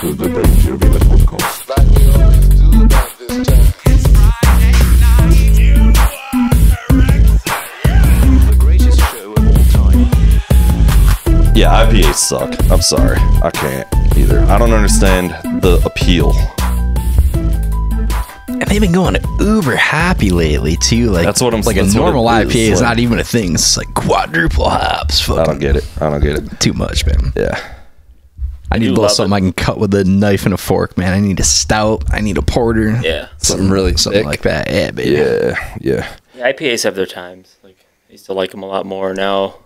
to the Dangerville podcast. like we always do about this time. The greatest show of all time. Yeah, IPAs suck. I'm sorry. I can't either. I don't understand the appeal. And they've been going uber happy lately too. Like That's what I'm- like a normal IPA is like- not even a thing. It's like quadruple hops. I don't get it. I don't get it. too much, man. Yeah. I need do to blow love something I can cut with a knife and a fork, man. I need a stout. I need a porter. Yeah. Something really something like that. Yeah, baby. Yeah. Yeah. yeah. IPAs have their times. Like I used to like them a lot more. Now,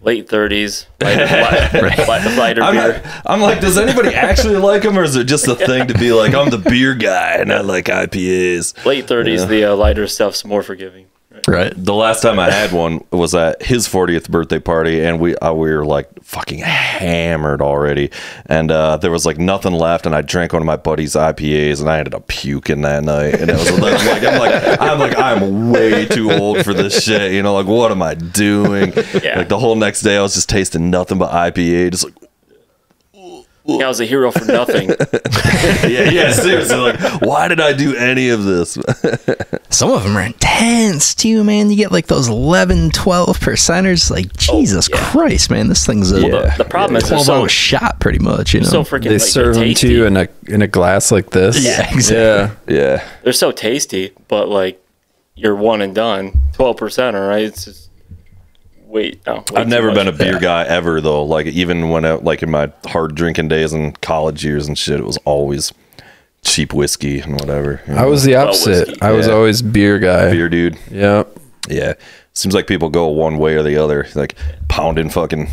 late thirties, lighter, lighter, lighter, lighter I'm, beer. not- I'm like, does anybody actually like them, or is it just a thing to be like, I'm the beer guy and I like IPAs? Late thirties, Yeah. the uh, lighter stuff's more forgiving. Right. The last time I had one was at his 40th birthday party, and we uh, we were like fucking hammered already, and uh, there was like nothing left, and I drank one of my buddy's IPAs, and I ended up puking that night, and it was like, I'm like I'm like I'm way too old for this shit, you know, like what am I doing? Yeah. Like the whole next day, I was just tasting nothing but IPA, just like I was a hero for nothing. yeah, yeah, seriously, like why did I do any of this? Some of them are intense too, man. You get like those 11, 12 percenters. Like, oh, Jesus yeah. Christ, man. This thing's a Yeah. The problem is they're 12 so shot, pretty much, you know? so freaking. They like, serve them tasty. to you in a in a glass like this. Yeah, exactly. Yeah. yeah. They're so tasty, but like you're one and done. Twelve percent, all right. It's just wait. No, way I've never been a beer guy ever though. Like even when I, like in my hard drinking days and college years and shit, it was always cheap whiskey and whatever. you I was the opposite. whiskey. I was Yeah. always beer guy. beer dude. Yeah. Yeah, seems like people go one way or the other. Like pounding fucking.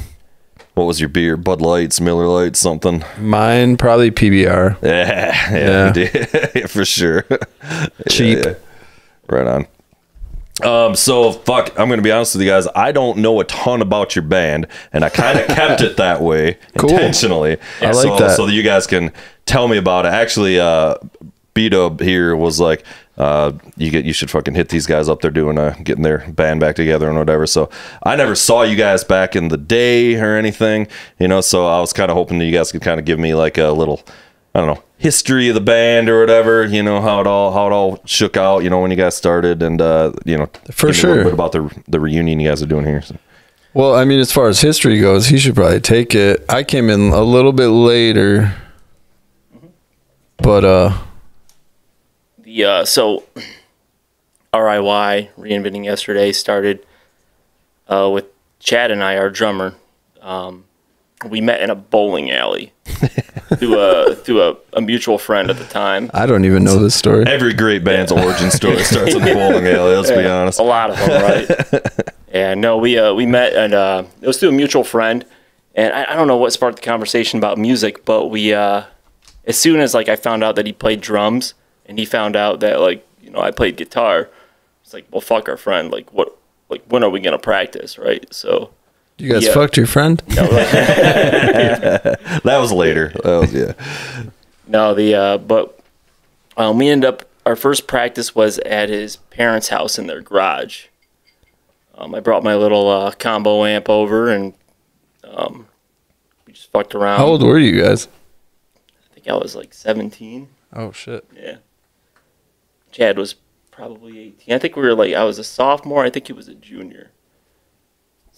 What was your beer? Bud Lights, Miller Lights, something. Mine probably PBR. Yeah, yeah, yeah. for sure. Cheap. Yeah, yeah. Right on. Um, so fuck, I'm gonna be honest with you guys. I don't know a ton about your band, and I kind of kept it that way Cool. intentionally. I like so, that. So that you guys can tell me about it. Actually, uh, B Dub here was like, uh, you get you should fucking hit these guys up. They're doing uh getting their band back together and whatever. So I never saw you guys back in the day or anything, you know. So I was kind of hoping that you guys could kind of give me like a little, I don't know, history of the band or whatever. You know how it all how it all shook out. You know when you guys started and uh, you know For give me a little sure. bit about the the reunion you guys are doing here. So. Well, I mean, as far as history goes, he should probably take it. I came in a little bit later, but uh, The uh, so RIY reinventing yesterday started uh, with Chad and I, our drummer. Um, we met in a bowling alley through a through a, a mutual friend at the time. I don't even know this story. Every great band's origin story starts in the bowling alley. Let's be honest. A lot of them, right? yeah, no, we uh, we met and uh, it was through a mutual friend, and I, I don't know what sparked the conversation about music, but we uh, as soon as like I found out that he played drums and he found out that like you know I played guitar, it's like well fuck our friend, like what like when are we gonna practice, right? So You guys Yeah. fucked your friend? no, That was later. That was yeah. no the uh, but um, we ended up our first practice was at his parents' house in their garage. Um, I brought my little uh, combo amp over and um, we just fucked around. How old were you guys? I think I was like 17. Oh shit! Yeah. Chad was probably 18. I think we were like, I was a sophomore. I think he was a junior.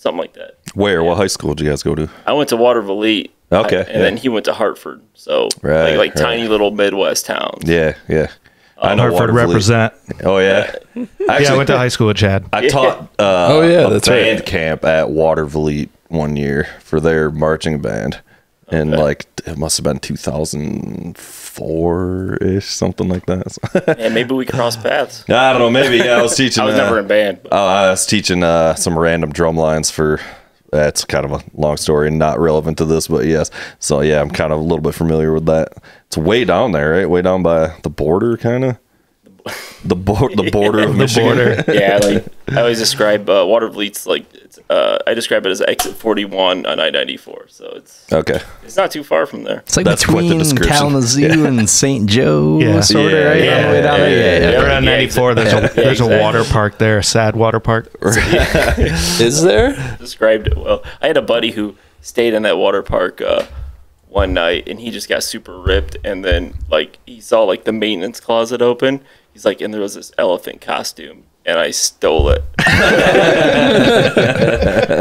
Something like that. Where? What high school did you guys go to? I went to Watervliet. Okay, I- and yeah. then he went to Hartford. So, Right, like, like right. tiny little Midwest towns. Yeah, yeah. I Hartford Watervliet. represent. Oh yeah. yeah, I went to high school with Chad. I taught uh, Oh, yeah, a that's right. camp at Watervliet one year for their marching band, and like it must have been 2004 ish, something like that. And maybe we crossed paths. I don't know. Maybe yeah. I was teaching. I was uh, never in band. But Oh, I was teaching uh, some random drum lines for. That's kind of a long story and not relevant to this, but yes. So yeah, I'm kind of a little bit familiar with that. It's way down there, right? Way down by the border, kind of. The bo- the border of Michigan. border. yeah, like I always describe uh, Watervliet like, it's, uh, I describe it as exit 41 on I 94. So it's Okay. it's not too far from there. It's like That's quite the between description. Kalamazoo and St. Joe, Yeah. sort of, Yeah, right? yeah, All the way down yeah, there. yeah, Yeah, yeah. Around Yeah, 94, there's a Yeah, there's a water park there, a sad water park. Is there? described it well. I had a buddy who stayed in that water park uh, one night, and he just got super ripped. And then like he saw like the maintenance closet open. He's like, and there was this elephant costume, and I stole it.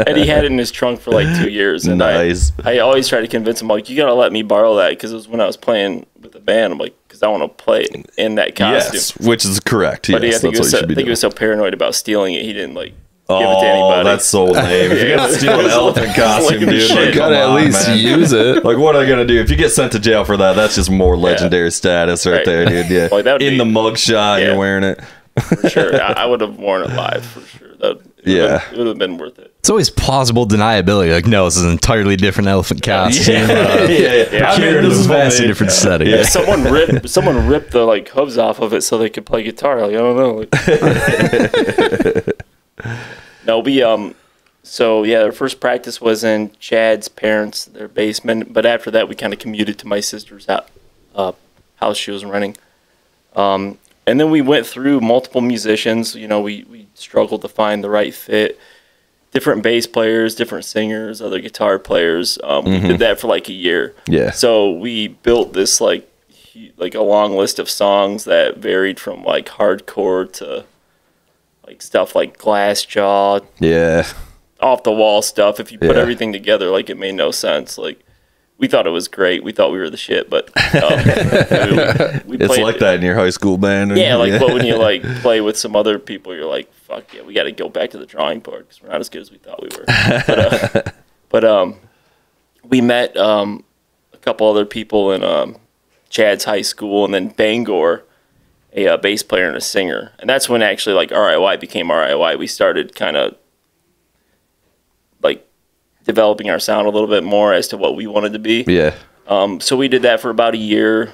and he had it in his trunk for like two years. And I- Nice. I, always try to convince him like, you gotta let me borrow that because it was when I was playing with the band. I'm like, because I want to play it in, in that costume. Yes, which is correct. But yes, yeah, I think, he was, so, I think he was so paranoid about stealing it, he didn't like oh, give it to anybody. that's so lame. If you're gonna steal an elephant costume, Like dude, shit. like, Gotta come at on, least man. use it. Like, what are I gonna do if you get sent to jail for that? That's just more legendary status right, Right. there, dude. Yeah, Like, that would in be- the mugshot, Yeah. you're wearing it. for sure. I, I would have worn it live for sure. That it Yeah. would've- it would have been worth it. It's always plausible deniability. Like, no, this is an entirely different elephant costume. yeah, Uh, yeah. Yeah. I here mean, in this a is vastly homemade. different setting. Yeah. Someone ripped someone ripped the like hooves off of it so they could play guitar. Like I don't know. No, we um. So yeah, our first practice was in Chad's parents' their basement, but after that we kind of commuted to my sister's house, uh, house she was renting. Um, and then we went through multiple musicians. You know, we we struggled to find the right fit. Different bass players, different singers, other guitar players. Um, We did that for like a year. Yeah. So we built this like like a long list of songs that varied from like hardcore to like stuff like Glassjaw, Yeah. off the wall stuff. If you put Yeah. everything together, like it made no sense. Like we thought it was great. We thought we were the shit, but um, we, we It's played- like that in your high school band. and- Yeah, like but when you like play with some other people, you're like, fuck yeah, we got to go back to the drawing board because we're not as good as we thought we were. But, uh, but um, we met um, a couple other people in um, Chad's high school, and then Bangor, a uh, bass player and a singer, and that's when actually like RIY became RIY. We started kind of like developing our sound a little bit more as to what we wanted to be. yeah. Um, so we did that for about a year,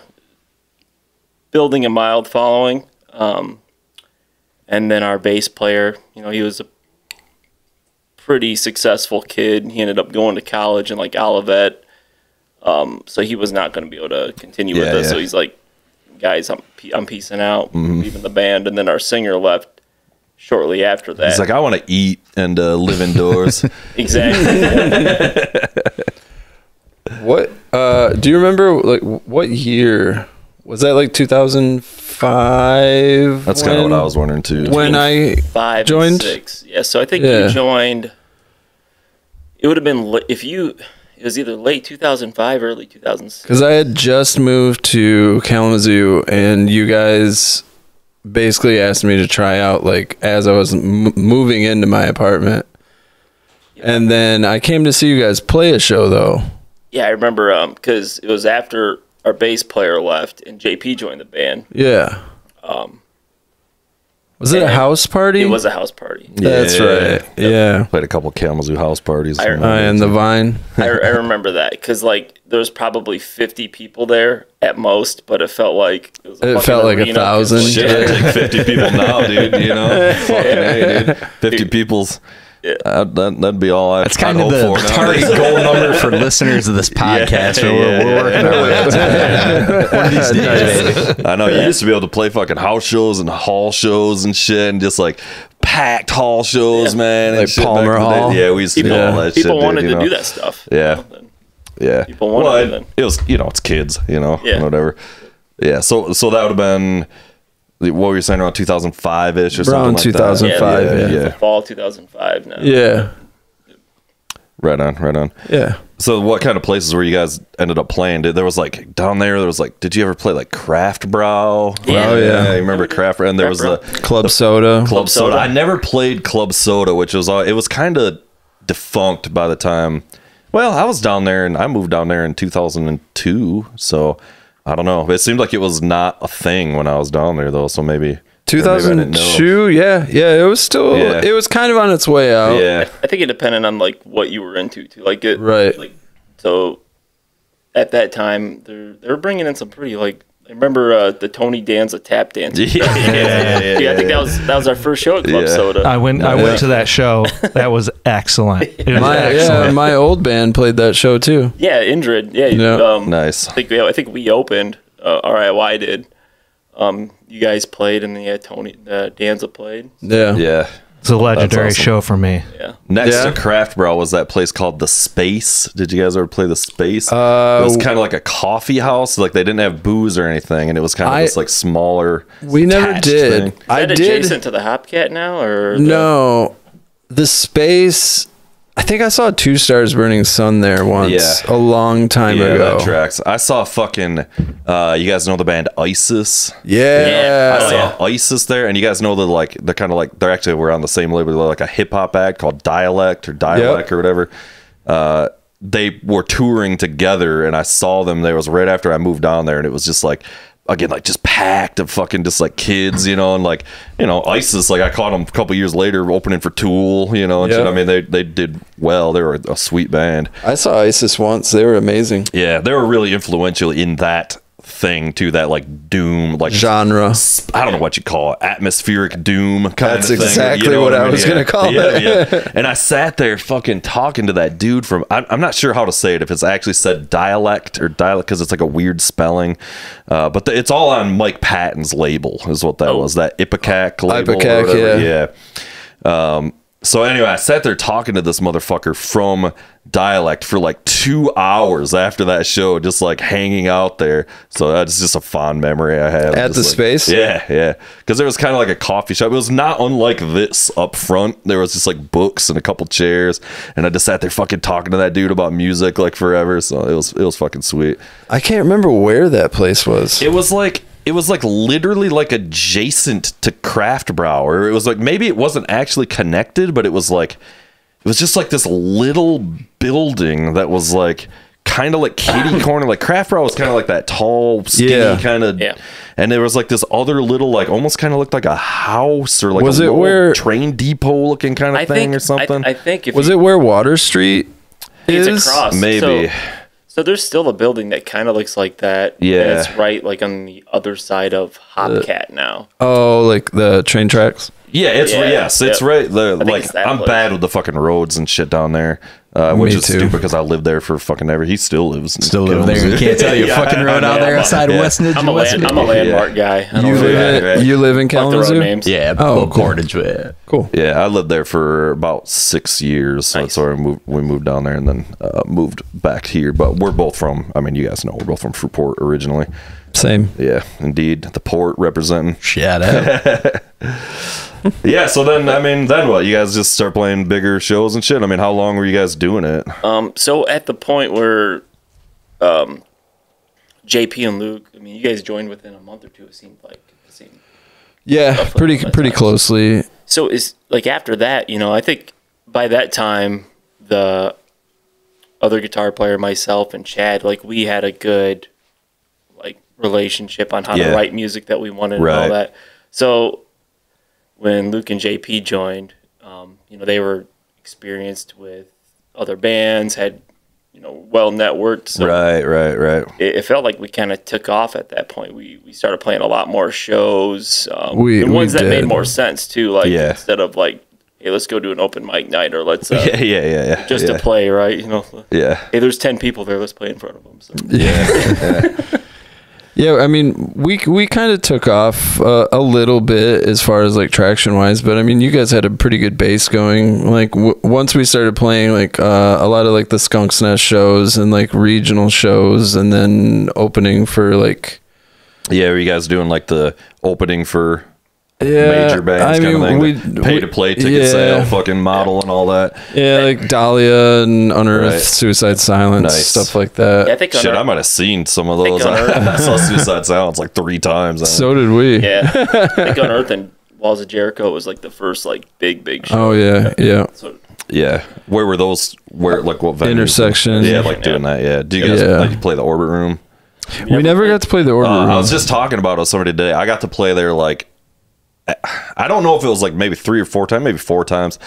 building a mild following. Um, and then our bass player, you know, he was a pretty successful kid. He ended up going to college in like Olivet. Um, so he was not going to be able to continue with us. yeah. So he's like, guys, I'm, pe- I'm piecing out, leaving the band. And then our singer left shortly after that. He's like, I want to eat and uh, live indoors. exactly. What uh do you remember like what year was that like 2005? That's kind of what I was wondering too. When I five Joined? and six. Yeah, so I think Yeah. you joined. It would have been if you. It was either late 2005, early 2006. Because I had just moved to Kalamazoo, and you guys basically asked me to try out, like, as I was m- moving into my apartment. And then I came to see you guys play a show, though. Yeah, I remember because it was after our bass player left and JP joined the band. Yeah. Um, Was it a house party? It was a house party. That's right. Yeah. Played a couple Kalamazoo house parties. I- Uh, and the Vine. I, I remember that because like there was probably 50 people there at most, but it felt like it, was It felt like a thousand. Shit, I'd take 50 people now, dude. You know, fucking hey, dude. 50 people's. Yeah. Uh, that, that'd be all I, That's kind I'd of hope the target goal number for listeners of this podcast. Yeah, so we're, yeah, we're yeah. working our way up to. One of these days. I know you used to be able to play fucking house shows and hall shows and shit, and just like packed hall shows, man. and Like shit Palmer back the. Hall? Yeah, we used to People, do all that people shit. wanted dude, you to know? do that stuff. Yeah. you know, and- Yeah, People wanted well, it it, then. it was you know it's kids, you know, Yeah. whatever. Yeah, so so that would have been what were you saying around 2005 ish or something Around like 2005, that? yeah. yeah, yeah. fall 2005 now. Yeah. Right on, right on. Yeah. So, what kind of places where you guys ended up playing? Did there was like down there? There was like, did you ever play like Kraftbrau? Yeah. Oh, yeah. you remember Craft And there was the Craft Club Soda. Club Soda. Soda. I never played Club Soda, which was all. It was kind of defunct by the time. Well, I was down there, and I moved down there in 2002. So I don't know. It seemed like it was not a thing when I was down there, though. So maybe maybe I didn't know. 2002. Yeah. Yeah. It was still, Yeah. it was kind of on its way out. Yeah, I think it depended on like what you were into too. Like it, Right. Like so, at that time, they're they're bringing in some pretty like. I remember uh, the Tony Danza tap dance. Yeah, yeah, yeah, yeah, I think that was that was our first show at Club Yeah. Soda. I went. I went to that show. That was excellent. It was My, yeah, my old band played that show too. yeah, Indrid. Yeah, Yeah. Um, nice. I think we, I think we opened. Uh, RIY did. Um, you guys played, and then yeah, Tony uh, Danza played. Yeah. Yeah, It's a legendary awesome. show for me. Yeah. Next Yeah. to Kraftbrau was that place called the Space. Did you guys ever play the Space? Uh, it was kind of like a coffee house. Like they didn't have booze or anything, and it was kind of this like smaller. We never did. thing. Is I that did. adjacent to the Hopcat now, or the- No, the space. I think I saw Two Stars Burning Sun there once Yeah. a long time Yeah, ago. that tracks. I saw fucking. Uh, you guys know the band ISIS? Yeah. I Oh, saw yeah. ISIS there, and you guys know the like they're kind of like they're actually we're on the same label. They're like a hip hop act called Dälek or Dälek Yep. or whatever. Uh, they were touring together, and I saw them. There was right after I moved down there, and it was just like again like just packed of fucking just like kids, you know, and like you know ISIS. Like I caught them a couple years later opening for Tool, you know, and shit. I mean they they did well. They were a sweet band. I saw ISIS once. They were amazing. Yeah, they were really influential in that thing to That like doom, like Genre. I don't know what you call it, atmospheric doom. Kind That's of thing, exactly what I was gonna call yeah, it. Yeah. And I sat there fucking talking to that dude from. I'm, I'm not sure how to say it. If it's actually said Dälek or Dälek because it's like a weird spelling, uh, but the, it's all on Mike Patton's label is what that was. That Ipecac label. Ipecac, whatever. yeah. yeah. Um, so anyway, I sat there talking to this motherfucker from Dälek for like two hours after that show, just like hanging out there. So that's just a fond memory I have. At the like- space? Yeah, yeah. Because there was kind of like a coffee shop. It was not unlike this up front. There was just like books and a couple chairs, and I just sat there fucking talking to that dude about music like forever. So it was it was fucking sweet. I can't remember where that place was. It was like it was like literally like adjacent to Kraftbrau, or it was like maybe it wasn't actually connected, but it was like it was just like this little building that was like kind of like kitty corner. Like Kraftbrau was kind of like that tall, skinny Yeah. kind of. Yeah. And there was like this other little, like almost kind of looked like a house or like Was a it little where- train depot looking kind of I thing think or something. I, I think if Was you, it where Water Street it's is? across Maybe. So, so there's still a building that kind of looks like that. and Yeah. it's right like on the other side of Hopcat now. Oh, like the train tracks. Yeah, it's Yeah, yes, it's right. The like it's I'm place. bad with the fucking roads and shit down there, uh, which Me is too. stupid because I lived there for fucking ever. He still lives. in Still live there. You can't tell you Yeah, fucking road out there I'm- outside yeah. Westnedge. I'm a, West land, I'm a landmark guy. I don't You really live right, in right. you live in like road Kalamazoo? names. Yeah, Oh, cool. Portage. Yeah. Cool. Yeah, I lived there for about six years. So Nice. where we moved, we moved down there and then uh, moved back here. But we're both from. I mean, you guys know we're both from Fruitport originally. Same. Yeah, indeed, the port representing. Shout out. Yeah. So then, I mean, then what? You guys just start playing bigger shows and shit. I mean, how long were you guys doing it? Um, so at the point where um, JP and Luke, I mean, you guys joined within a month or two. It seemed like it seemed. Yeah, pretty pretty time. closely. So is like after that, you know, I think by that time the other guitar player, myself and Chad, like we had a good like relationship on how Yeah. to write music that we wanted and all that. So when Luke and JP joined, um, you know, they were experienced with other bands, had you know, well networked. So Right, right, right. it, it felt like we kind of took off at that point. We we started playing a lot more shows. Um, We- the we ones that made more sense too. Like Yeah. instead of like, hey, let's go do an open mic night or let's uh, Yeah, yeah, yeah, yeah. just yeah. to play, right? You know, Yeah. hey, there's ten people there. Let's play in front of them. So. Yeah, I mean, we we kind of took off uh, a little bit as far as like traction wise, but I mean, you guys had a pretty good base going. Like w- once we started playing like uh, a lot of like the Skunk's Nest shows and like regional shows, and then opening for like Yeah, were you guys doing like the opening for yeah, major bands I kind of thing? we pay we- to play ticket yeah. sale, fucking model and all that. Yeah, like Dahlia and Unearthed, Right. Suicide Silence, Nice. stuff like that. Yeah, I think Shit, on I might have seen some of those. Unearth- I saw Suicide Silence like three times. So did we. yeah, I think Unearth and Walls of Jericho was like the first like big big show. Oh yeah, yeah. So yeah. Where were those? Where like what venues? Intersection. Yeah, like doing that. Yeah. Do you guys Yeah. like you play the Orbit Room? We never got to play the orbit Uh, room. I was just talking about it with somebody today. I got to play there like I don't know if it was like maybe three or four times, maybe four times.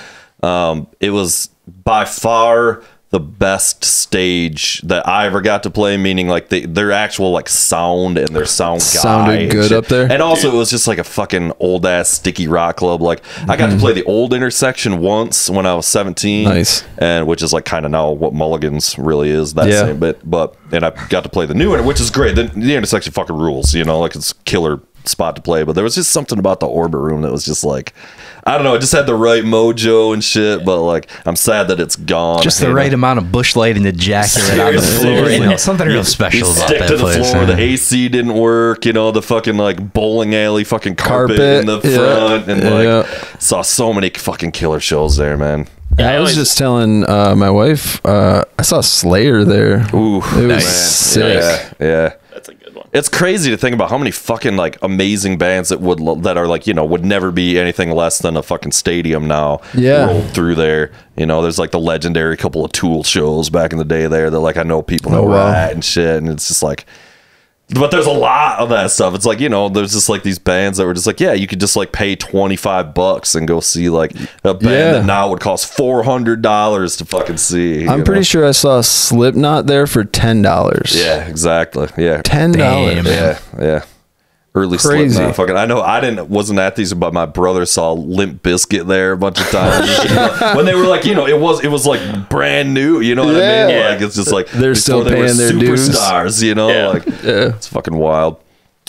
Um, it was by far the best stage that I ever got to play. Meaning like the, their actual like sound and their sound guy Sounded good up there? And also it was just like a fucking old ass sticky rock club. Like I got to play the old intersection once when I was seventeen. Mm-hmm. Nice. and which is like kind of now what Mulligan's really is. That Yeah. same bit, but and I got to play the new one, which is great. The, the intersection fucking rules. You know, like it's killer spot to play, but there was just something about the Orbit Room that was just like, I don't know, it just had the right mojo and shit. But like, I'm sad that it's gone. Just the you know? right amount of Busch Light and ejaculate on the Seriously. floor. You know, something real You special about stick that to the place. floor. yeah. The AC didn't work. You know, the fucking like bowling alley fucking carpet, Carpet, in the yeah. front, and like Yeah. saw so many fucking killer shows there, man. Yeah, I was always- just telling uh, my wife. Uh, I saw Slayer there. Ooh, it was man. sick. Yeah, yeah. That's a good one. It's crazy to think about how many fucking like amazing bands that would that are like you know would never be anything less than a fucking stadium now. Yeah. rolled through there. You know, there's like the legendary couple of Tool shows back in the day there that like I know people that Oh, were wow. at and shit, and it's just like. But there's a lot of that stuff. It's like you know, there's just like these bands that were just like, yeah, you could just like pay twenty five bucks and go see like a band Yeah. that now would cost four hundred dollars to fucking see. I'm pretty know? sure I saw Slipknot there for ten dollars. Yeah, exactly. Yeah, ten dollars. Damn. yeah, yeah. Early Crazy. Slipknot. Fucking, I know I didn't wasn't at these, but my brother saw Limp Bizkit there a bunch of times You know, when they were like, you know, it was it was like brand new. You know what I mean? Like it's just like They're still before they were paying their dues. superstars. You know, Yeah. like Yeah. it's fucking wild.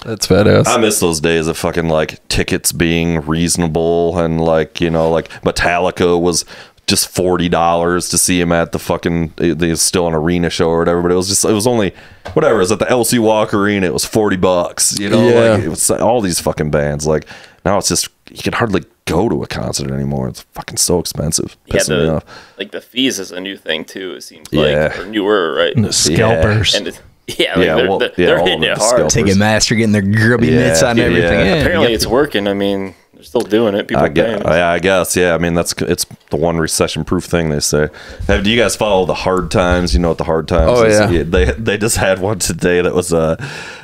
That's badass. I miss those days of fucking like tickets being reasonable and like you know like Metallica was just forty dollars to see him at the fucking there's still an arena show or whatever, but it was just it was only whatever. It was at the LC Walk Arena. It was forty bucks. You know, Yeah. like it was all these fucking bands. Like now it's just you can hardly go to a concert anymore. It's fucking so expensive. Yeah, Pissing me off. like the fees is a new thing too. It seems Yeah. like or newer, right? The scalpers. And it, yeah, like Yeah, they're, well, they're, yeah, they're hitting of it the hard. scalpers. Ticketmaster getting their grubby Yeah, mitts on yeah. everything. Yeah, Apparently, yep. it's working. I mean, they're still doing it. People I are guess, paying. yeah, I guess, yeah. I mean, that's it's the one recession-proof thing they say. Have, do you guys follow the hard times? You know what the hard times? Oh, is? yeah. They they just had one today that was uh,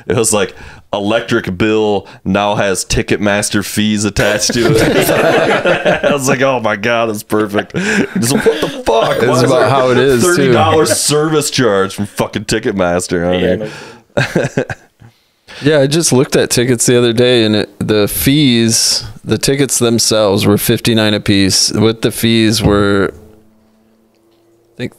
it was like electric bill now has Ticketmaster fees attached to it. I was like, oh my god, that's perfect. Just what the fuck? It's Why is about how it is. Thirty dollars service charge from fucking Ticketmaster. I Yeah, mean, no- Yeah, I just looked at tickets the other day, and it, the fees, the tickets themselves were fifty nine a piece. With the fees were, I think,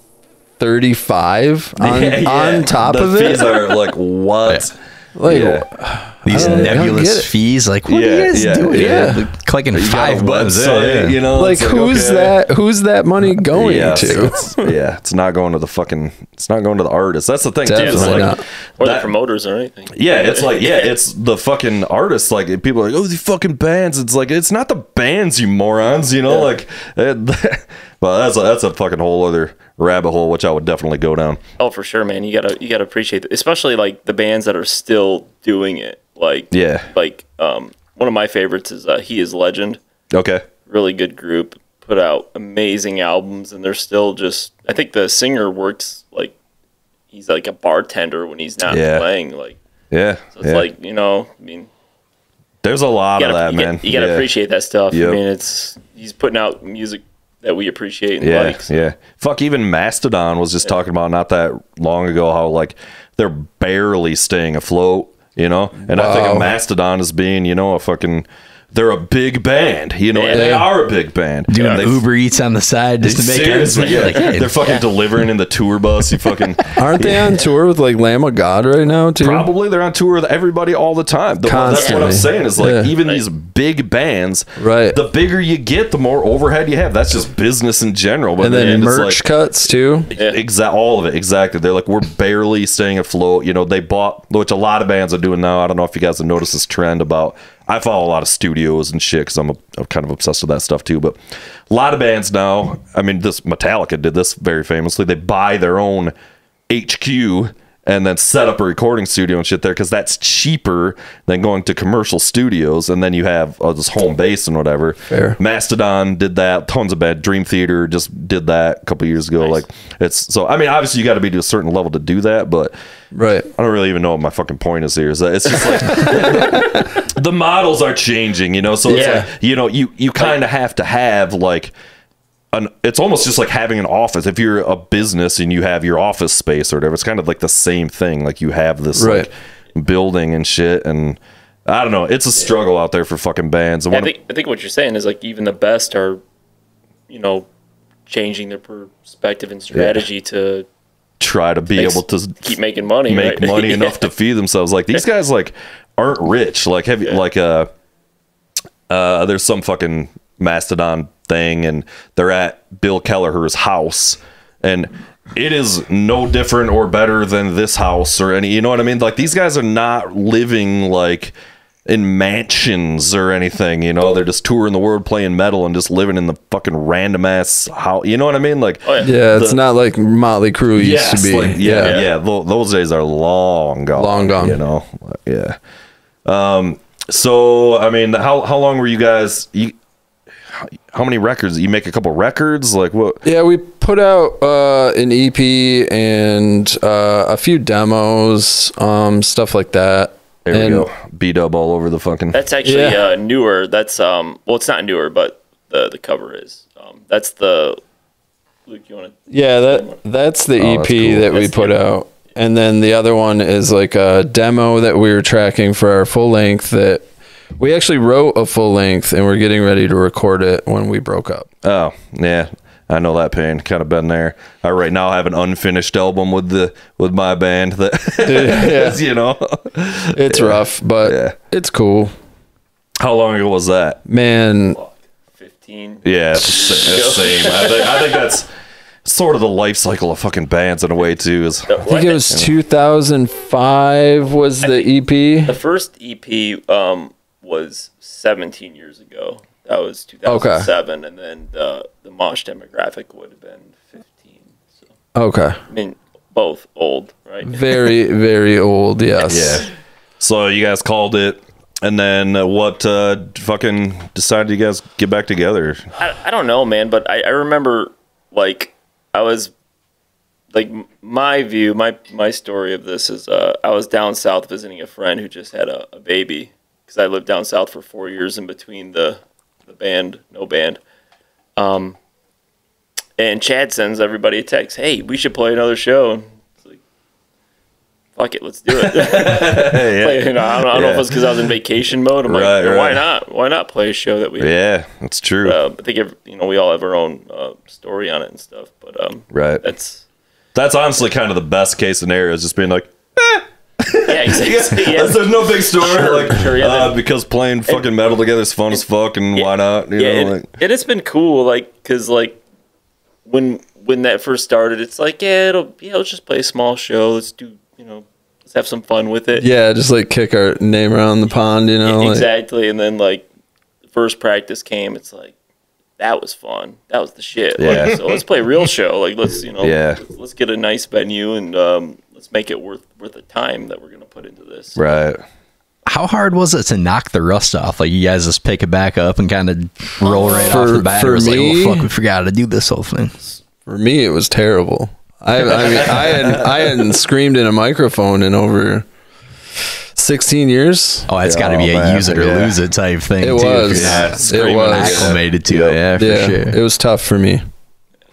thirty five on Yeah, yeah. on top the of it. fees are like what? like, Yeah. These I don't- I don't get nebulous fees. Like, what are Yeah, you guys yeah, doing? yeah. Like, clicking You five bucks. Yeah, yeah. you know, like it's who's okay. that? Who's that money going yeah, to? It's, yeah, it's not going to the fucking. It's not going to the artist. That's the thing. Too, is Definitely like, not. or that- the promoters or anything. Yeah, it's like yeah, it's the fucking artists. Like people are like, oh, the fucking bands. It's like it's not the bands, you morons. You know, like, eh, well, that's a, that's a fucking whole other rabbit hole, which I would definitely go down. Oh, for sure, man. You gotta you gotta appreciate it, especially like the bands that are still doing it. Like Yeah. like um, one of my favorites is uh, He Is Legend. Okay. Really good group. Put out amazing albums, and they're still just. I think the singer works like he's like a bartender when he's not Yeah. playing. Like Yeah. so, it's yeah. like you know, I mean, there's a lot of gotta, that, you man. Gotta, you gotta Yeah. appreciate that stuff. Yep. I mean, it's he's putting out music that we appreciate and Yeah, like. so- yeah. Fuck, even Mastodon was just talking about not that long ago how like they're barely staying afloat, you know. And I think Wow. of Mastodon as being, you know, a fucking. They're a big band, you know. and they are a big band. Doing They- Uber Eats on the side just to make ends Seriously, meet. yeah. Like, hey, they're fucking delivering in the tour bus. You fucking Aren't they on tour with like Lamb of God right now too? Probably they're on tour with everybody all the time. The- that's what I'm saying is like Yeah. even these big bands, Right. The bigger you get, the more overhead you have. That's just business in general. But And then it's merch like, cuts too. Yeah. Exact, all of it. Exactly. They're like, we're barely staying afloat. You know, they bought, which a lot of bands are doing now. I don't know if you guys have noticed this trend about. I follow a lot of studios and shit because I'm, I'm kind of obsessed with that stuff too. But a lot of bands now. I mean, this Metallica did this very famously. They buy their own HQ and then set up a recording studio and shit there because that's cheaper than going to commercial studios and then you have uh, this home base and whatever. Fair. Mastodon did that. Tons of bad. Dream Theater just did that a couple years ago. Like it's so. I mean, obviously you got to be to a certain level to do that, but Right. I don't really even know what my fucking point is here. Is that it's just like the models are changing, you know. So it's Yeah. like you know you you kind of have to have like an. It's almost just like having an office. If you're a business and you have your office space or whatever, it's kind of like the same thing. Like you have this Right. like building and shit and. I don't know. It's a struggle out there for fucking bands. And I think I think what you're saying is like even the best are, you know, changing their perspective and strategy to try to be Makes- able to keep making money, make right? money Yeah. enough to feed themselves. Like these guys like aren't rich. Like have you like uh uh there's some fucking mastodon thing and they're at Bill Kelliher's house and it is no different or better than this house or any you know what I mean? Like these guys are not living like in mansions or anything, you know. They're just touring the world playing metal and just living in the fucking random ass house. You know what I mean? Like Oh, yeah. Yeah, it's The- not like Motley Crue used Yes, to be. like, yeah, yeah. yeah. tho- those days are long gone. Long gone. You know, yeah. Um. So I mean, how how long were you guys? You, how many records? You make a couple records? Like what? Yeah, we put out uh, an EP and uh, a few demos, um, stuff like that. There and we go. B dub all over the fucking. That's actually Yeah. uh, newer. That's um. Well, it's not newer, but the the cover is. Um. That's the. Luke, you want to? Yeah, that that's the Oh, EP that's cool. that we put out. And then the other one is like a demo that we were tracking for our full length that we actually wrote a full length and we're getting ready to record it when we broke up. Oh yeah, I know that pain. Kind of been there. I right now have an unfinished album with the with my band that yeah. you know. It's rough, but Yeah. it's cool. How long ago was that? Man, Fifteen. Yeah, it's the sa- it's the same. I think, I think that's sort of the life cycle of fucking bands in a way too. Is Well, I think it was 2005 was the E EP. The first EP um was 17 years ago. That was 2007, and then the the Mosh demographic would have been 15. So Okay. I mean, both old, right? Very, very old, yes. yeah. So you guys called it, and then uh, what? Uh, fucking decided you guys get back together. I, I don't know, man, but I, I remember like I was like my view, my my story of this is uh, I was down south visiting a friend who just had a, a baby because I lived down south for four years in between the the band, no band. Um, and Chad sends everybody a text, "Hey, we should play another show." And It's like, fuck it, let's do it. Play- you know, I don't, I don't know if Yeah. it's because I was in vacation mode. I'm Right, like, why right. not? Why not play a show that we Yeah, that's true. uh, I think ev- you know we all have our own uh, story on it and stuff, but um, right. that's That's honestly kind of the best case scenario. Is just being like, yeah, exactly. yeah. there's no big story. Sure, like, sure, yeah, uh, because playing fucking metal together is fun as fuck, and why not? You yeah, know, like, and it's been cool, like, cause like when when that first started, it's like yeah, it'll yeah, let's just play a small show. Let's do you know, let's have some fun with it. Yeah, just like kick our name around the pond, you know? like- exactly. And then like the first practice came, it's like that was fun. That was the shit. Yeah. Like, so let's play a real show. Like let's you know Yeah. let's, let's get a nice venue and um, let's make it worth worth the time that we're gonna put into this. right. How hard was it to knock the rust off? Like you guys just pick it back up and kind of roll right off the bat. for Or was like, me- well, fuck, we forgot how to do this whole thing. For me, it was terrible. I, I mean, I hadn't, I hadn't screamed in a microphone in over 16 years. Oh, it's got to Oh, be a man, use it or yeah. lose it type thing. It too, if was. Yeah, screaming it was. acclimated to it. Yeah, for yeah, sure. it was tough for me.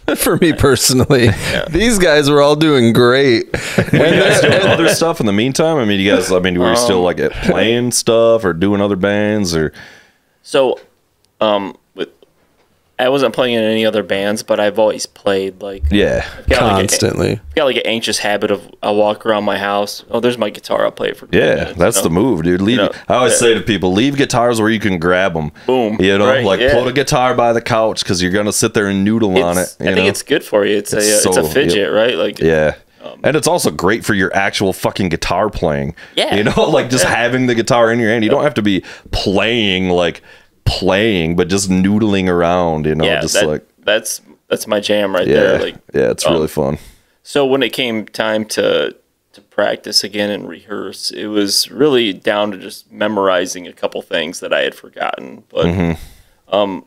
for me personally, these guys were all doing great. Were you guys doing other stuff in the meantime? I mean, you guys. I mean, were you still like playing stuff or doing other bands or? So, um, with I wasn't playing in any other bands, but I've always played like Yeah. like a- Constantly. I've got like an anxious habit of I walk around my house. Oh, there's my guitar. I'll play it for. Yeah, minutes, that's you the move, dude. Leave. You know, I always yeah. say to people, leave guitars where you can grab them. Boom, You know, right, like yeah. put a guitar by the couch because you're gonna sit there and noodle on it. You I know? think it's good for you. It's, It's a it's a fidget, right? Like yeah. Um, and it's also great for your actual fucking guitar playing. Yeah. You know, like just Yeah. having the guitar in your hand. You don't have to be playing like playing, but just noodling around, you know, yeah, just that- like that's that's my jam right yeah. there. Like yeah, it's um, really fun. So when it came time to to practice again and rehearse, it was really down to just memorizing a couple things that I had forgotten. But Mm-hmm. um,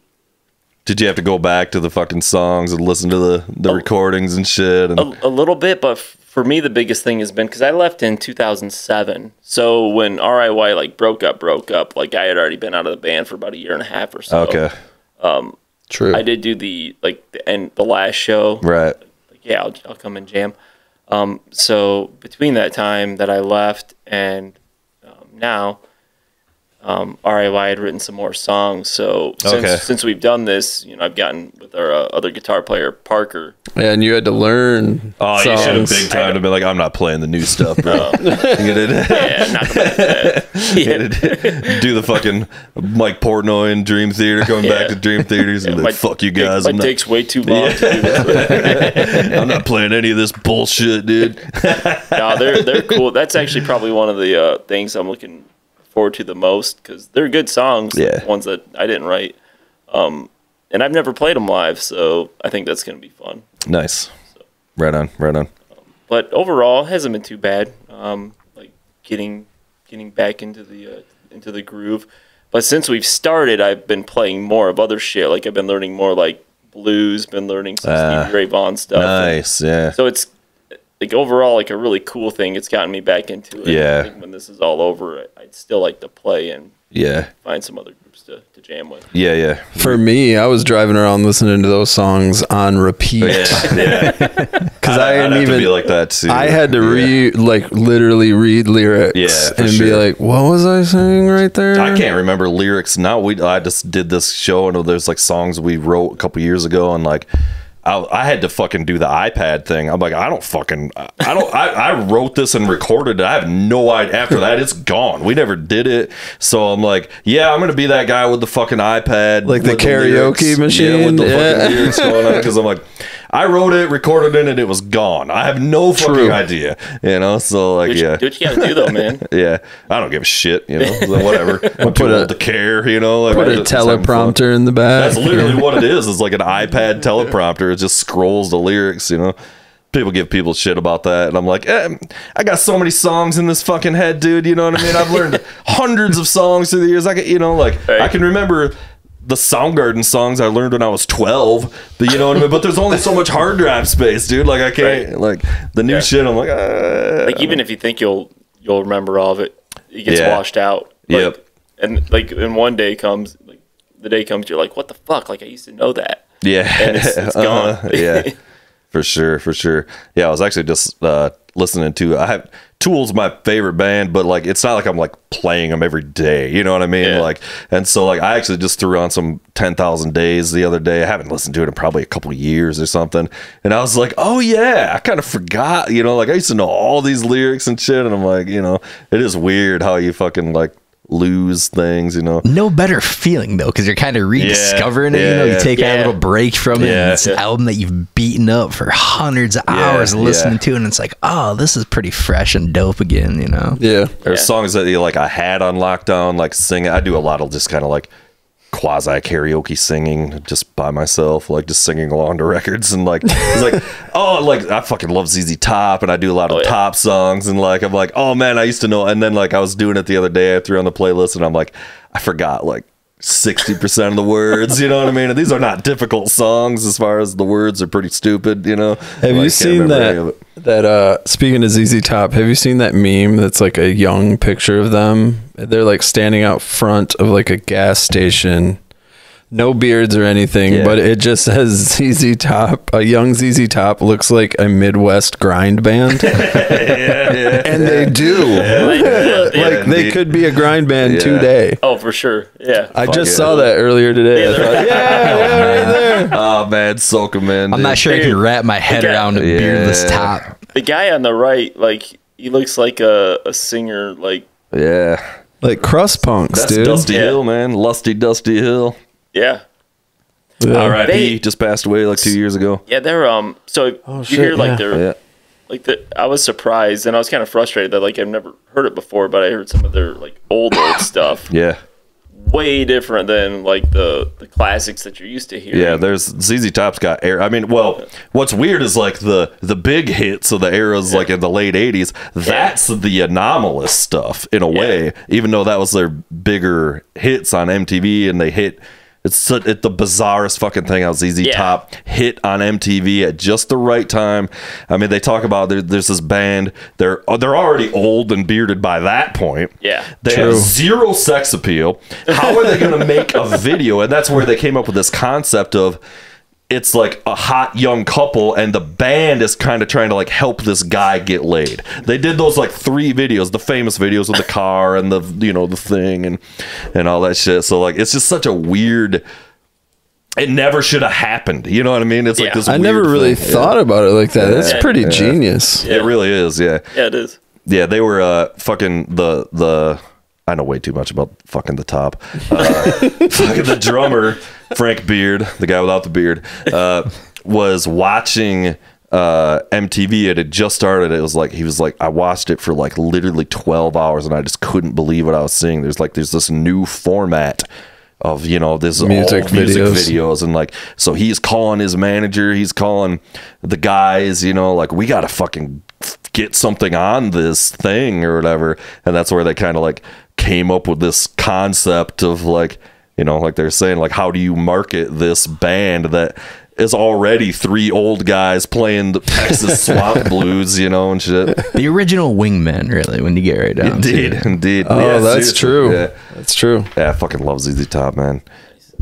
Did you have to go back to the fucking songs and listen to the, the recordings and shit? And a, a little bit, but f- for me the biggest thing has been because I left in 2007. So when RIY like broke up, broke up, like I had already been out of the band for about a year and a half or so. okay, True. I did do the like the end the last show. right. like, yeah, I'll, I'll come and jam. Um, so between that time that I left and um, now, um, RIY had written some more songs. So since, Okay. since we've done this, you know, I've gotten with our uh, other guitar player Parker. Yeah, And you had to learn Oh, you should have big time to be like, I'm not playing the new stuff, bro. You gotta- Yeah, not gonna yeah, do the fucking Mike Portnoy in Dream Theater, coming back to Dream Theaters, and be like, my fuck you guys. My I'm not, way too long to do this. I'm not playing any of this bullshit, dude. no, they're they're cool. That's actually probably one of the uh, things I'm looking forward to the most because they're good songs. Yeah. ones that I didn't write. Um, and I've never played them live, so I think that's gonna be fun. Nice. Right on, right on. But overall, it hasn't been too bad. Um, like getting getting back into the uh, into the groove. But since we've started, I've been playing more of other shit. Like I've been learning more like blues, been learning some Ah, Stevie Ray Vaughan stuff. Nice, yeah. So it's like overall like a really cool thing. It's gotten me back into it. Yeah. When this is all over, I- I'd still like to play and Yeah, find some other groups to, to jam with. yeah, yeah. For me, I was driving around listening to those songs on repeat oh, Yeah, yeah. because I, I'd hadn't even. be like that too. I had to Yeah. read, like, literally read lyrics Yeah, for and be like, "What was I saying right there?" I can't remember lyrics now. We I just did this show and there's like songs we wrote a couple years ago and like I, I had to fucking do the iPad thing. I'm like, I don't fucking, I don't, I, I wrote this and recorded it. I have no idea. After that, it's gone. We never did it. So I'm like, yeah, I'm gonna be that guy with the fucking iPad, Like the karaoke lyrics. machine? yeah, with the Yeah. fucking lyrics going on. Because I'm like, I wrote it, recorded it, and it was gone. I have no fucking True. idea. You know, so like, Do what, yeah. you, do what you gotta do though, man. Yeah, I don't give a shit. You know, so whatever. I'm too Put a- old to care. You know, like, Put I'm a just teleprompter in the back. That's literally what it is. It's like an iPad teleprompter. It just scrolls the lyrics. You know, people give people shit about that, and I'm like, eh, I got so many songs in this fucking head, dude. You know what I mean? I've learned hundreds of songs through the years. I can, you know, like I can remember. The Soundgarden songs I learned when I was 12, but you know what I mean? But there's only so much hard drive space, dude. Like, I can't, Right. like, the new Yeah. shit, I'm like, uh, Like even if you think you'll you'll remember all of it, it gets Yeah. washed out. Like, Yep. And like and one day comes, like the day comes, you're like, what the fuck? Like I used to know that. Yeah, And it's- it's gone. Uh-huh. yeah, for sure, for sure. Yeah, I was actually just uh, listening to. I have Tool's my favorite band, but like it's not like I'm like playing them every day. You know what I mean? Yeah. Like, and so like I actually just threw on some Ten Thousand Days the other day. I haven't listened to it in probably a couple of years or something, and I was like, oh yeah, I kind of forgot. You know, like I used to know all these lyrics and shit, and I'm like, you know, it is weird how you fucking like lose things. You know? No better feeling though, because you're kind of rediscovering it. You know, you yeah. take that Yeah. little break from it. Yeah. and it's an album that you've beaten up for hundreds of hours yeah. listening to, and it's like, oh, this is pretty fresh and dope again. You know, yeah. There's Yeah. songs that you like I had on lockdown, like singing. I do a lot of just kind of like quasi karaoke singing just by myself, like just singing along to records and like it's like oh like I fucking love ZZ Top and I do a lot of Oh, yeah. top songs and like I'm like oh man I used to know and then like I was doing it the other day I threw on the playlist and I'm like I forgot like 60% of the words you know what I mean and these are not difficult songs as far as the words are pretty stupid you know Have Like, you seen remember any of that? That uh, speaking of ZZ Top, have you seen that meme that's like a young picture of them? They're like standing out front of like a gas station, no beards or anything, Yeah. but it just says ZZ Top. A young ZZ Top looks like a Midwest grind band, and they do. like they could be a grind band Yeah. today. Oh, for sure. Yeah. I just yeah. saw that earlier today. I thought, yeah, yeah, right there. oh man soak 'em in I'm not sure I can wrap my head Okay. around a beardless top. the guy on the right, like he looks like a, a singer. Like yeah Like crust punks, That's dude. Dusty Yeah. Hill, man. Lusty Dusty Hill. Yeah, Yeah. R.I.P. They- just passed away like two years ago. yeah. They're um. So you Oh, shit, hear like yeah. they're Yeah. like the, I was surprised and I was kind of frustrated that like I've never heard it before, but I heard some of their like old old stuff. Yeah. Way different than like the the classics that you're used to hearing. Yeah, there's ZZ Top's got air. I mean, well, what's weird is like the the big hits of the eras, like in the late '80s. That's the anomalous stuff in a way. Even though that was their bigger hits on MTV, and they hit. It's so, it, the bizarrest fucking thing how ZZ Yeah. Top hit on MTV at just the right time. I mean, they talk about there, there's this band. They're uh, they're already old and bearded by that point. Yeah. They True. have zero sex appeal. How are they going to make a video? And that's where they came up with this concept of it's like a hot young couple and the band is kind of trying to like help this guy get laid. They did those like three videos, the famous videos with the car and the you know the thing and and all that shit. So like it's just such a weird it never should have happened. You know what I mean? It's like this I never really thing. thought about it like that. That's Yeah. pretty genius. It really is, yeah. Yeah, it is. Yeah, they were uh fucking the the I know way too much about fucking the top. Uh, fucking the drummer, Frank Beard, the guy without the beard, uh, was watching uh, MTV. It had just started. It was like he was like I watched it for like literally twelve hours, and I just couldn't believe what I was seeing. There's like there's this new format of you know this Music all music videos. videos and like so he's calling his manager he's calling the guys you know like we gotta fucking get something on this thing or whatever and that's where they kind of like came up with this concept of like you know like they're saying like how do you market this band that is already three old guys playing the Texas swamp blues, you know, and shit. The original wingmen, really, when you get right down Indeed, to it. indeed. Oh, Yeah, that's seriously. true. Yeah. That's true. Yeah, I fucking love ZZ Top, man.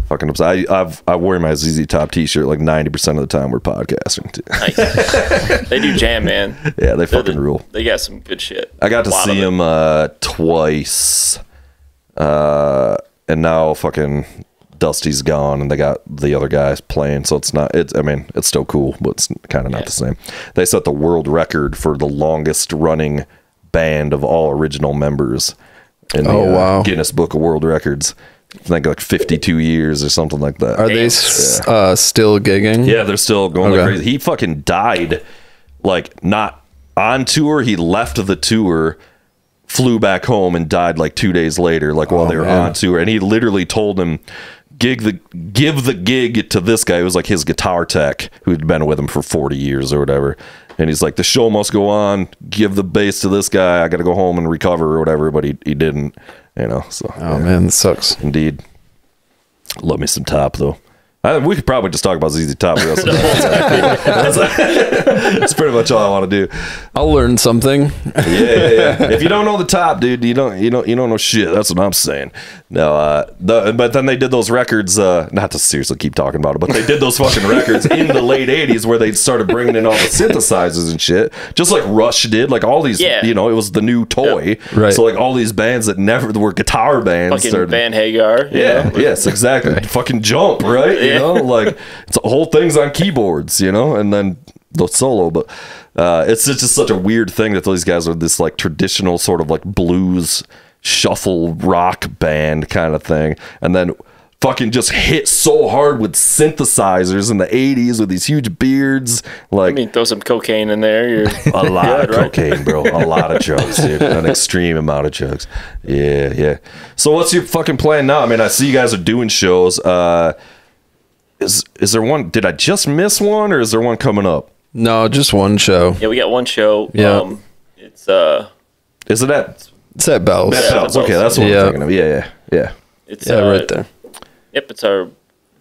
Fucking obsessed. I I've, I wear my ZZ Top T-shirt like ninety percent of the time we're podcasting. Too. Nice. they do jam, man. Yeah, they They're fucking the- rule. They got some good shit. I got to A lot see of it. him uh, twice, uh, and now fucking Dusty's gone, and they got the other guys playing. So it's not. It's. I mean, it's still cool, but it's kind of not Yeah. the same. They set the world record for the longest running band of all original members in the Oh, uh, wow. Guinness Book of World Records. I think like fifty-two years or something like that. Are they s uh, still gigging? Yeah, they're still going like crazy. He fucking died, like not on tour. He left the tour, flew back home, and died like two days later, like while Oh, they were man. on tour. And he literally told him, "Gig the give the gig to this guy It was like his guitar tech who'd been with him for forty years or whatever." And he's like, "The show must go on. Give the bass to this guy. I got to go home and recover or whatever." But he he didn't, you know. So Oh man, that sucks. Indeed. Love me some top though. I, we could probably just talk about ZZ Top. for the rest of the day. that's, that's pretty much all I want to do. I'll learn something. Yeah, yeah, yeah. If you don't know the top, dude, you don't you don't you don't know shit. That's what I'm saying. No, uh, the, but then they did those records. Uh, not to seriously keep talking about it, but they did those fucking records in the late '80s where they started bringing in all the synthesizers and shit, just like Rush did. Like all these, Yeah. you know, it was the new toy. Right. So like all these bands that never were guitar bands Fucking started. Van Hagar. you Yeah, know? yes, exactly. Fucking jump, right? You know, like it's a whole thing's on keyboards, you know, and then the solo. But uh, it's just, just such a weird thing that these guys are this like traditional sort of like blues shuffle rock band kind of thing, and then fucking just hit so hard with synthesizers in the 80s with these huge beards like I mean, throw some cocaine in there. You're a lot of good, right? cocaine, bro. A lot of drugs, dude. An extreme amount of drugs. Yeah, yeah. So what's your fucking plan now? I mean, I see you guys are doing shows. Uh is is there one did I just miss one or is there one coming up? No, just one show. Yeah, we got one show. Yeah. Um, it's uh, Is it at It's at Bell's. that Yeah, Bells? Okay, that's what Yeah. I'm thinking of. Yeah, yeah, yeah. it's Yeah, uh, right there. Yep, it's our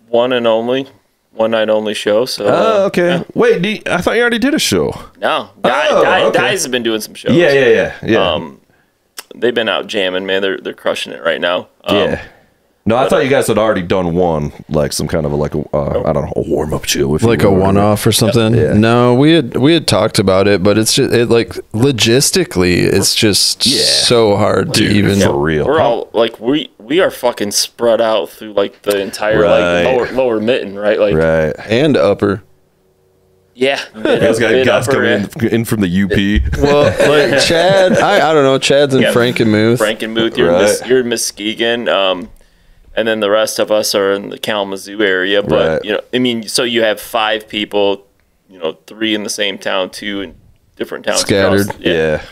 one and only, one night only show. So Oh, uh, okay. yeah. Wait, do you- I thought you already did a show. No, Di, Oh, Di, okay. Di's have been doing some shows. Yeah, yeah, yeah, yeah. Um, they've been out jamming, man. They're they're crushing it right now. Um, yeah. No, I thought you guys had already done one, like some kind of a like a uh, I don't know, a warm up show, if you like a one-off or something. Yeah. No, we had we had talked about it, but it's just it like logistically, it's just Yeah. so hard to Dude, even. for real. We're all like we we are fucking spread out through like the entire Right. like lower lower mitten, right? Like right. and upper. yeah, You guys got mid, guys upper, coming in, in from the UP. Well, like Chad, I, I don't know. Chad's in Yeah. Frankenmuth. Frankenmuth, you're Right. Miss, you're in Muskegon, um, and then the rest of us are in the Kalamazoo area. But Right. you know, I mean, so you have five people, you know, three in the same town, two in different towns. across- Scattered. yeah.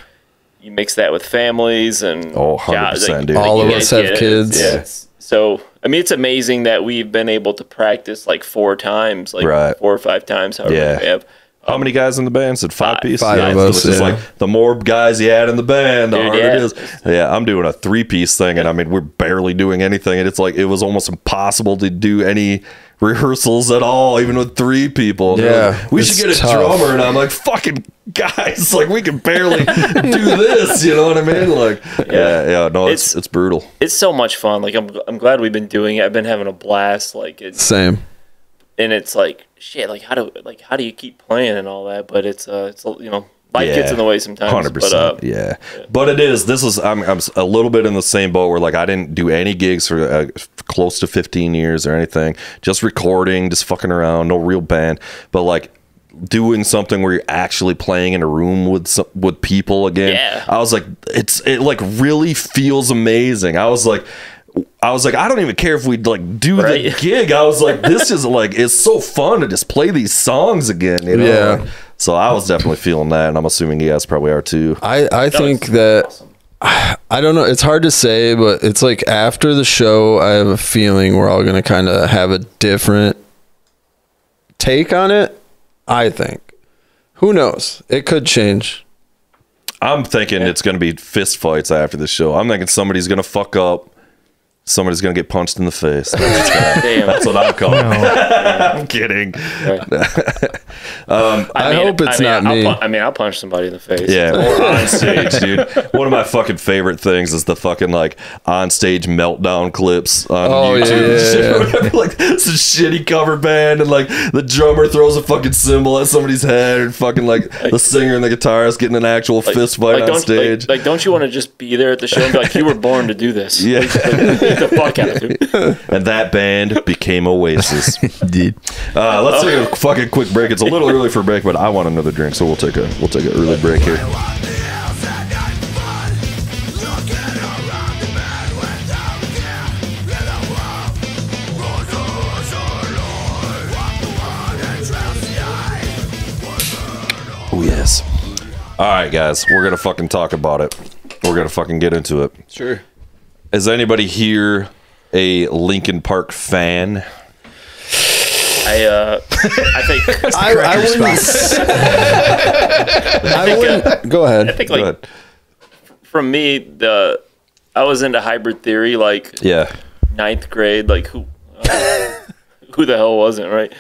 You mix that with families and Oh, 100%, dude. All you of us have it. kids. Yeah. So I mean, it's amazing that we've been able to practice like four times, like Right. four or five times, however Yeah. we have. How many guys in the band? Said five, Five. piece. Five yeah, of us, It's just yeah. like the more guys you add in the band, the Dude, harder yeah. it is. Yeah, I'm doing a three piece thing, and I mean we're barely doing anything, and it's like it was almost impossible to do any rehearsals at all, even with three people. And Yeah, like, we should get a tough. drummer, and I'm like, fucking guys, like we can barely do this. You know what I mean? Like, yeah, yeah, no, it's It's- it's brutal. It's so much fun. Like I'm, I'm glad we've been doing it. I've been having a blast. Like it's Same. and it's like shit, like how do like how do you keep playing and all that? But it's uh, it's you know, life Yeah. gets in the way sometimes. Hundred But uh, percent, yeah. But it is. This is. I'm. I'm a little bit in the same boat where like I didn't do any gigs for uh, close to 15 years or anything. Just recording, just fucking around. No real band. But like doing something where you're actually playing in a room with some, with people again. Yeah. I was like, it's it like really feels amazing. I was like. I was like, I don't even care if we like do the gig. I was like, this is like, it's so fun to just play these songs again. You know? Yeah. So I was definitely feeling that, and I'm assuming you guys probably are too. I, I think that I don't know. It's hard to say, but it's like after the show, I have a feeling we're all gonna kind of have a different take on it. I think. Who knows? It could change. I'm thinking it's going to be fist fights after the show. I'm thinking somebody's going to fuck up. Somebody's going to get punched in the face. That's, gonna- damn. that's what I'm calling. I'm kidding. Um, I hope it's I mean, not I'll me. pu- I mean, I'll punch somebody in the face. Yeah, or on stage, dude. One of my fucking favorite things is the fucking like on stage meltdown clips on Oh, yeah, YouTube. yeah, like it's a shitty cover band, and like the drummer throws a fucking cymbal at somebody's head, and fucking like the singer and the guitarist getting an actual fist fight on stage. Like, like, don't you want to just be there at the show and be like, you were born to do this? Yeah. Like, beat the fuck out of you. and that band became Oasis. Dude. Uh, let's take a fucking quick break. It's a little early for a break, but I want another drink, so we'll take a we'll take an early break here. Oh yes. All right, guys, we're gonna fucking talk about it. We're gonna fucking get into it. Sure. Is anybody here a Linkin Park fan? I, uh, I think, I, I wouldn't. I wouldn't. Go I ahead. think like ahead. from me, the I was into hybrid theory like Yeah. ninth grade. Like who, uh, who the hell wasn't right?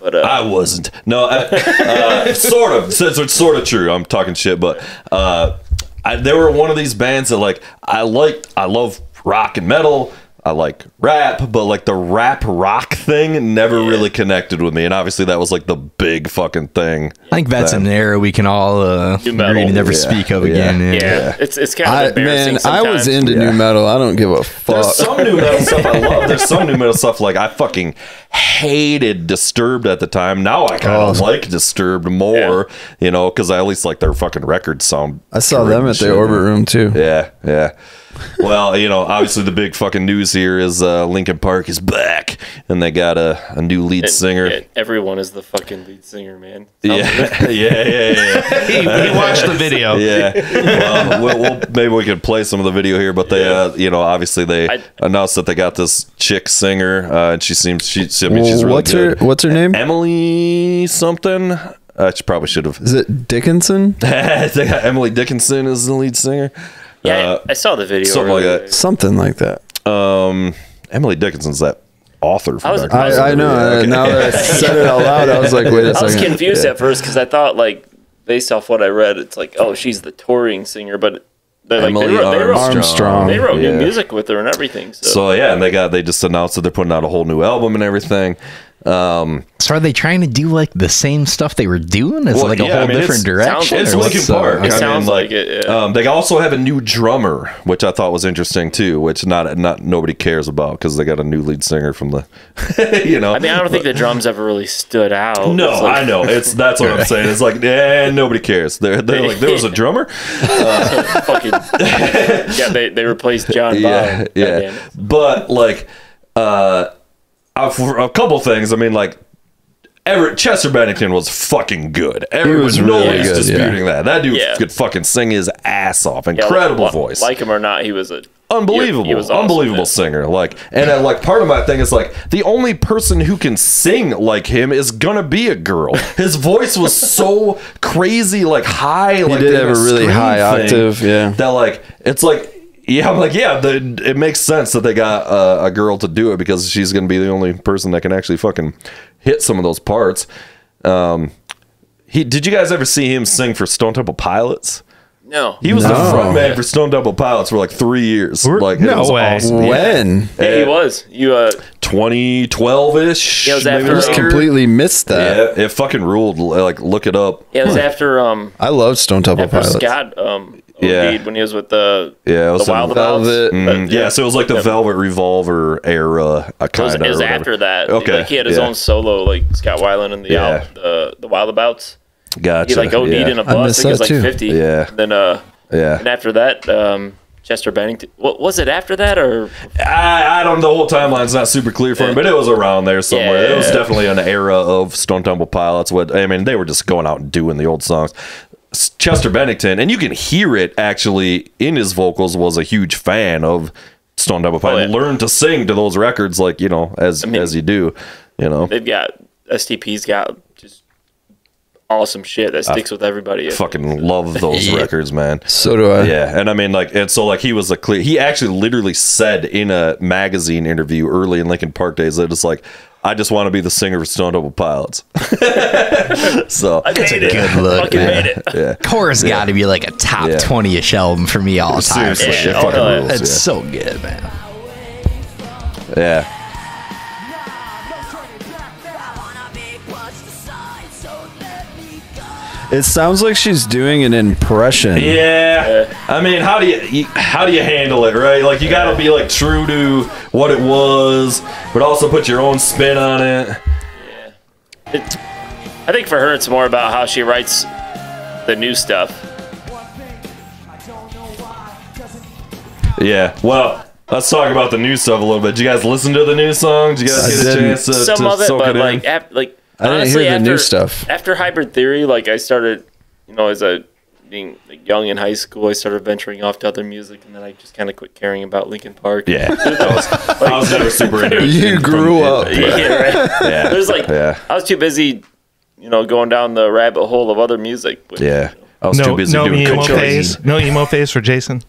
But uh, I wasn't. No, I, uh, sort of. Since it's sort of true. I'm talking shit, but uh, I, they were one of these bands that like I like. I love rock and metal. I like rap, but like the rap rock thing never really connected with me, and obviously that was like the big fucking thing. I think that's Then- an era we can all uh, agree to never Yeah, speak of yeah, again. yeah, it's it's kind I of embarrassing. man, I was into Yeah. nu metal. I don't give a fuck. There's some nu metal stuff I love. There's some nu metal stuff like I fucking hated Disturbed at the time. Now I kind of Oh. like Disturbed more, you know, because I at least like their fucking records sound. I saw them at the shit. Orbit Room too. Yeah, yeah. Well, you know, obviously the big fucking news here is uh, Linkin Park is back, and they got a, a new lead And- singer. and everyone is the fucking lead singer, man. yeah, yeah, yeah, yeah, He, he watched the video. yeah. Well, we'll, we'll maybe we could play some of the video here, but they, uh, you know, obviously they I- announced that they got this chick singer, uh, and she seems she. I mean, she's really what's good. her What's her name? Emily something. Uh, probably should have. Is it Dickinson? Emily Dickinson as the lead singer. Yeah, Uh, I saw the video. something like that. Something like that. Um, Emily Dickinson's that author. From I was- I was- I, I know. Yeah, uh. Now that I said it out loud, I was like, wait a I was confused Yeah. at first because I thought like based off what I read, it's like oh she's the touring singer, but they're like, Emily they wrote, they wrote, Armstrong. they wrote Yeah. new music with her and everything. So, So yeah, and they got they just announced that they're putting out a whole new album and everything. Um, So are they trying to do like the same stuff they were doing? Is Well, it like a yeah, I whole mean, different it's- direction? it's or Linkin what's, uh, Park. It I sounds mean, like it, yeah. Um, they also have a new drummer, which I thought was interesting too. Which not not nobody cares about because they got a new lead singer from the, you know. I mean, I don't think the drums ever really stood out. No, like- I know. It's that's what I'm saying. It's like, eh, nobody cares. They're they're like, there was a drummer. fucking yeah. They they replaced John. yeah, yeah. But like, uh, uh, for a couple things. I mean, like. Everett, Chester Bennington was fucking good. Everyone, was really nobody's good, disputing that. That dude Yeah. could fucking sing his ass off. Yeah, Incredible like, voice. Like him or not, he was a unbelievable, he was awesome, unbelievable man. singer. Like, and uh, like part of my thing is like the only person who can sing like him is gonna be a girl. His voice was so crazy, like high. like did have a really high thing, octave, yeah. That like it's like. Yeah, I'm like, yeah, the, it makes sense that they got uh, a girl to do it because she's going to be the only person that can actually fucking hit some of those parts. Um, he did you guys ever see him sing for Stone Temple Pilots? No. He was the No. front man for Stone Temple Pilots for like three years. We're- like it no was way. awesome. When? Yeah, he was. You uh 2012 ish. Yeah, it was I after- just completely missed that. Yeah, it fucking ruled. Like, look it up. yeah, it was after um I love Stone Temple Pilots. Scott um Yeah. OD'd when he was with the Yeah, it was the in Wild Velvet. Abouts. Mm, yeah, so it was like the Yeah. Velvet Revolver era. Uh, It was, kind it was after that. Okay, Like he had his yeah. own solo, like Scott Weiland and the Yeah. Al- the the Wildabouts. Gotcha. He like OD'd yeah. in a I bus. missed I think he was that like too. fifty. Yeah. And then uh Yeah. and after that, um Chester Bennington. What was it after that or I, I don't. The whole timeline's not super clear for him, but it was around there somewhere. Yeah. It was definitely an era of Stone Temple Pilots. What I mean, they were just going out and doing the old songs. S- Chester Bennington, and you can hear it actually in his vocals. Was a huge fan of Stone Temple oh, Pilots. yeah. Learned to sing to those records, like you know, as mean- as you do. You know, they've got STP's got just awesome shit that sticks with everybody. fucking love those Yeah. records, man. So do I. Yeah, and I mean, like, and so like he was a clear. He actually literally said in a magazine interview early in Linkin Park days that it's like, I just want to be the singer for Stone Temple Pilots. so I made it. good look, man. made it. yeah, Core's got to be like a top Yeah. 20 ish album for me all the time. seriously, for it. Oh, yeah, fucking oh, rules. It's so good, man. yeah. It sounds like she's doing an impression. Yeah, I mean, how do you, you how do you handle it, right? Like, you got to be like true to what it was, but also put your own spin on it. Yeah. It, I think for her, it's more about how she writes the new stuff. Yeah. Well, let's talk about the new stuff a little bit. Did you guys listen to the new song? Did you guys I get a didn't. chance to, Some to of it, soak but it in? like, ap- like I didn't honestly, hear the after, new stuff. After Hybrid Theory, like I started, you know, as a being like, young in high school, I started venturing off to other music, and then I just kind of quit caring about Linkin Park. yeah, I was, I was never super into it. You grew up. yeah, right. Yeah, There's like, yeah, I was too busy, you know, going down the rabbit hole of other music. which, yeah. I was No, too busy no doing emo cocaine. phase. No emo phase for Jason.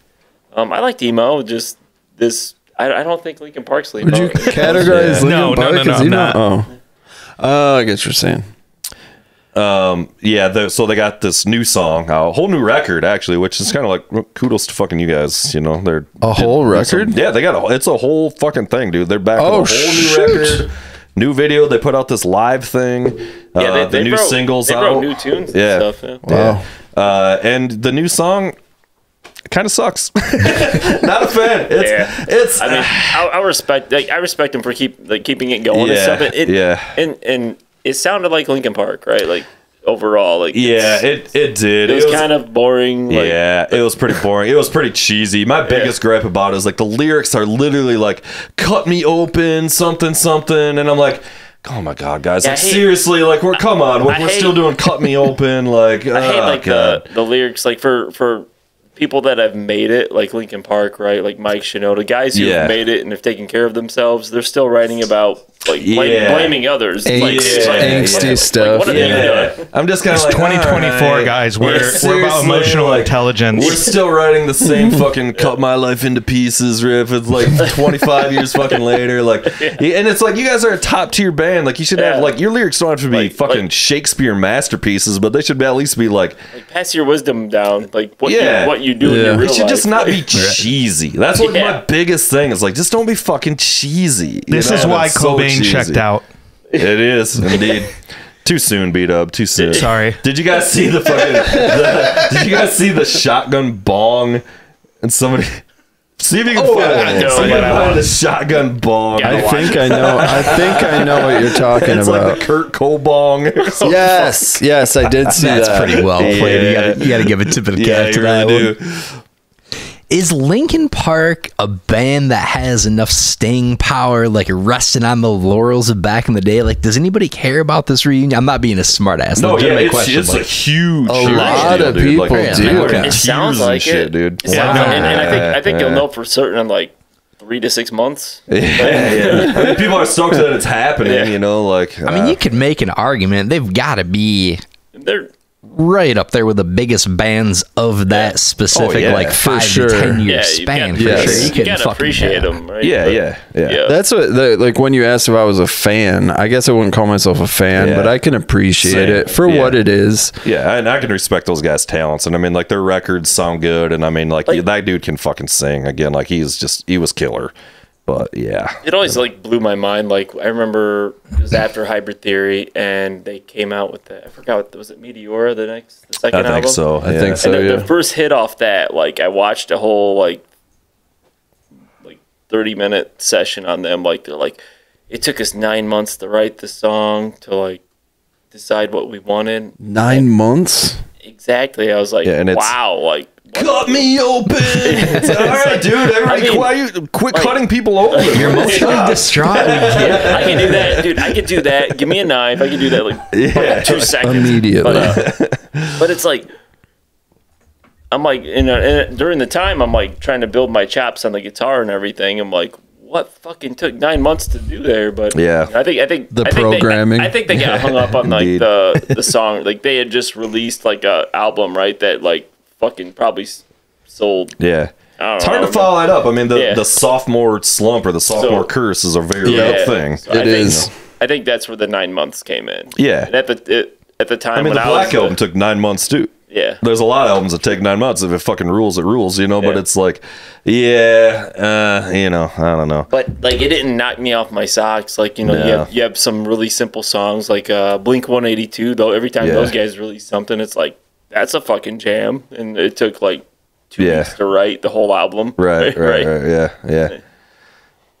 Um, I liked emo. Just this, I, I don't think Linkin Park's emo. Would you categorize Linkin No, no, Park no, no, as I'm emo? not. Oh. Oh, I guess you're saying. Yeah, the, so they got this new song, a whole new record actually, which is kind of like kudos to fucking you guys. You know, they're A whole record? Yeah, they got a, it's a whole fucking thing, dude. They're back Oh, with a whole shoot. new record, new video. They put out this live thing. Yeah, uh, they, the new wrote, singles They out. new tunes Yeah. and stuff. Yeah. Wow. Uh, and the new song kind of sucks. Not a fan. It's, Yeah. it's I mean, I, I respect like I respect him for keep like keeping it going and Yeah, stuff. It, it- yeah. and and it sounded like Linkin Park, right? Like overall, like yeah, it it did. it was, kind of boring. Like, yeah, it was pretty boring. It was pretty cheesy. My biggest gripe about it is like the lyrics are literally like "cut me open," something something, and I'm like, oh my god, guys, Yeah, like hate- seriously, like we're come on, we're, I we're hate- still doing "cut me open." Like, I hate oh, like God. the the lyrics like for for people that have made it, like Linkin Park, right? Like Mike Shinoda, guys who Yeah. have made it and have taken care of themselves. They're still writing about like blame, Yeah. blaming others. It's like, Angst- it's like, angsty what- stuff. Like, what have Yeah, done? I'm just kind of It's like 2024, all right. guys. We're, Yeah, we're about emotional like, intelligence. We're still writing the same fucking cut my life into pieces riff. It's like 25 years fucking later. Like, yeah, and it's like you guys are a top tier band. Like, you should Yeah. have like your lyrics don't have to be Like- fucking like- Shakespeare masterpieces, but they should at least be like, Like, pass your wisdom down. Like what Yeah. you, what you do in Yeah. your real it should just not be cheesy. That's what Yeah. my biggest thing is. Like, just don't be fucking cheesy. this know? is why That's so Cobain cheesy. checked out. It is indeed. Too soon, beat up. Too soon. Sorry. Did you guys see the fucking? The, did you guys see the shotgun bong? And somebody. See if you can oh, find I it. know See if you can find want. the shotgun bong. Yeah, I think I know. I think I know what you're talking it's about. like the Kurt Cobong. yes, yes, I did see That's that. pretty well played. You Yeah. gotta, you gotta give it tip of the Yeah, cap you to that really one. Do. Is Linkin Park a band that has enough staying power, like resting on the laurels of back in the day? Like, does anybody care about this reunion? I'm not being a smartass. No, yeah, it's, question. it's a huge, A huge lot deal, of dude. people like, do. people are It It sounds and like shit, it, dude. It sounds no. and, and I think I think you'll know for certain in like three to six months. Yeah, yeah. I mean, people are stoked that it's happening. Yeah. You know, like I mean, you uh, could make an argument. They've got to be. They're right up there with the biggest bands of that specific Oh, yeah, like for five sure. to ten year Yeah, you span. gotta, For Yes. sure, you, you couldn't appreciate them, right? Yeah, But- yeah, yeah. That's what the, like when you asked if I was a fan. I guess I wouldn't call myself a fan, Yeah. but I can appreciate Same. it for Yeah. what it is. Yeah, and I can respect those guys' talents, and I mean, like their records sound good, and I mean, like, Like- that dude can fucking sing again. Like he's just he was killer, but yeah, It always like blew my mind. Like I remember it was after Hybrid Theory, and they came out with the I forgot what was it Meteora the next the I second think album. so. I yeah. think so. And the, yeah. the first hit off that, like I watched a whole like like thirty minute session on them. Like they're like, it took us nine months to write the song to like decide what we wanted. Nine months. Exactly. I was like, Yeah, and it's- wow, like? Cut me open. It's all right, dude. Everybody, mean, why you quit like- cutting people open? You're emotionally distraught. We. I can do that, dude. I can do that. Give me a knife. I can do that like Yeah. two seconds Immediately. But, uh, but it's like I'm like, in a, in a- during the time, I'm like trying to build my chops on the guitar and everything. I'm like, what fucking took nine months to do there? But Yeah. I think I think The I think they- programming. I, think they got hung up on like the the song. Like they had just released like a album, right? That like fucking probably sold. Yeah. I don't It's know. hard to follow that up. I mean, the, Yeah. the sophomore slump or the sophomore So- curse is a very Yeah. real thing. So I It think- I think that's where the nine months came in. Yeah. And at the it, at the time I mean, when the I Black was album took nine months too. yeah. There's a lot of albums that take nine months. If it fucking rules, it rules, you know. But it's like, yeah, uh, you know, I don't know. but like it didn't knock me off my socks. Like you know, you have you have some really simple songs like uh, Blink One Eighty Two. Though every time Yeah. those guys release something, it's like that's a fucking jam, and it took like two Yeah. weeks to write the whole album. Right, right, right, yeah, yeah.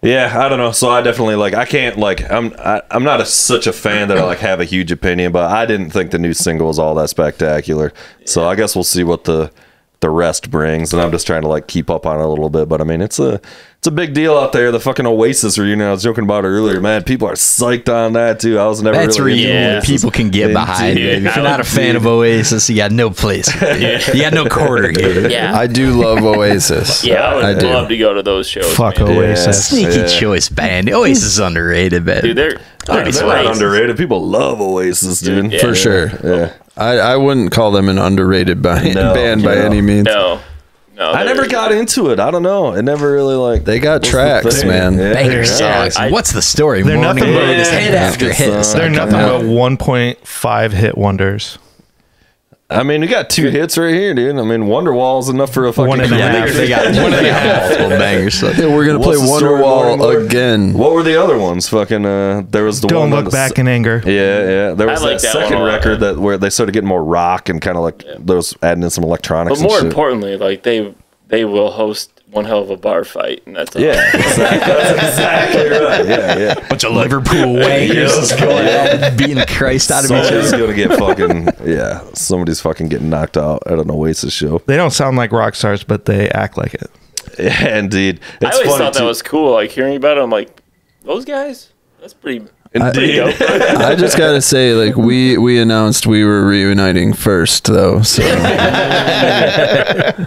Yeah, I don't know. So I definitely like. I can't like. I'm. I, I'm not a, such a fan that I like have a huge opinion, but I didn't think the new single was all that spectacular. So I guess we'll see what the the rest brings, and I'm just trying to like keep up on it a little bit. But I mean, it's a it's a big deal out there. The fucking Oasis reunion. I was joking about it earlier. Man, people are psyched on that too. I was never That's really where into Oasis. people can get behind Indeed. it. If you're not a fan of Oasis, you got no place. You got no quarter here. Yeah. I do love Oasis. yeah, I would I do. love to go to those shows. Fuck man. Oasis. Sneaky Yeah. choice band. Oasis is underrated, man. dude. They're they're, They're not underrated. People love Oasis, dude. Yeah. For sure. Yeah. I, I wouldn't call them an underrated band, No, band by no. any means. No, no. I never got into it. I don't know. It never really like. They got was the tracks, man. Yeah. Banger Yeah, songs. I- What's the story? They're Morning nothing but- Glory, just hit after hit. It's not They're nothing but 1.5 hit wonders. I mean, we got two hits right here, dude. I mean, Wonderwall's enough for a fucking One and a career. half. Yeah, they got one and a half bangers. So. Yeah, we're gonna What's play the story of Wonderwall Glory? again. What were the other ones? Fucking, uh, there was the Don't one on look the back s- in anger. Yeah, yeah. There was I like that that one second a lot, record that where they started getting more rock and kind of like there was adding in some electronics. But more shit. importantly, like they they will host one hell of a bar fight, and that's all. Yeah, exactly. That's exactly right. Yeah, yeah. bunch of Liverpool wankers just going out beating Christ out of each Somebody's other. gonna get fucking yeah. Somebody's fucking getting knocked out at an Oasis show. They don't sound like rock stars, but they act like it. Yeah, indeed. I always funny thought that was cool. Like hearing about it, I'm like, those guys. That's pretty. Pretty Indeed. dope. I just gotta say, like we we announced we were reuniting first, though. So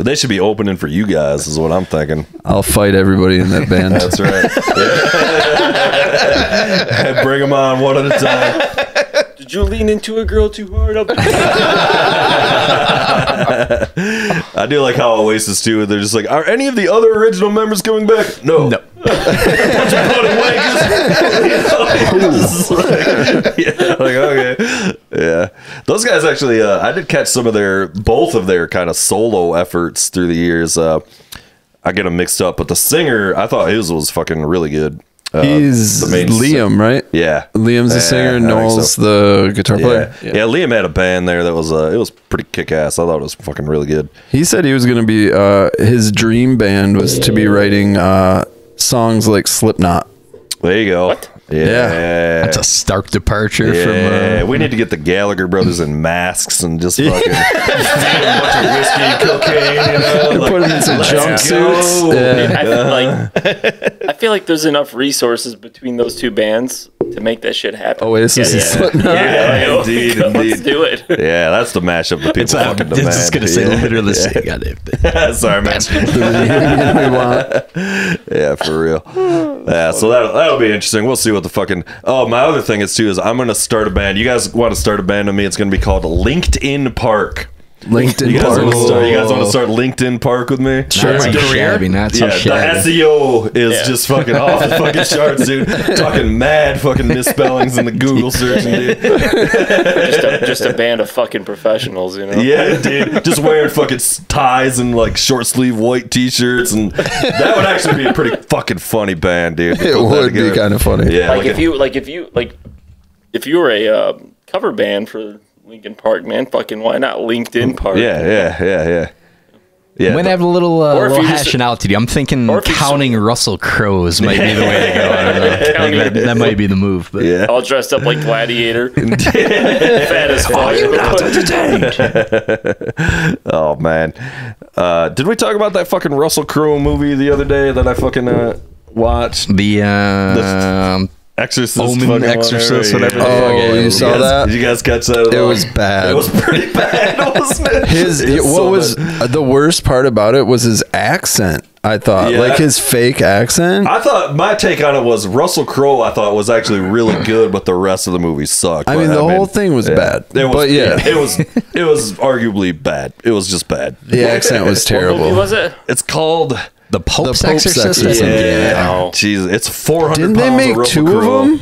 They should be opening for you guys, is what I'm thinking. I'll fight everybody in that band. That's right. Yeah. Bring them on one at a time. Did you lean into a girl too hard? I do like how Oasis too. They're just like, are any of the other original members coming back? No. No. Bunch of bloody wankers. yeah, like okay, yeah. Those guys actually, uh, I did catch some of their both of their kind of solo efforts through the years. Uh, I get them mixed up, but the singer, I thought his was fucking really good. Uh, He's the main Liam, right? Yeah, Liam's the Yeah, singer, I Noel's so. the guitar Yeah. player. yeah, Liam had a band there that was uh, it was pretty kick ass. I thought it was fucking really good. He said he was gonna be uh, his dream band was to be writing uh, songs like Slipknot. There you go. What? Yeah. That's a stark departure Yeah, from. Uh, we need to get the Gallagher brothers in masks and just fucking a bunch of whiskey, cocaine, you know, like, Put him in some let's jumpsuits. go. Yeah. I feel like I feel like there's enough resources between those two bands to make that shit happen. Oasis and Slipknot. Yeah, like, indeed, Let's indeed. do it. Yeah, that's the mashup that people it's, I'm fucking just gonna say yeah. literally say goddamn thing. Sorry, man. We want. Yeah, for real. Yeah, so that that'll be interesting. We'll see what with the fucking. Oh, my other thing is too is I'm gonna start a band. You guys want to start a band with me? It's gonna be called LinkedIn Park. LinkedIn You guys Park. want to start? You guys want to start LinkedIn Park with me? Sure. Not so shabby, not so yeah, shabby. the SEO is Yeah. just fucking off the fucking charts, dude. Talking mad fucking misspellings in the Google search, dude. just a, just a band of fucking professionals, you know. Yeah, dude. Just wearing fucking ties and like short sleeve white t shirts, and that would actually be a pretty fucking funny band, dude. It would be kind of funny. Yeah, Like if a- you like if you like if you were a uh, cover band for Linkin Park, man, fucking why not LinkedIn Park? Yeah, yeah, yeah, yeah. Yeah, I'm gonna have a little, uh, little you just- hashing out to do. I'm thinking Or if counting Russell Crowe's might be the way to go. I don't know. I that, that might be the move. But yeah. All dressed up like Gladiator, fat as fuck. Oh man, uh, did we talk about that fucking Russell Crowe movie the other day that I fucking uh, watched? the um, Exorcist, Omen, Exorcist, whatever. whatever the Oh, fuck it oh, you saw guys- that? Did you guys catch that? It was bad. It was pretty bad, wasn't it? His It was what so was bad. the worst part about it was his accent. I thought Yeah. like his fake accent. I thought my take on it was Russell Crowe. I thought was actually really good, but the rest of the movie sucked. I mean, But, the whole thing was bad. It was, But yeah. it was it was arguably bad. It was just bad. the accent was terrible. What movie terrible. was it? It's called the Pope's, The Pope's Exorcist. Exorcist. yeah. No. Jesus, it's four hundred. Didn't they make two of them?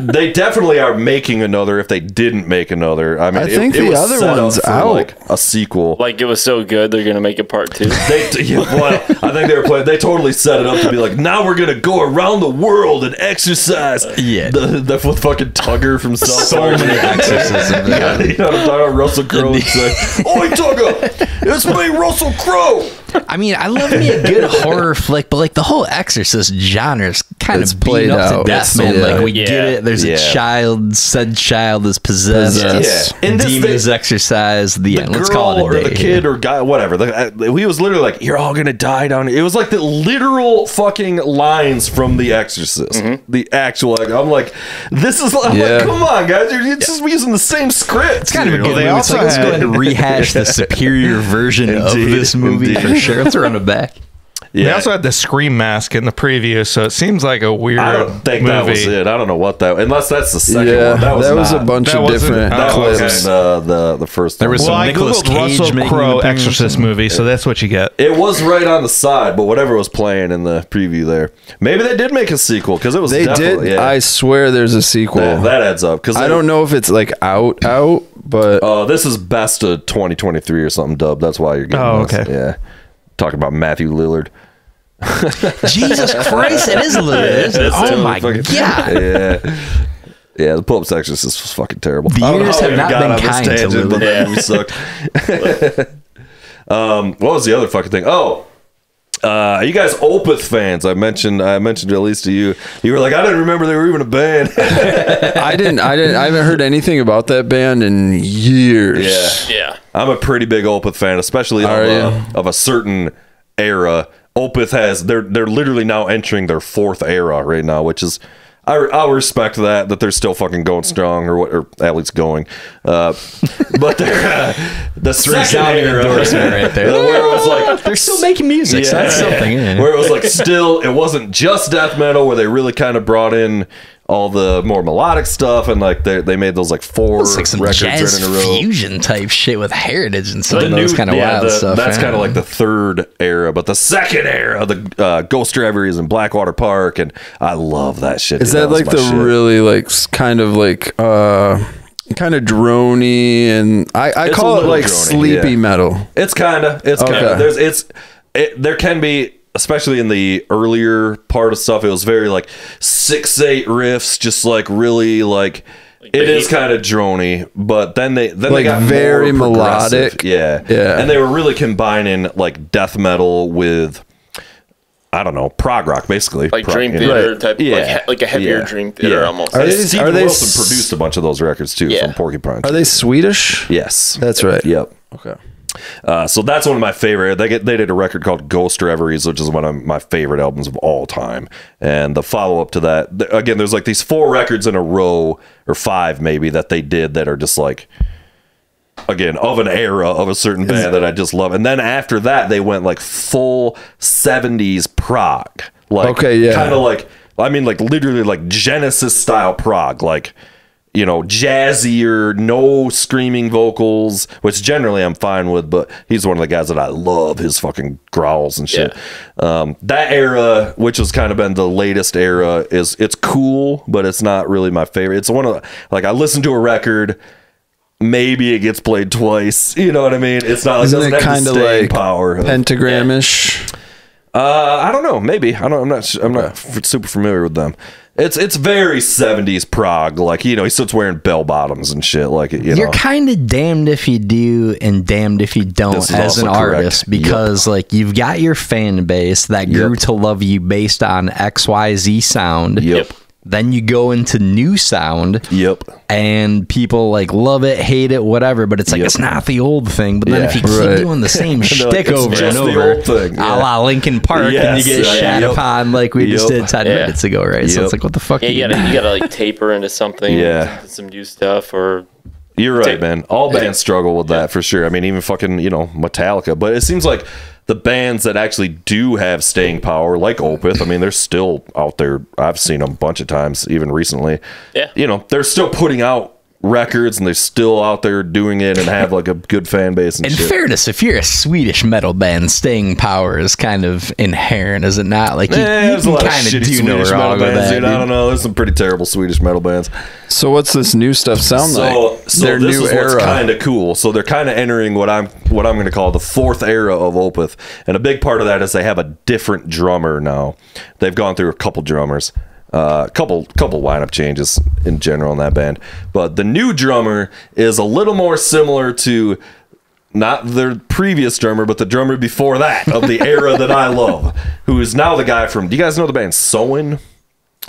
they definitely are making another. If they didn't make another, I mean, I think it the was other one's for, out. like a sequel. Like it was so good, they're gonna make it part two. They, yeah, well, I think they were playing. They totally set it up to be like, now we're gonna go around the world and exercise. Uh, yeah. the, the fucking Tugger from South So Park. many exorcisms. Yeah, you know what I'm talking about? Russell Crowe. It's like, Oi, Tugger, it's me, Russell Crowe. I mean, I love me a good horror flick, but like the whole Exorcist genre is kind It's of played played up out. to death, It's- man. yeah. Like we Yeah. get it. There's Yeah. a child. Said child is possessed. Possessed. Yeah. And this demon thing- is exorcised. The, end. the Let's girl call it a or day. the kid or guy, whatever. The, uh, he was literally like, "You're all gonna die down here." It was like the literal fucking lines from The Exorcist. The actual. Like, I'm like, this is. I'm Yeah. like, come on, guys, you're, you're just using the same script. It's kind of a good they movie. It's also like, let's go had- ahead and rehash the superior version of this movie for Indeed. sure. Let's run it back. They also had the scream mask in the preview, so it seems like a weird I don't think movie. that was it. I don't know what that. Unless that's the second yeah, one. That was, that was a bunch of different That clips. was uh, the the first. There one. was Well, some I Nicolas Cage Russell making Crowe an appearance or Exorcist movie, so that's what you get. It was right on the side, but whatever was playing in the preview there, maybe they did make a sequel because it was. They did. Yeah, I swear, there's a sequel. that, that adds up because I don't know if it's like out, out, but Oh, this is best of 2023 or something, Dub. That's why you're getting Oh, this. okay. Yeah, talking about Matthew Lillard. Jesus Christ, it is little. That's oh totally my fucking- god. Yeah. Yeah, the Pope's Exorcist was fucking terrible. The know years have not been kind to tangent, but Lillard. that movie sucked. um, what was the other fucking thing? Oh, uh, are you guys Opeth fans? I mentioned I mentioned at least to you. You were like, I didn't remember they were even a band. I didn't. I didn't. I haven't heard anything about that band in years. yeah. Yeah. I'm a pretty big Opeth fan, especially of, uh, of a certain era. Opeth has they're they're literally now entering their fourth era right now, which is I I'll respect that that they're still fucking going strong or what or at least going. Uh, but they're uh, the second resounding era endorsement right there. where it was like They're still making music. so that's something. yeah. where it was like still it wasn't just death metal where they really kind of brought in all the more melodic stuff and like they they made those like four It's like some records jazz right in a row. fusion type shit with heritage and stuff. The that was kind of yeah, wild the- stuff. That's yeah. kind of like the third era, but the second era, of the uh, Ghost Reveries and Blackwater Park, and I love that shit. Is dude. that was like the shit. really like kind of like uh kind of drony and I I It's call it like droney, sleepy yeah. metal. It's kind of. It's kind Okay. of. There's. It's. It, there can be, especially in the earlier part of stuff. It was very like six eight riffs, just like really like. It is kind of drony, but then they then Like they got very more melodic. Yeah, Yeah. and they were really combining like death metal with. I don't know, prog rock, basically. Like Prog- Dream yeah. Theater Right. type, Yeah. like, he- like a heavier Yeah. Dream Theater Yeah. almost. Are And they- Steven are they Wilson s- produced a bunch of those records too Yeah. from Porcupine. Are they Swedish? Yes, That's right. Yep. Okay. Uh, so that's one of my favorite. They get they did a record called Ghost Reveries, which is one of my favorite albums of all time. And the follow up to that, th- again, there's like these four records in a row or five maybe that they did that are just like again of an era of a certain band that I just love. And then after that, they went like full '70s prog, like Okay, yeah. kind of like I mean, like literally like Genesis style prog, like you know, jazzier, no screaming vocals, which generally I'm fine with. But he's one of the guys that I love his fucking growls and shit. Um, that era, which has kind of been the latest era, is it's cool, but it's not really my favorite. It's one of the, like I listen to a record. Maybe it gets played twice. You know what I mean? It's not. Isn't it it doesn't have kind the of staying like power? of- pentagramish? uh, I don't know. Maybe I don't. I'm not. I'm not f- super familiar with them. It's it's very 70s prog. Like you know, he starts wearing bell bottoms and shit. Like you know, You're kind of damned if you do and damned if you don't as an correct. artist because like you've got your fan base that grew Yep. to love you based on XYZ sound. Yep. Then you go into new sound Yep. and people like love it, hate it, whatever, but it's like Yep. it's not the old thing. But then Yeah. if you keep Right. doing the same like, shtick "It's over and over, old thing." a Yeah. la Linkin Park, and you get yeah, shat yep. upon like we just did 10 Yeah. minutes ago, right? So it's like, what the fuck? Yeah, are you you gotta doing? you gotta like taper into something. Yeah. some new stuff or You're right, Take- man. All bands struggle with that for sure. I mean, even fucking you know Metallica. But it seems like the bands that actually do have staying power, like Opeth, I mean, they're still out there. I've seen them a bunch of times, even recently. Yeah. You know, they're still putting out records and they're still out there doing it and have like a good fan base and In shit. fairness, if you're a Swedish metal band, staying power is kind of inherent, is it not? Like you, Eh, you there's a can lot of kind shitty of do no Swedish wrong metal with bands, that. dude. I don't know. There's some pretty terrible Swedish metal bands. So what's this new stuff sound so, like? so Their this new is era. what's kind of cool. So they're kind of entering what I'm what I'm going to call the fourth era of Opeth, and a big part of that is they have a different drummer now. They've gone through a couple drummers, a uh, couple couple lineup changes in general in that band, but the new drummer is a little more similar to. Not their previous drummer, but the drummer before that of the era that I love, who is now the guy from. Do you guys know the band Soen?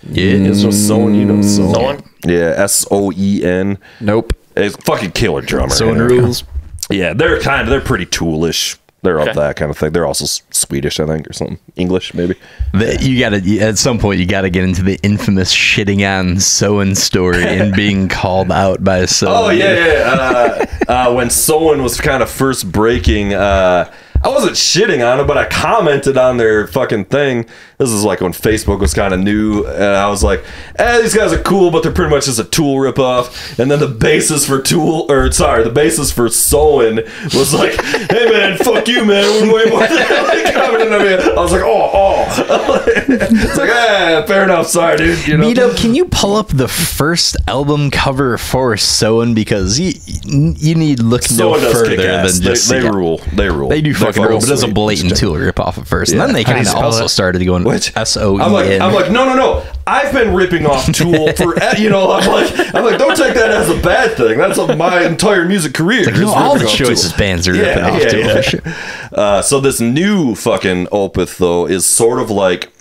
Yeah. Is there Soen? You know Soen? Soen? Yeah, S O E N. Nope. It's fucking killer drummer. Soen rules. Yeah, they're kind of they're pretty toolish. They're of that kind of thing. They're also Swedish, I think, or something. English, maybe. The- you gotta at some point you gotta get into the infamous shitting on Soen story and being called out by Soen. Oh yeah, yeah. yeah. Uh, uh, when Soen was kind of first breaking, uh, I wasn't shitting on it, but I commented on their fucking thing. This is like when Facebook was kind of new, and I was like, "Eh, these guys are cool, but they're pretty much just a Tool ripoff." And then the basis for Tool, or sorry, the basis for Soen was like, "Hey man, fuck you, man. We're way more." Like, commenting on me. I was like, "Oh, oh." it's like, ah, fair enough. Sorry, dude. You know. Meetup, can you pull up the first album cover for Soen because you you need look no further than just they, they rule. They rule. They do They're fucking rule, but it's a blatant tool ripoff at first, and then they How do you kind of also it? started going Which S O E I'm like. I'm like, no, no, no. I've been ripping off Tool for, you know, I'm like, I'm like, don't take that as a bad thing. That's a, my entire music career. Like, no, all the choices Tool. bands are ripping off Tool for sure. Uh, so this new fucking Opeth though is sort of like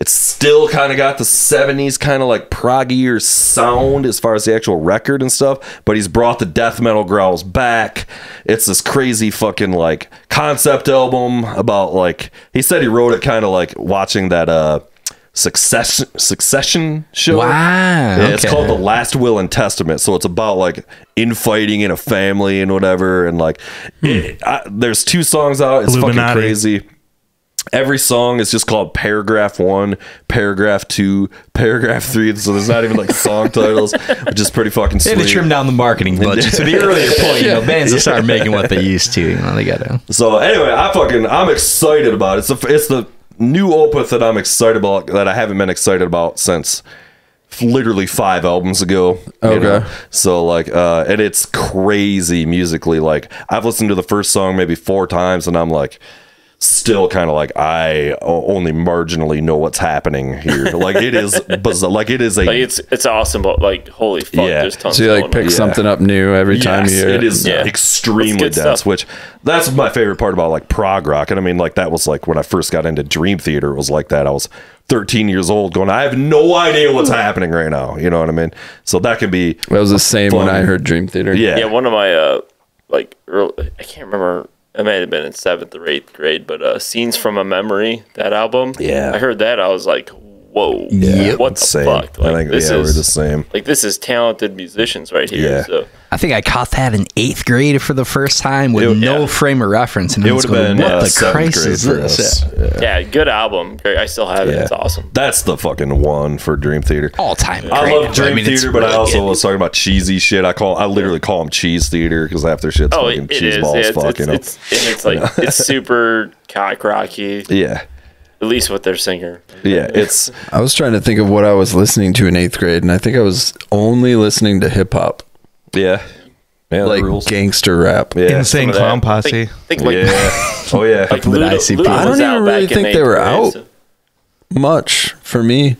it's still kind of got the 70s kind of like proggier sound as far as the actual record and stuff, but he's brought the death metal growls back. It's this crazy fucking like concept album about like he said he wrote it kind of like watching that uh succession succession show. Wow, Yeah, It's called The Last Will and Testament. So it's about like infighting in a family and whatever. And like, it, I, there's two songs out. It's Illuminati. fucking crazy. Every song is just called paragraph one, paragraph two, paragraph three. So there's not even like song titles, which is pretty fucking They sweet. had to trim down the marketing budget to the earlier point. You know, bands that start making what they used to. You know, they gotta. So anyway, I fucking I'm excited about it. It's the it's the new Opeth that I'm excited about that I haven't been excited about since literally five albums ago. you Okay. know? So like uh and it's crazy musically. Like I've listened to the first song maybe four times and I'm like still kind of like I only marginally know what's happening here. Like it is bizarre. Like it is a like it's it's awesome, but like holy fuck, Yeah. there's tons. So you like going pick on. something up new every time you Yes, hear it. it is Yeah. extremely dense, stuff. which that's my favorite part about like prog rock. And I mean, like that was like when I first got into Dream Theater, it was like that. I was 13 years old going, I have no idea what's happening right now. You know what I mean? So that can be, That was the same when I heard Dream Theater. yeah. Yeah, one of my uh like early, I can't remember. I may have been in seventh or eighth grade, but uh, "Scenes from a Memory" that album. Yeah. I heard that. I was like, "Whoa, Yep. what the same. fuck?" I think, this yeah, is we're the same. like this is talented musicians right here. Yeah. So I think I caught that in eighth grade for the first time with It- no yeah. frame of reference. And It would was have been what uh, the seventh Christ is for this? us. Yeah. Yeah, good album. I still have it. It's awesome. That's the fucking one for Dream Theater. All time. I love Dream mean, Theater, but I also good. was talking about cheesy shit. I call I literally call them cheese theater because after their shit's Oh, fucking it cheese is. balls. Yeah, it's, fuck, it's, you it's, and it's like it's super cock rocky. yeah, At least with their singer. yeah. It's I was trying to think of what I was listening to in eighth grade, and I think I was only listening to hip hop, yeah, yeah. like rules. gangster rap. Yeah, Insane Some Clown that. Posse. Think, think like, yeah. Oh yeah. like From Luda, ICP. Luda I don't even really think they were grade, out. so- Much for me.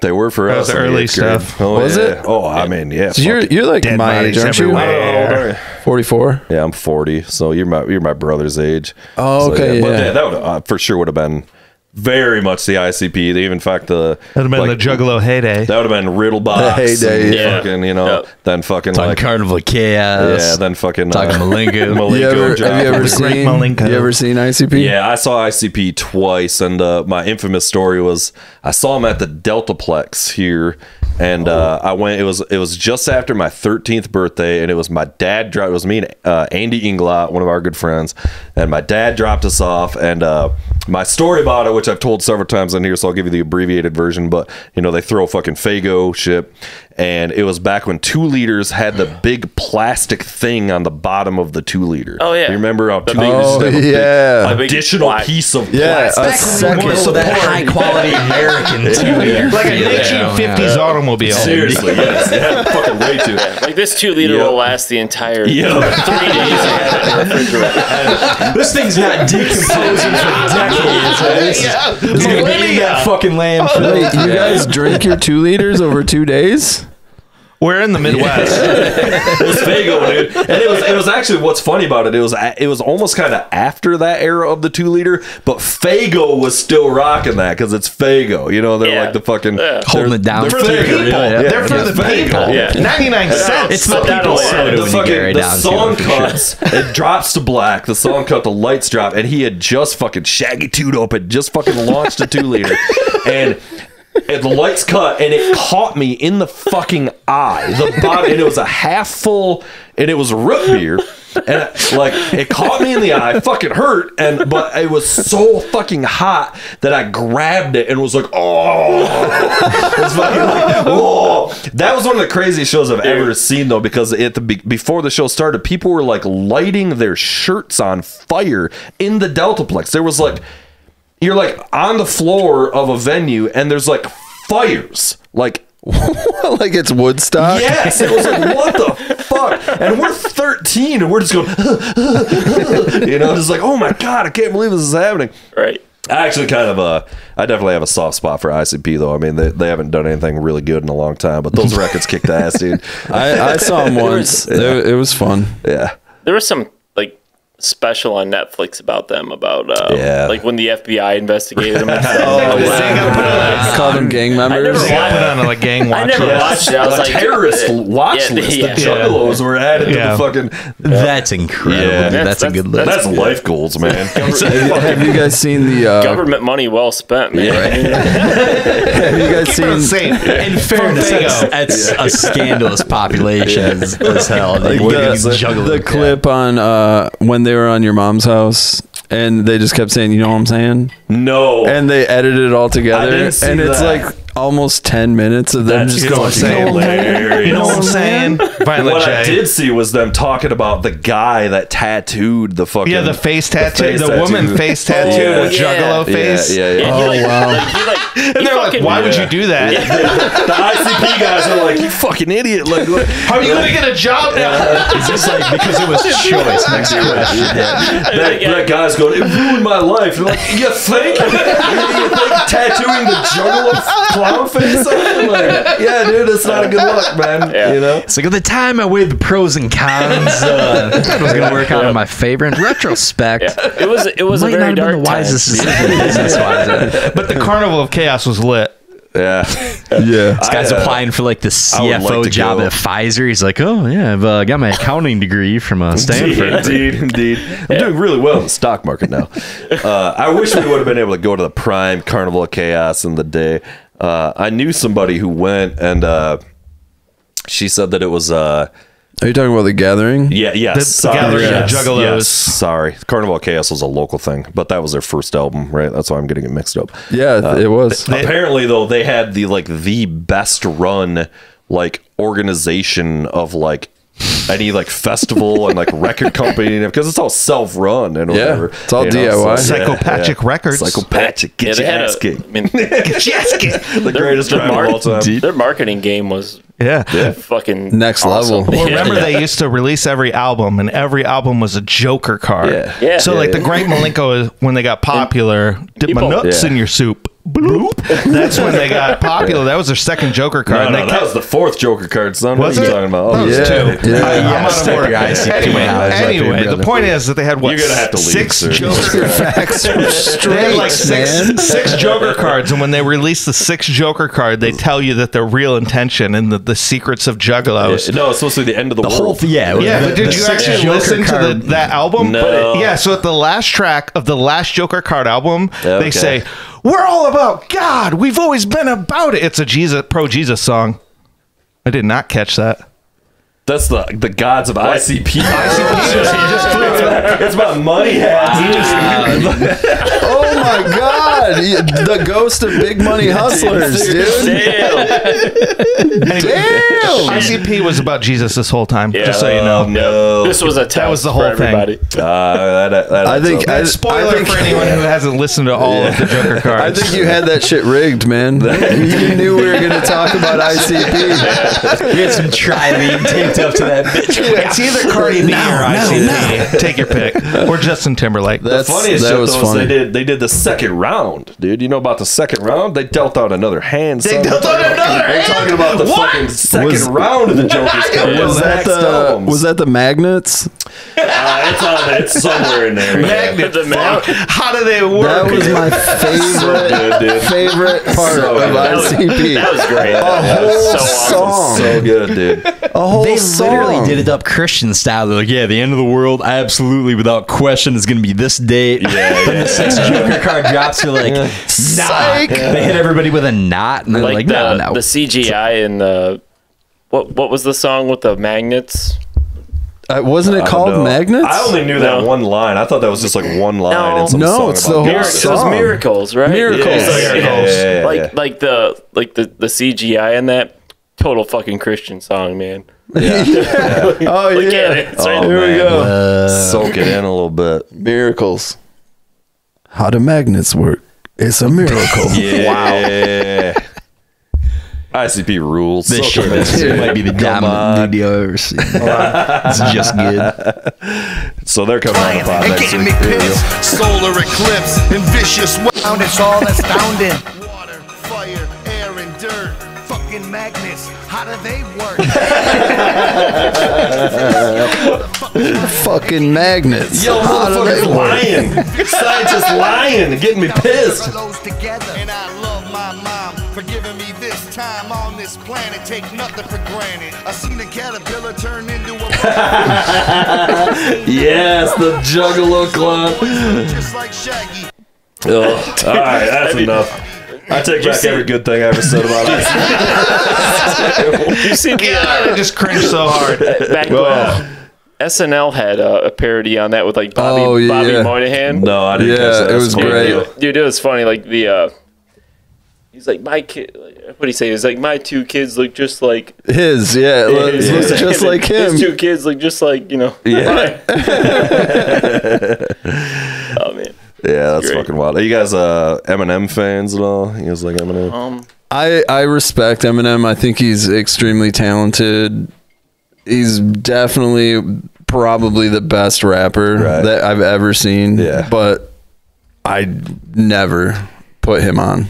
They were for That us was in early eighth grade. stuff. Oh, Was yeah. it? Oh, I mean, yeah. So you're you're like my age, aren't you? everywhere. Forty four. Yeah, I'm 40, so you're my you're my brother's age. Oh, So, okay, But yeah. that, that would uh, for sure would have been very much the ICP. They even in fact the That'd have been like, the Juggalo heyday. That would have been Riddle Box. heyday, yeah. Fucking, you know, Yep. then fucking Talking like Carnival of Chaos. yeah, then fucking Talking uh, Milenko. Milenko You ever, dropped have you ever seen? Milenko. You ever seen ICP? Yeah, I saw ICP twice, and uh, my infamous story was I saw him at the Deltaplex here, and uh, I went. It was it was just after my 13th birthday, and it was my dad. Dro- it was me and uh, Andy Inglot, one of our good friends, and my dad dropped us off. And uh, my story about it, which I've told several times in here, so I'll give you the abbreviated version. But you know, they throw a fucking Faygo shit, and it was back when two liters had the big plastic thing on the bottom of the two liter. Oh, yeah. you remember how two liters Oh, have a yeah. big additional black- piece of Yeah, plastic. a second. More so that high quality American two Like a 1950s automobile. Seriously, yes. Yeah, fucking way too. Like this two liter Yep. will last the entire Yeah. three days. you have in the refrigerator. This thing's not decomposing for decades. right? This is- gonna be in that fucking landfill. Wait, you guys drink your two liters over two days? We're in the Midwest. It was Faygo, dude. And it was it was actually what's funny about it. It was it was almost kind of after that era of the two liter, but Faygo was still rocking that because it's Faygo. You know, they're Yeah. like the fucking Yeah. Holding it down They're for the Faygo. people. Yeah, They're for yeah, the people. Yeah. 99 cents. It's the Put people away. soda the when you get right the song it. for sure. cuts, it drops to black. The song cut, the lights drop, and he had just fucking Shaggy Two Dope had just fucking launched a two liter, and. And the lights cut, and it caught me in the fucking eye. The bottom, and it was a half full, and it was a root beer, and like it caught me in the eye, fucking hurt, and but it was so fucking hot that I grabbed it and was like, oh, fucking like, oh. That was one of the craziest shows I've ever seen, though, because at the before the show started, people were like lighting their shirts on fire in the Deltaplex. There was like, you're like on the floor of a venue, and there's like fires, like like it's Woodstock? Yes, it was like what the fuck, and we're 13, and we're just going, you know, just like oh my god, I can't believe this is happening. Right. I actually kind of uh, I definitely have a soft spot for ICP though. I mean, they, they haven't done anything really good in a long time, but those records kicked ass, dude. I, I saw them once. It, it was fun. Yeah, There was some like special on Netflix about them about uh, Yeah. like when the FBI investigated them. And stuff. Oh, they gotta put on Call them gang members. I never members. a- put on a like, gang watch I never list. watched it. I was a like terrorist uh, watch yeah, list. yeah. The Juggalos were added Yeah. to the fucking. That's incredible. Yeah. dude. That's, a good list. That's life goals, man. Have you guys seen the? Uh, Government money well spent, man. have you guys seen? Same. In fairness, that's, that's a scandalous population as, as hell. Like Like, the, the clip on uh, when they were on your mom's house and they just kept saying, "You know what I'm saying?" no, And they edited it all together, and it's like almost ten minutes of them That's just going, saying? hilarious. You know what I'm saying? Violent what I J. did see was them talking about the guy that tattooed the fucking Yeah, the face tattoo, the, face woman tattoo. face tattoo, Yeah. the juggalo Yeah. face. Yeah, yeah, yeah. Yeah, he, like, wow. like, like, And they're like, fucking- why would you do that? the ICP guys are like, you fucking idiot. Like, what? How are you going to get a job now? Is this like because it was choice? Next question. that, that guy's going, it ruined my life. They're like, you think? you think tattooing the juggalo clown face on him? Like, yeah, dude, it's not a good look, man. Yeah. You know? It's like at the time I weighed the pros and cons. Uh, I thought I was going to work out on my favorite. In retrospect, Yeah. It was it was might a very not have dark been the time. wisest decision business wise. But the Carnival of Chaos was lit. Yeah. "Yeah." This guy's I, uh, applying for like the I would like CFO job go. at Pfizer. He's like, oh yeah, I've uh, got my accounting degree from uh, Stanford. Indeed, indeed. I'm doing really well in the stock market now. Uh, I wish we would have been able to go to the prime Carnival of Chaos in the day. Uh, I knew somebody who went, and uh, she said that it was uh, Are you talking about the gathering? Yeah, yes. The- the sorry, Gathering of yes, Juggalos. yes, sorry. Carnival of Chaos was a local thing, but that was their first album, right? That's why I'm getting it mixed up. Yeah, it was. Apparently, though, they had the like the best run like organization of like any like festival and like record company because it's all self run and Yeah, whatever. it's all DIY. Uh, Psychopathic Records. Psychopathic. Get Yeah, they your had ass a- kicked. I mean, The greatest their, drama mar- of all time. their marketing game was Yeah. fucking Next awesome. level. Well, remember Yeah. they used to release every album, and every album was a Joker card. Yeah. Yeah. So like the Great Milenko, when they got popular, dip my nuts Yeah. in your soup. Bloop. That's when they got popular. That was their second Joker card. No, no, they that kept- was the fourth Joker card, son. What are you it? talking about? That was yeah. two. Yeah. I- I'm Yeah, out of stick order. your ICP Anyway, out. That's my anyway, the point is that they had what You're gonna have to six sir. Joker Facts were They had like six, six Joker cards, and when they release the six Joker card, they tell you that the real intention and the, the secrets of Juggalos. No, it's supposed to be the end of the, The world. whole thing, yeah. Yeah, the- but did the you six actually Joker listen to the, that album? No. Yeah, so at the last track of the last Joker card album, Okay. they say, "We're all about God. We've always been about it." It's a Jesus pro Jesus song. I did not catch that. That's the the gods of ICP. it's about money hats. Oh my god, Yeah, the ghost of big money hustlers, dude. Damn. Damn. ICP was about Jesus this whole time. Yeah. just so you know. no. This was a test was the whole thing. everybody. Uh, that, that I think. I, Spoiler I think, for anyone who hasn't listened to all of the Joker cards. I think you had that shit rigged, man. you knew we were going to talk about ICP. We had some tri-lead taped up to that bitch. it's either Cardi B or ICP. Take your pick. Or Justin Timberlake. That's, the funniest that shit was though funny. they did they did the second round, dude. You know about the second round? They dealt out another hand. They dealt out another We're talking about the fucking second Was- round of the Joker's card. was that the was that the magnets? Uh, it's on. It's somewhere in there. Magnet The mag- How do they work? That was my favorite good, dude. favorite part So of good. ICP. That was great. a whole so awesome. song. So good, dude. a whole They song. literally did it up Christian style. They're like, yeah, the end of the world, absolutely, without question, is going to be this date. Yeah, yeah. the six Joker card drops. You're like, nah. Psych. They hit everybody with a knot, and they're Like, like, the, no, no. the CGI and the what what was the song with the magnets? Uh, wasn't it I called. Magnets? I only knew that No. one line. I thought that was just like one line. No. in some No, song it's about the whole God. Mir- it was song. miracles, right? Miracles. Yeah, it's like, Miracles. Yeah, yeah, like like the like the the CGI in that total fucking Christian song, man. Oh Look yeah. at it. It's right Oh, there. Here we man. go. Soak it in a little bit. Miracles. How do magnets work? It's a miracle. Yeah. ICP rules. this So shit good. is, might be the Come on. dominant video I've ever seen. it's just good. So they're coming on the pod next getting week. me There we go. pissed. Solar eclipse and vicious sound. It's all astounding. Fucking magnets. Yo, How do they motherfucker's work? lying. Scientists lying and getting me pissed. Together. And I love my mom for giving me this time on this planet. Take nothing for granted. I seen a caterpillar turn into a Yes, the Juggalo Club. just like Shaggy. Ugh. All right, that's enough. I take back every good thing I ever said about ICP. You see the God, I just cringed so hard. back when SNL had uh, a parody on that with like Bobby Oh, Bobby. Moynihan. No, I didn't Yeah, catch that. it was That's great. funny. Dude, it was funny. Like the uh, he's like my kid. What do you say? He's like my two kids look just like His, yeah, it looks, his- looks just like him. His two kids look just like you know. Yeah. man. Yeah, that's Great. fucking wild. Are you guys uh, Eminem fans at all? You guys like Eminem? Um. I I respect Eminem. I think he's extremely talented. He's definitely probably the best rapper Right. that I've ever seen. Yeah. But I never put him on.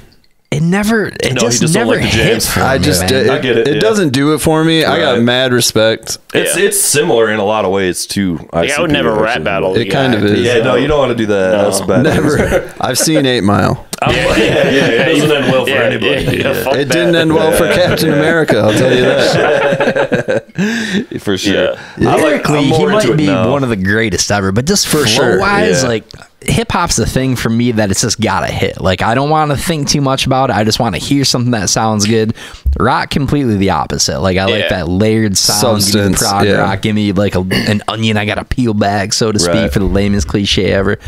It never, it No, just, just never like the hit jams. I just man. it, I get it, It yeah. doesn't do it for me. I got mad respect. It's Yeah. it's similar in a lot of ways to Like, I would never rap battle. It the kind of is. Yeah, no, you don't want to do that. No. That's bad. Never. I've seen Eight Mile. yeah, yeah, yeah, it doesn't end well for Yeah, anybody. yeah, yeah, fuck It didn't end well for Captain America. I'll tell you that. for sure. Yeah. I like, Lyrically, he might be one of the greatest ever, but just for Sure, wise, like hip hop's the thing for me that it's just gotta hit. Like I don't want to think too much about it. I just want to hear something that sounds good. Rock completely the opposite. Like I like that layered sound. Give me Substance, prog yeah. rock. Give me like a, an onion. I got to peel back, so to speak, Right. for the lamest cliche ever.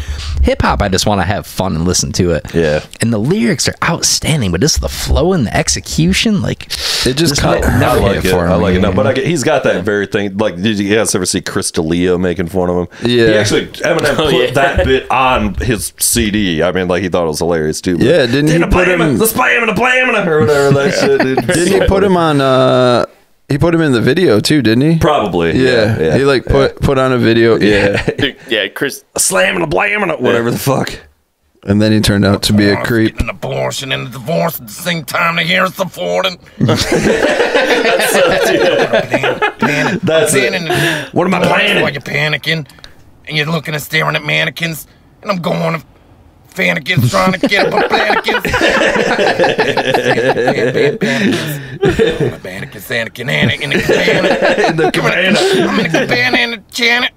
Hip hop, I just want to have fun and listen to it. Yeah. And the lyrics are outstanding, but just the flow and the execution, like It just this cut- might I like it. for I like me. it. No, but I get, he's got that very thing. Like, did you guys ever see Chris D'Elia making fun of him? Yeah. He actually Eminem Oh, put yeah. that bit on his CD. I mean, like he thought it was hilarious too. but- Yeah, didn't he the put blam him- The spam and the blam and or whatever that shit. Dude. Didn't he put him on? uh He put him in the video too, didn't he? Probably. Yeah, Yeah. he like put put on a video. Yeah, yeah, Chris. slamming and a blam and a whatever the fuck. And then he turned out to be a creep. An abortion and a divorce at the same time to hear Ford and panic. That's it. What am I planning? While you're panicking and you're looking and staring at mannequins and I'm going to Fannikins trying to get up on mannequins. Mannequins, Anakin, Anakin, Anakin, the cabana. I'm in a cabana and a Janet.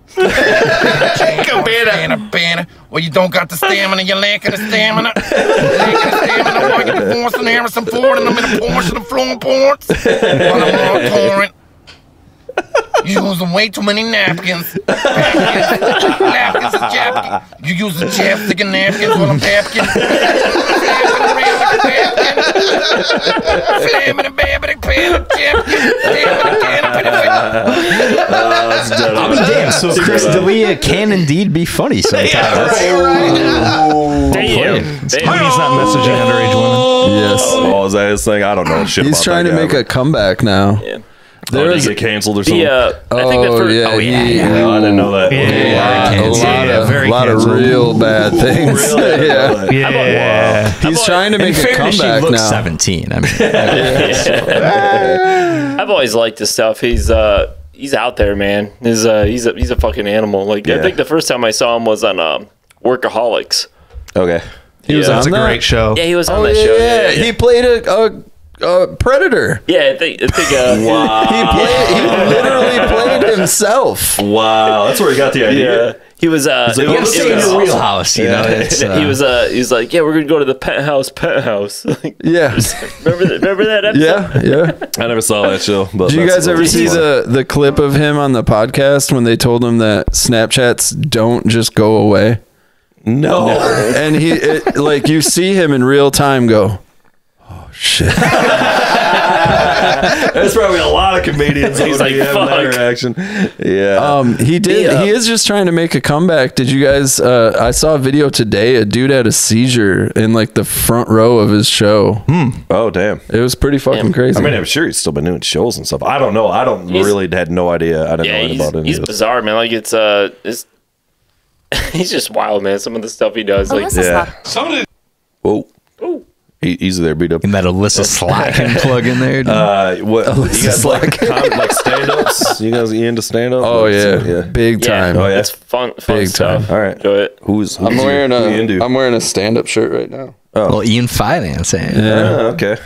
Cabana. Cabana. Well, you don't got the stamina, you're lacking the stamina. Lacking the stamina while you're divorcing Harrison Ford and I'm in a Porsche and flowing ports. While I'm on torrent. You're using way too many napkins. Napkins, napkins and chapkins. You using chapstick and napkins while I'm napkin. Flapping around like a napkin. And babbing, panning, chapkin. Oh, I mean, damn. So Chris D'Elia can indeed be funny sometimes. Damn. Damn. He's not messaging underage women. Yes, Oh, is that his thing? I don't know shit. he's trying to guy. make a comeback now. Yeah. Oh, There did is he get canceled or something? The, uh, I think the Oh, first. yeah, oh, yeah. he- No, I didn't know that. Yeah. a lot, a lot Yeah, of, very lot of real bad things. Really? yeah, Yeah. he's trying to make a fairness, she comeback looks now. 17. I mean, I've always liked his stuff. He's uh he's out there, man. He's uh he's a he's a fucking animal. Like I think the first time I saw him was on um Workaholics. Okay. He was on That's a that? great show. Yeah, he was on Oh that yeah, show. yeah, he played a, a, a predator. yeah, I think I think uh, He played. He literally played himself. Wow, that's where he got the idea. yeah. He was uh like, it "Oh, was- this it in was- your wheelhouse, you know. It's, uh, he was uh he's like, Yeah, we're gonna go to the penthouse penthouse. Like, Yeah, remember that remember that episode? yeah, yeah. I never saw that show. But Did you guys ever see funny. the the clip of him on the podcast when they told him that Snapchats don't just go away? No. And he it, like you see him in real time go, "Oh shit." There's probably a lot of comedians. He's He's like, like, having that "Fuck." reaction. Yeah. Um, he did. The, uh, he is just trying to make a comeback. Did you guys? Uh, I saw a video today. A dude had a seizure in like the front row of his show. oh damn. It was pretty fucking Yeah. crazy. I mean, I'm sure he's still been doing shows and stuff. I don't know. I don't He's- really had no idea. I didn't know Yeah, anything he's, about it. he's bizarre, man. Like it's uh it's he's just wild, man. Some of the stuff he does, like yeah. Whoa. Ooh. Easy there, beat up. and that Elissa Slotkin plug in there. dude. Uh, what you guys Alyssa like? Slack. com- like stand-ups? You guys you into stand-up? oh yeah, yeah. big yeah, time. Oh, yeah. it's fun, fun Big time. All right. enjoy it. Who's, who's I'm wearing who you a into? I'm wearing a stand up shirt right now. Oh, well, Ian Fidance. eh? Ah, okay.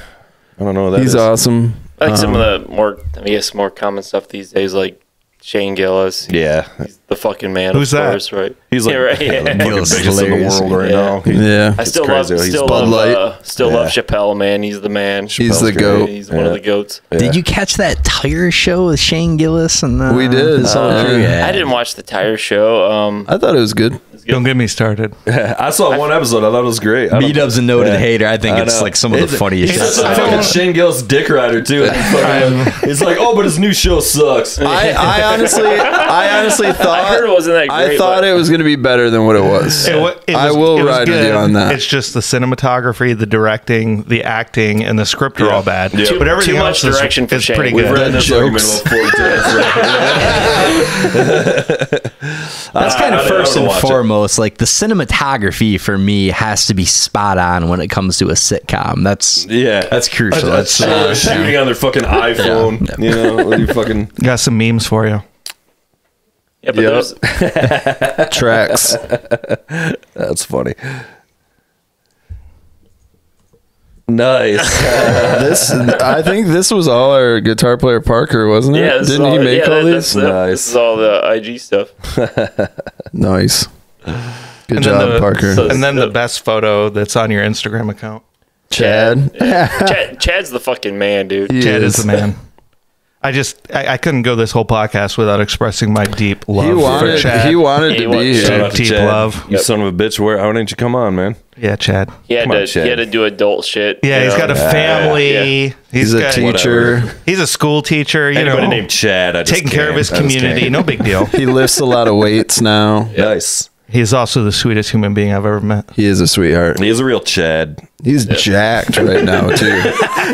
I don't know what that He's is. awesome. I like some Um, of the more, I guess, more common stuff these days, like Shane Gillis. Yeah. He's the fucking man. Who's of that? course, right? He's like yeah, right. yeah, the Yeah. fucking Gillis is biggest in the hilarious. world right Yeah. now. He- Yeah, I still crazy love, he's still Bud love, Light. uh, still Yeah. love Chappelle, man. He's the man. he's the Chappelle's goat. great. He's one of the goats. Did you catch that tire show with Shane Gillis and uh, We did. his whole Uh. Yeah. I didn't watch the tire show. Um, I thought it was good. Don't get me started. I saw one episode. I thought it was great. I don't- B Dub's a noted Yeah. hater. I think I it's know. like some of the It's- funniest He's shit. a fucking Shane Gillis dick rider too. It's like, oh, but his new show sucks. I, I honestly, I honestly thought I heard it wasn't that I great. thought but- it was going to be better than what it was. It wa- it I was- will it was ride with you good. on that. It's just the cinematography, the directing, the acting, and the script are all bad. Yeah. But everything Too much else is- direction for is Shane. pretty We've good. read this argument jokes. about 40 times. That's kind I- of I first don't and watch it. Foremost. Like the cinematography for me has to be spot on when it comes to a sitcom. That's Yeah, That's crucial. A, a That's, show uh, shooting on their fucking iPhone. You know, with your fucking Got some memes for you. Yeah, but Yep. there's Tracks. That's funny. Nice. this, I think this was all our guitar player Parker, wasn't it? yeah. Didn't he all- make yeah, all that- these? that's- that- Nice. This is all the IG stuff. Nice. Good And job, then the- Parker. so- And then the best photo that's on your Instagram account. Chad. Chad, Chad's the fucking man, dude. He Chad is is. the man. I just I, I couldn't go this whole podcast without expressing my deep love He for wanted. Chad. He wanted to wa- be Shout Shout here. out Deep Chad. love. You son of a bitch. Where? Why didn't you come on, man? yeah, Chad. He had Come on, to. Chad. he had to do adult shit. Yeah, you he's know? got a family. yeah. He's a got- teacher. He's a school teacher. You Anybody know, named Chad? I just taking care of his I community. No big deal. He lifts a lot of weights now. Nice. He's also the sweetest human being I've ever met. He is a sweetheart. He is a real Chad. He's jacked right now too.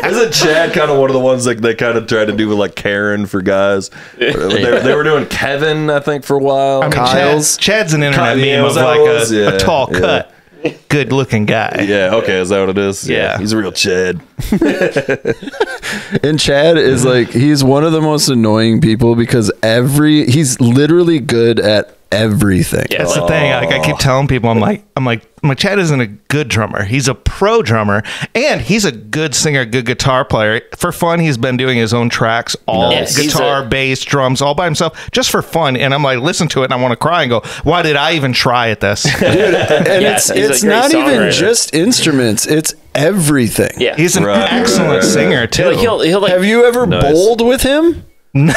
Isn't Chad kind of one of the ones that they kind of tried to do with like Karen for guys? They, they were doing Kevin, I think, for a while. I mean, Kyle's? Chad, Chad's an internet Kyle- yeah, meme was of like a. Yeah, a tall yeah. cut, good looking guy. yeah, okay, is that what it is? Yeah. he's a real Chad. And Chad is like he's one of the most annoying people because every he's literally good at everything. Yeah, That's it's the thing. Like I keep oh. telling people, I'm like, I'm like, I'm like, Chad isn't a good drummer. He's a pro drummer, and he's a good singer, good guitar player. For fun, he's been doing his own tracks, all Yes, guitar, a- bass, drums, all by himself, just for fun. And I'm like, listen to it, and I want to cry and go, why did I even try at this? And Yeah, it's it's great not even just instruments, it's everything. Yeah. He's an Right, excellent right, right. singer too. He'll, he'll, he'll like. Have you ever Nice. bowled with him? No,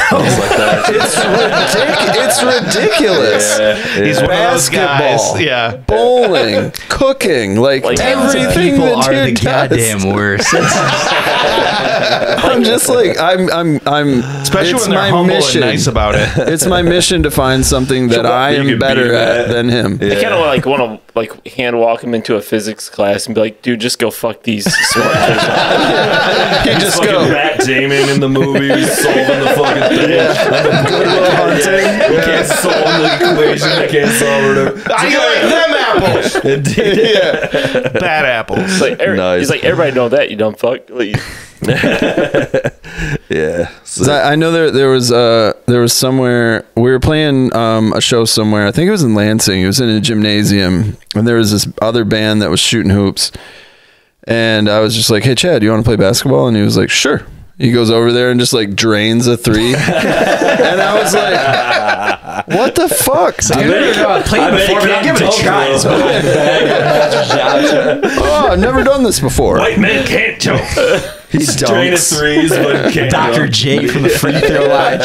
It's ridic- it's ridiculous. he's one of those Basketball. guys. Yeah. Bowling, cooking, like, Like, everything People that are the does. goddamn worst. I'm just like I'm I'm I'm Especially it's when they're my humble mission. and nice about it. it's my mission to find something that I am better beat at that. than him. I kind of like want to like hand walk him into a physics class and be like, dude, just go fuck these smart kids. You just Fucking go. Matt Damon in the movie solving the fucking thing. I'm good at hunting. You can't solve the equation. I can't solve it. I like them apples. Indeed. Bad apples. It's like, every, Nice. He's like, everybody know that you dumb fuck. Like, Yeah. So- I, I know there there was uh there was somewhere we were playing um a show somewhere. I think it was in Lansing. It was in a gymnasium, and there was this other band that was shooting hoops. And I was just like, "Hey, Chad, you want to play basketball?" And he was like, "Sure." He goes over there and just like drains a three, and I was like, "What the fuck?" dude? I played before, but I'll give it a try. Oh, I've never done this before. White man can't jump. He Drain his dunks. threes, but can't Dr. J from the free throw line.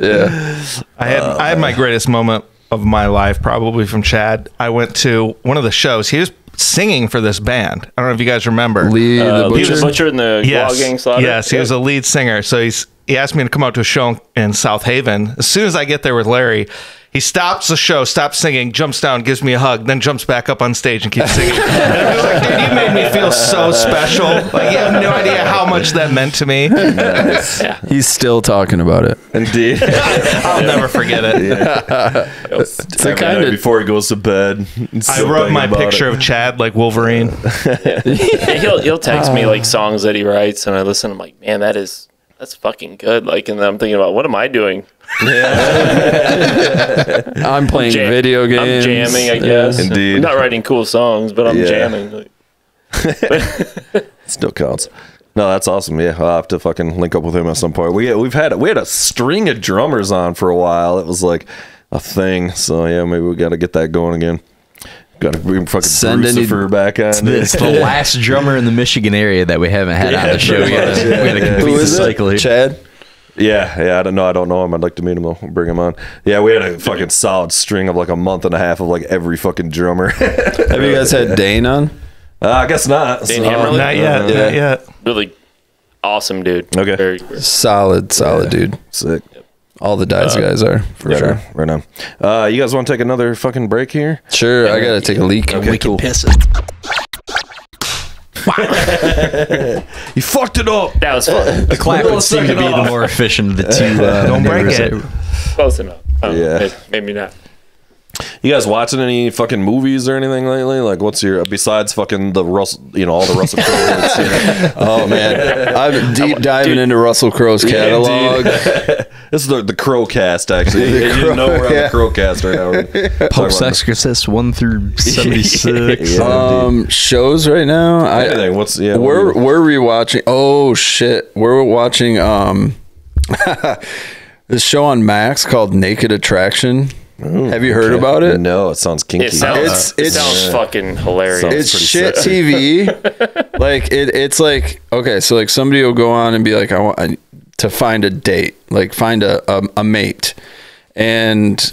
Yeah. I had I had my greatest moment of my life probably from Chad. I went to one of the shows. He was singing for this band. I don't know if you guys remember. Lee uh, the Lee butcher. the Butcher and the yes, Gang Slaughter. yes, he was a lead singer. So he's he asked me to come out to a show in South Haven. As soon as I get there with Larry, he stops the show, stops singing, jumps down, gives me a hug, then jumps back up on stage and keeps singing. and I'm like, dude, you made me feel so special. Like you have no idea how much that meant to me. He's still talking about it. Indeed. I'll never forget it. It's the Every kind of before he goes to bed. I still wrote my picture it. of Chad like Wolverine. Yeah, he'll he'll text me like ah. songs that he writes, and I listen. I'm like, man, that is that's fucking good. Like, and then I'm thinking about what am I doing? I'm playing Jam- video games. I'm jamming, I guess. Indeed. I'm not writing cool songs, but I'm Yeah. jamming. Like, Still counts. No, that's awesome. Yeah, I'll have to fucking link up with him at some point. We we've had we had a string of drummers on for a while. It was like a thing. So yeah, maybe we got to get that going again. Got to bring fucking Send any- Brucifer back on. It's the last drummer in the Michigan area that we haven't had on the show yet. much, We had to yeah. complete the cycle it? here. Chad. Yeah, yeah. I don't know. I don't know him. I'd like to meet him though. Bring him on. Yeah, we had a fucking solid string of like a month and a half of like every fucking drummer. Have you guys had Dane on? uh, I guess not. Dane So- Hammerly? Not yet. Yeah. Not yet. really awesome dude. Okay. Very, Solid, solid dude. Sick. All the dice guys are for Right sure. Right on. Uh, you guys want to take another fucking break here? Sure, I gotta take a leak. Okay, we can cool. piss it. You fucked it up. that was fun. The clap would seem to be the more efficient of the two. Uh, Don't break it. Close enough. Oh, Yeah. maybe, maybe not. You guys watching any fucking movies or anything lately? Like, what's your besides fucking the Russell, you know, all the Russell Crowe you know? Oh man, I'm deep diving into Russell Crowe's catalog. This is the the Crow cast actually. The you Crow- know we're on yeah. the Crow cast right now. Talk Post about- Exorcist one through seventy six. Yeah, Um, shows right now. I, Anything. What's yeah? we're are we're rewatching. Oh shit, we're watching um this show on Max called Naked Attraction. Have you heard about it? No, it sounds kinky. It sounds, It's- it it's- sounds fucking hilarious. Sounds it's shit sick. TV. like it, it's like okay, so like somebody will go on and be like, I want I- to find a date, like find a a, a mate, and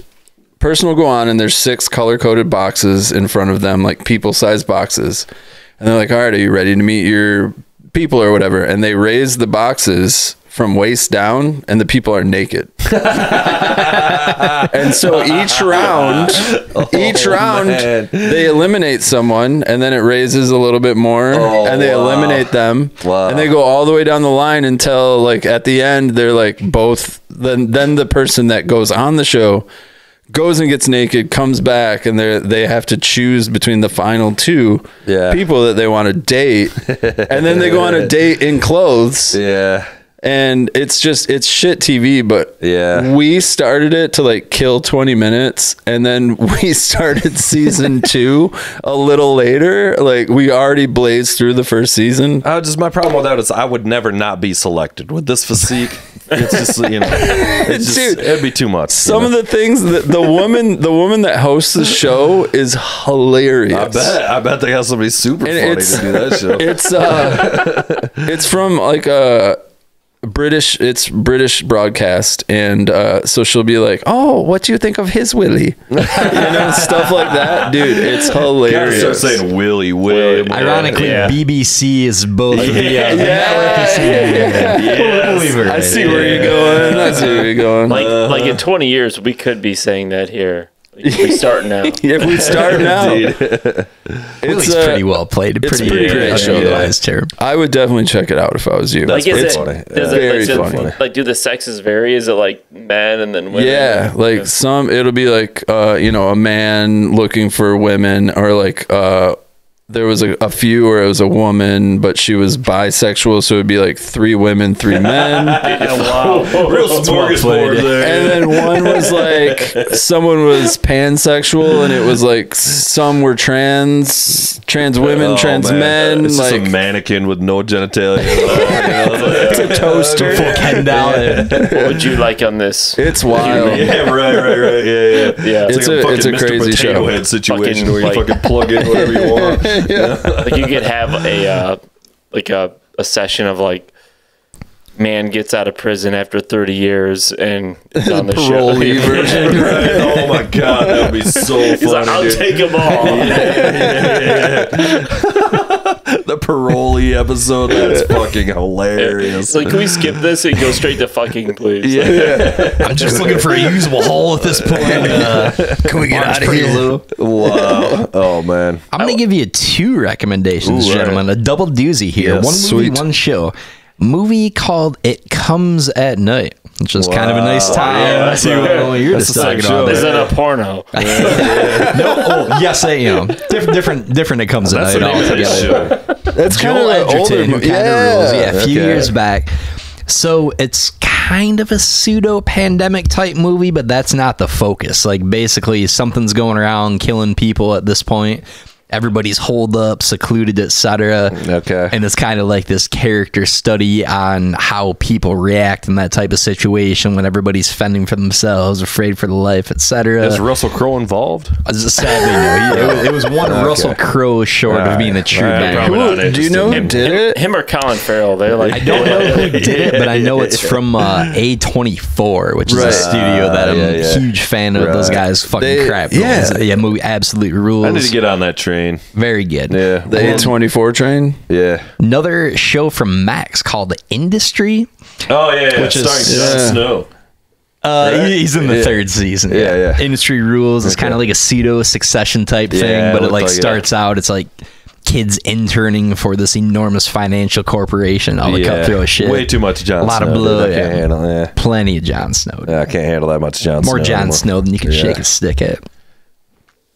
person will go on and there's six color coded boxes in front of them, like people sized boxes, and they're like, all right, are you ready to meet your people or whatever? And they raise the boxes from waist down, and the people are naked. and so each oh, round, each round, man. they eliminate someone, and then it raises a little bit more, oh, and they wow. eliminate them, Wow. and they go all the way down the line until like at the end, they're like both. Then then the person that goes on the show goes and gets naked, comes back, and they they have to choose between the final two Yeah. people that they want to date, and then they go on a date in clothes Yeah. And it's just it's shit TV. But Yeah. we started it to like kill twenty minutes, and then we started season two a little later. Like we already blazed through the first season. Uh, just my problem with that is I would never not be selected with this physique. It's just you know, it's just Dude, it'd be too much. Some of the things that the woman, the woman that hosts the show is hilarious. I bet I bet they got somebody super And funny to do that show. It's uh, it's from like a British. It's British broadcast, and uh, so she'll be like, "Oh, what do you think of his Willie?" you know, stuff like that, dude. It's Gotta hilarious. start saying Willie way more. Ironically, Yeah. BBC is both. yeah, yeah. I see where you're going. I see where you're going. like like in 20 years, we could be saying that here. Like, we start now. if we start now, it's uh, pretty well played. it's Pretty, pretty great show, underutilized here. I would definitely check it out if I was you. That's Like, is pretty it, funny. does Yeah. it, Very like, does- funny. like, do the sexes vary? Is it like men and then women? Yeah, like some it'll be like uh, you know, a man looking for women or like uh there was a, a few where it was a woman, but she was bisexual, so it'd be like three women, three men. wow. Real smorgasbord there. And then one was like someone was pansexual, and it was like some were trans, trans women, Oh, trans man. men. It's just like a mannequin with no genitalia. at all, you know? it's a toaster. Ken down. What would you like on this? It's wild. yeah, right, right, right. Yeah, yeah. Yeah. It's like a- fucking it's a Mr. crazy Potato show. Head situation Fucking, where you like- fucking plug in whatever you want. like you could have a uh, like a, a session of like man gets out of prison after 30 years and is on the show. Parolee version. right? Oh my god, that would be so funny. Like, I'll dude. take them all. the parolee episode. That's fucking hilarious. Like, can we skip this and go straight to fucking, please? Yeah. I'm just looking for a usable hole at this point. Uh, can we get out of here? wow. Oh man. I'm going to give you two recommendations, Ooh, all gentlemen. A double doozy here. Yes, one movie, sweet. one show. Movie called It Comes at Night, which is kind of a nice Wow. time. Yeah, I see that's what a- only you're that's just a talking about. show. Is there. that a porno? No, oh, yes, I am. Different, different, different. It comes That's at the night name of this altogether. show. That's kind of an older who kind of Yeah, rules. Yeah, a few okay. years back. So it's kind of a pseudo pandemic type movie, but that's not the focus. Like basically, something's going around killing people at this point. Everybody's holed up, secluded, etc. Okay. And it's kind of like this character study on how people react in that type of situation when everybody's fending for themselves, afraid for the life, etc. Is Russell Crowe involved? Sadly, no. It, was- it was one Russell Crowe short of being a true All right. banger. Probably not Who, do you know who him, did him, it? him or Colin Farrell? They're like, I don't know who did it, but I know it's from uh, A24, which is a Right. studio that I'm yeah, a yeah. huge fan of. Those guys fucking They- crap. yeah. yeah, movie absolute rules. I need to get on that train. Very good. Yeah. The A24 train. Yeah. Another show from Max called The Industry. Oh yeah, yeah. Which is- starring Jon Yeah. Snow. Uh, Right? He's in the Yeah. third season. Yeah, yeah. Industry rules. It's Okay. kind of like a pseudo succession type Yeah, thing, but it looked like like it. starts out. It's like kids interning for this enormous financial corporation. All the yeah. cutthroat shit. Way too much John. A lot of Snow, dude. blood, I can't yeah. handle yeah. Plenty of John Snow. Yeah, I can't handle that much Jon Snow. More Jon anymore. Snow than you can Yeah. shake a stick at.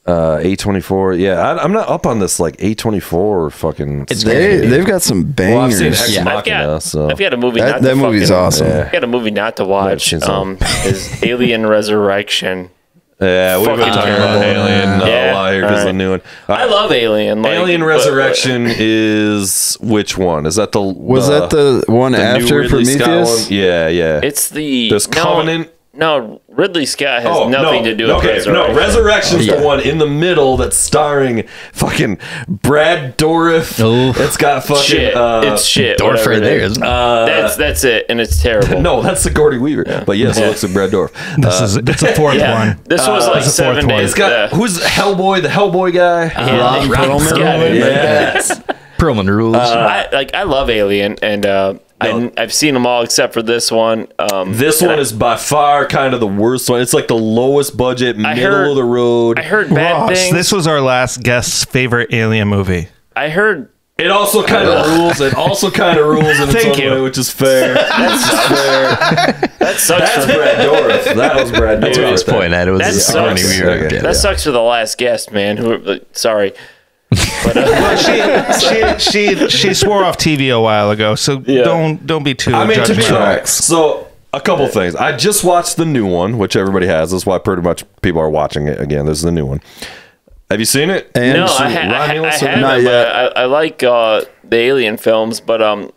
Uh, A24. Yeah, I, I'm not up on this like A24 fucking. It's they, they've got some well, I've seen bangers. Ex Yeah. I've Machina, got, so I've got a movie. That- not that to movie's fucking- awesome. Yeah. I've got a movie not to watch. seen. Um, is Alien Resurrection. yeah, we've been fucking talking about. Alien uh, Yeah, a lot here because alright. the new one. Uh, I love Alien. Like, Alien but- Resurrection is which one? Is that the Was that the one the after Prometheus? one? Yeah, yeah. It's the There's no, Covenant. No, No, Ridley Scott has oh, nothing to do with Oh, okay, Resurrection. No, Resurrection's Yeah. the one in the middle that's starring fucking Brad Dourif. Oh. It's got fucking uh, shit. uh, it's shit. Dorf whatever right it there, isn't it? Uh, that's that's it, and it's terrible. No, that's Sigourney Weaver. But yes, it looks like Brad Dourif. This uh, is it's a fourth yeah, one. this was like It's the one. days. It's got yeah. who's Hellboy, the Hellboy guy. Yeah, Ron Scott. Perlman? Yes. Perlman rules. I like I love Alien, and I, I've seen them all except for this one. Um, This one I- is by far kind of the worst one. It's like the lowest budget, middle heard- of the road. I heard bad Ross, things. this was our last guest's favorite alien movie. I heard It also kind of rules. It also kind of rules in its Thank own you. way, which is fair. That's fair. that sucks. That's for, Brad Dourif. That was Brad Dourif. That's what I was right there. pointing at. It was That Sigourney sucks. Weaver. Okay. Yeah. that sucks for the last guest, man. Who? Like, Sorry. she, she she she swore off TV a while ago, so Yeah. don't don't be too. I mean, to be honest, so a couple things. I just watched the new one, which everybody has. That's why pretty much people are watching it again. This is the new one. Have you seen it? And no, I, ha- I, ha- I haven't. Not yet. I, I like uh, the Alien films, but um,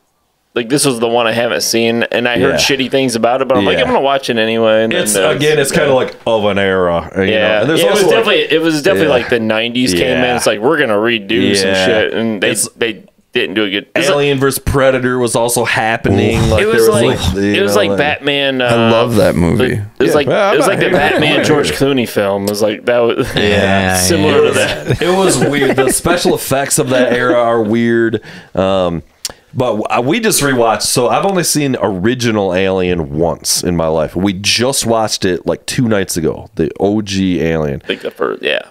like this was the one I haven't seen, and I heard Yeah. shitty things about it. But I'm like, I'm gonna watch it anyway. And It's again, it's kind of like of an era. You know? Yeah, and there's Yeah, it was like- definitely it was definitely Yeah. like the '90s came in. It's like we're gonna redo some shit, and they It's- they didn't do a good. It's like- Alien vs Predator was also happening. Like, it there was like, you it was know, like Batman. Uh, I love that movie. It was like Yeah, it was like the Batman it. George Clooney film. It was like that was Yeah, similar yeah. to that. it was weird. The special effects of that era are weird. Um, but uh, we just rewatched. So I've only seen original Alien once in my life. We just watched it like two nights ago. The OG Alien, Like the first, yeah.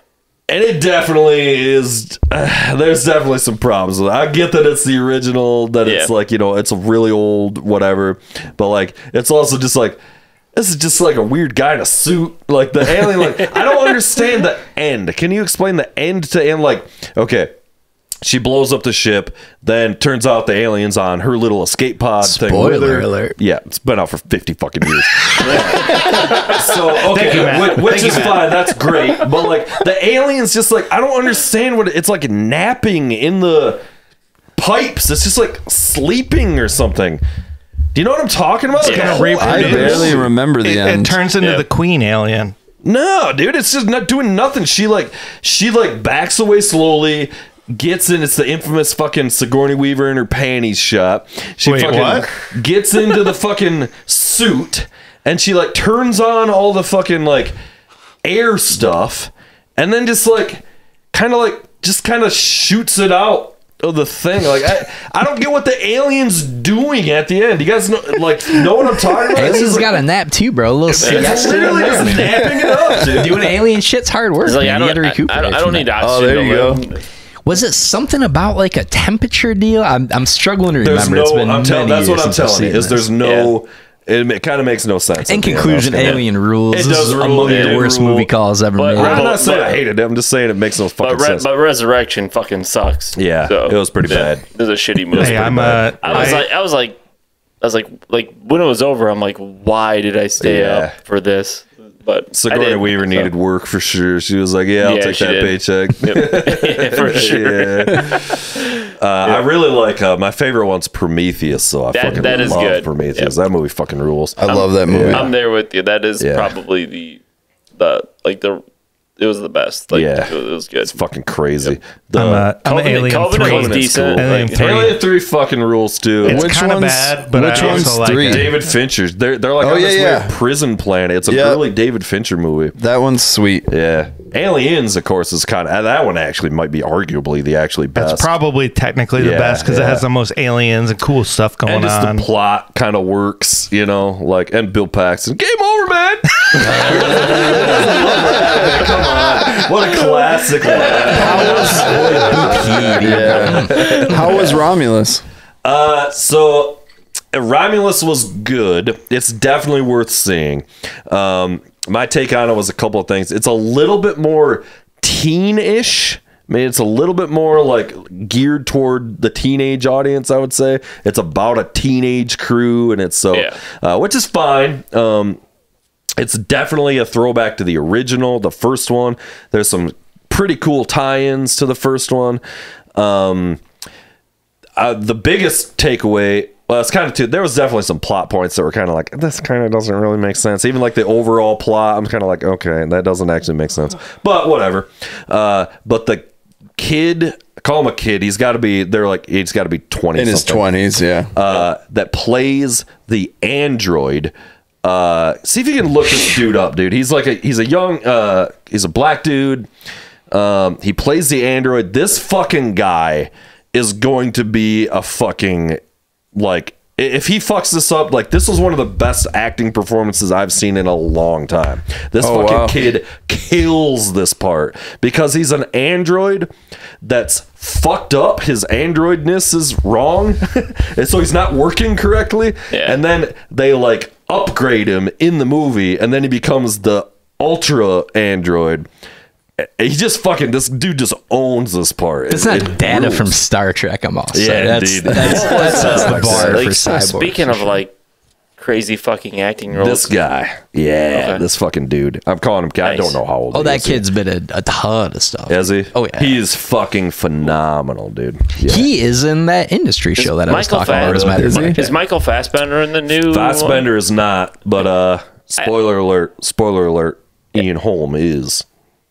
and it definitely is. there's definitely some problems. with it. I get that it's the original. That it's like you know it's a really old whatever. But like it's also just like. This is just like a weird guy in a suit. Like the alien, like I don't understand the end. Can you explain the end to end? Like, okay, she blows up the ship. Then turns out the aliens on her little escape pod thing. Spoiler her. alert. Yeah, it's been out for fifty fucking years. so okay, you, Matt. whi- which, Thank is fine. That's great. But like the aliens, just like I don't understand what it- it's like napping in the pipes. It's just like sleeping or something. Do you know what I'm talking about? It's gonna The I barely remember the It, it end. turns into Yeah. the Queen alien. No, dude, it's just not doing nothing. She like she like backs away slowly, gets in. It's the infamous fucking Sigourney Weaver in her panties shot. She Wait, fucking what? gets into the fucking suit and she like turns on all the fucking like air stuff and then just like kind of like just kind of shoots it out of the thing. Like I, I don't get what the aliens doing at the end. You guys know like know what I'm talking about? It's Aliens just, got a nap too, bro. A little it's siesta in literally there, just man. napping it up, dude. Doing alien shit's hard work. It's like man. I You don't, gotta I, I don't, I don't need that. oxygen. Oh, there you to go. Live. Was it something about like a temperature deal? I'm, I'm struggling to There's remember. no. it's been I'm telling. many That's what I'm telling you. seen Is there's this. no. It, it kind of makes no sense. In at the conclusion, Yeah. Alien rules. It This does is rule, among it the worst rule. movie calls ever But- made. but- I'm not saying I hated it. I'm just saying it makes no fucking But, Re- sense. but Resurrection fucking sucks. Yeah, so, it was pretty bad. It was a shitty movie. Hey, I'm uh, I was like, I was like, I was like, like when it was over, I'm like, why did I stay Yeah. up for this? But I Sigourney Weaver so- needed work for sure. She was like, "Yeah, I'll Yeah, take that did. paycheck." yeah, for sure. Yeah. Uh, I really like uh, my favorite one's Prometheus. So I That- fucking that is love good. Prometheus. Yep. That movie fucking rules. I love that movie. I'm there with you. That is Yeah. probably the the like the it was the best. Like, Yeah. it was good. It's fucking crazy. The I'm, uh, I'm Covenant, Alien Covenant 3. was decent. Alien Like, 3. Alien Three fucking rules too. It's Which kind of one's- bad, but which I one's also like three? it. David Fincher's. They're they're like Oh, on this yeah, weird yeah. prison planet. It's a Yep. really David Fincher movie. That one's sweet. Yeah, Aliens, of course, is kind of that one. Actually, might be arguably the actually best. That's probably technically the Yeah, best because yeah. it has the most aliens and cool stuff going and just on. the plot kind of works, you know, like and Bill Paxton, game over, man. Come on, what a classic! Yeah. How was Romulus? Uh, so Romulus was good. It's definitely worth seeing. Um, my take on it was a couple of things. It's a little bit more teen-ish. I mean, it's a little bit more like geared toward the teenage audience. I would say it's about a teenage crew, and it's so, Yeah. uh, which is fine. Um, it's definitely a throwback to the original, the first one. There's some pretty cool tie-ins to the first one. Um, uh, the biggest takeaway Well, it's kind of too. There was definitely some plot points that were kind of like this. Kind of doesn't really make sense. Even like the overall plot, I'm kind of like, okay, that doesn't actually make sense. But whatever. Uh, but the kid, call him a kid. He's got to be. They're like he's got to be 20 In his twenties, yeah. uh, that plays the android. Uh, see if you can look this dude up, dude. He's like a he's a young uh, he's a black dude. Um, he plays the android. This fucking guy is going to be a fucking like if he fucks this up, like this was one of the best acting performances I've seen in a long time. This Oh, fucking wow. kid kills this part because he's an android that's fucked up. His androidness is wrong, and so he's not working correctly. Yeah. And then they like upgrade him in the movie, and then he becomes the ultra android. He just fucking this dude just owns this part. It's It- not it data rules. from Star Trek. I'm all Yeah, that's, indeed. that's, that's, that's the uh, bar Like, for cyborg. speaking of like crazy fucking acting roles, This guy, yeah, Okay. this fucking dude. I'm calling him. I don't know how old. oh, he that is. kid's been in a ton of stuff. Is he? Oh yeah. he is fucking phenomenal, dude. Yeah. He is in that industry show that I was Michael talking about. As a matter Is he? is Michael Fassbender in the new Fassbender is not, but uh, spoiler alert! Spoiler alert! Ian Holm is.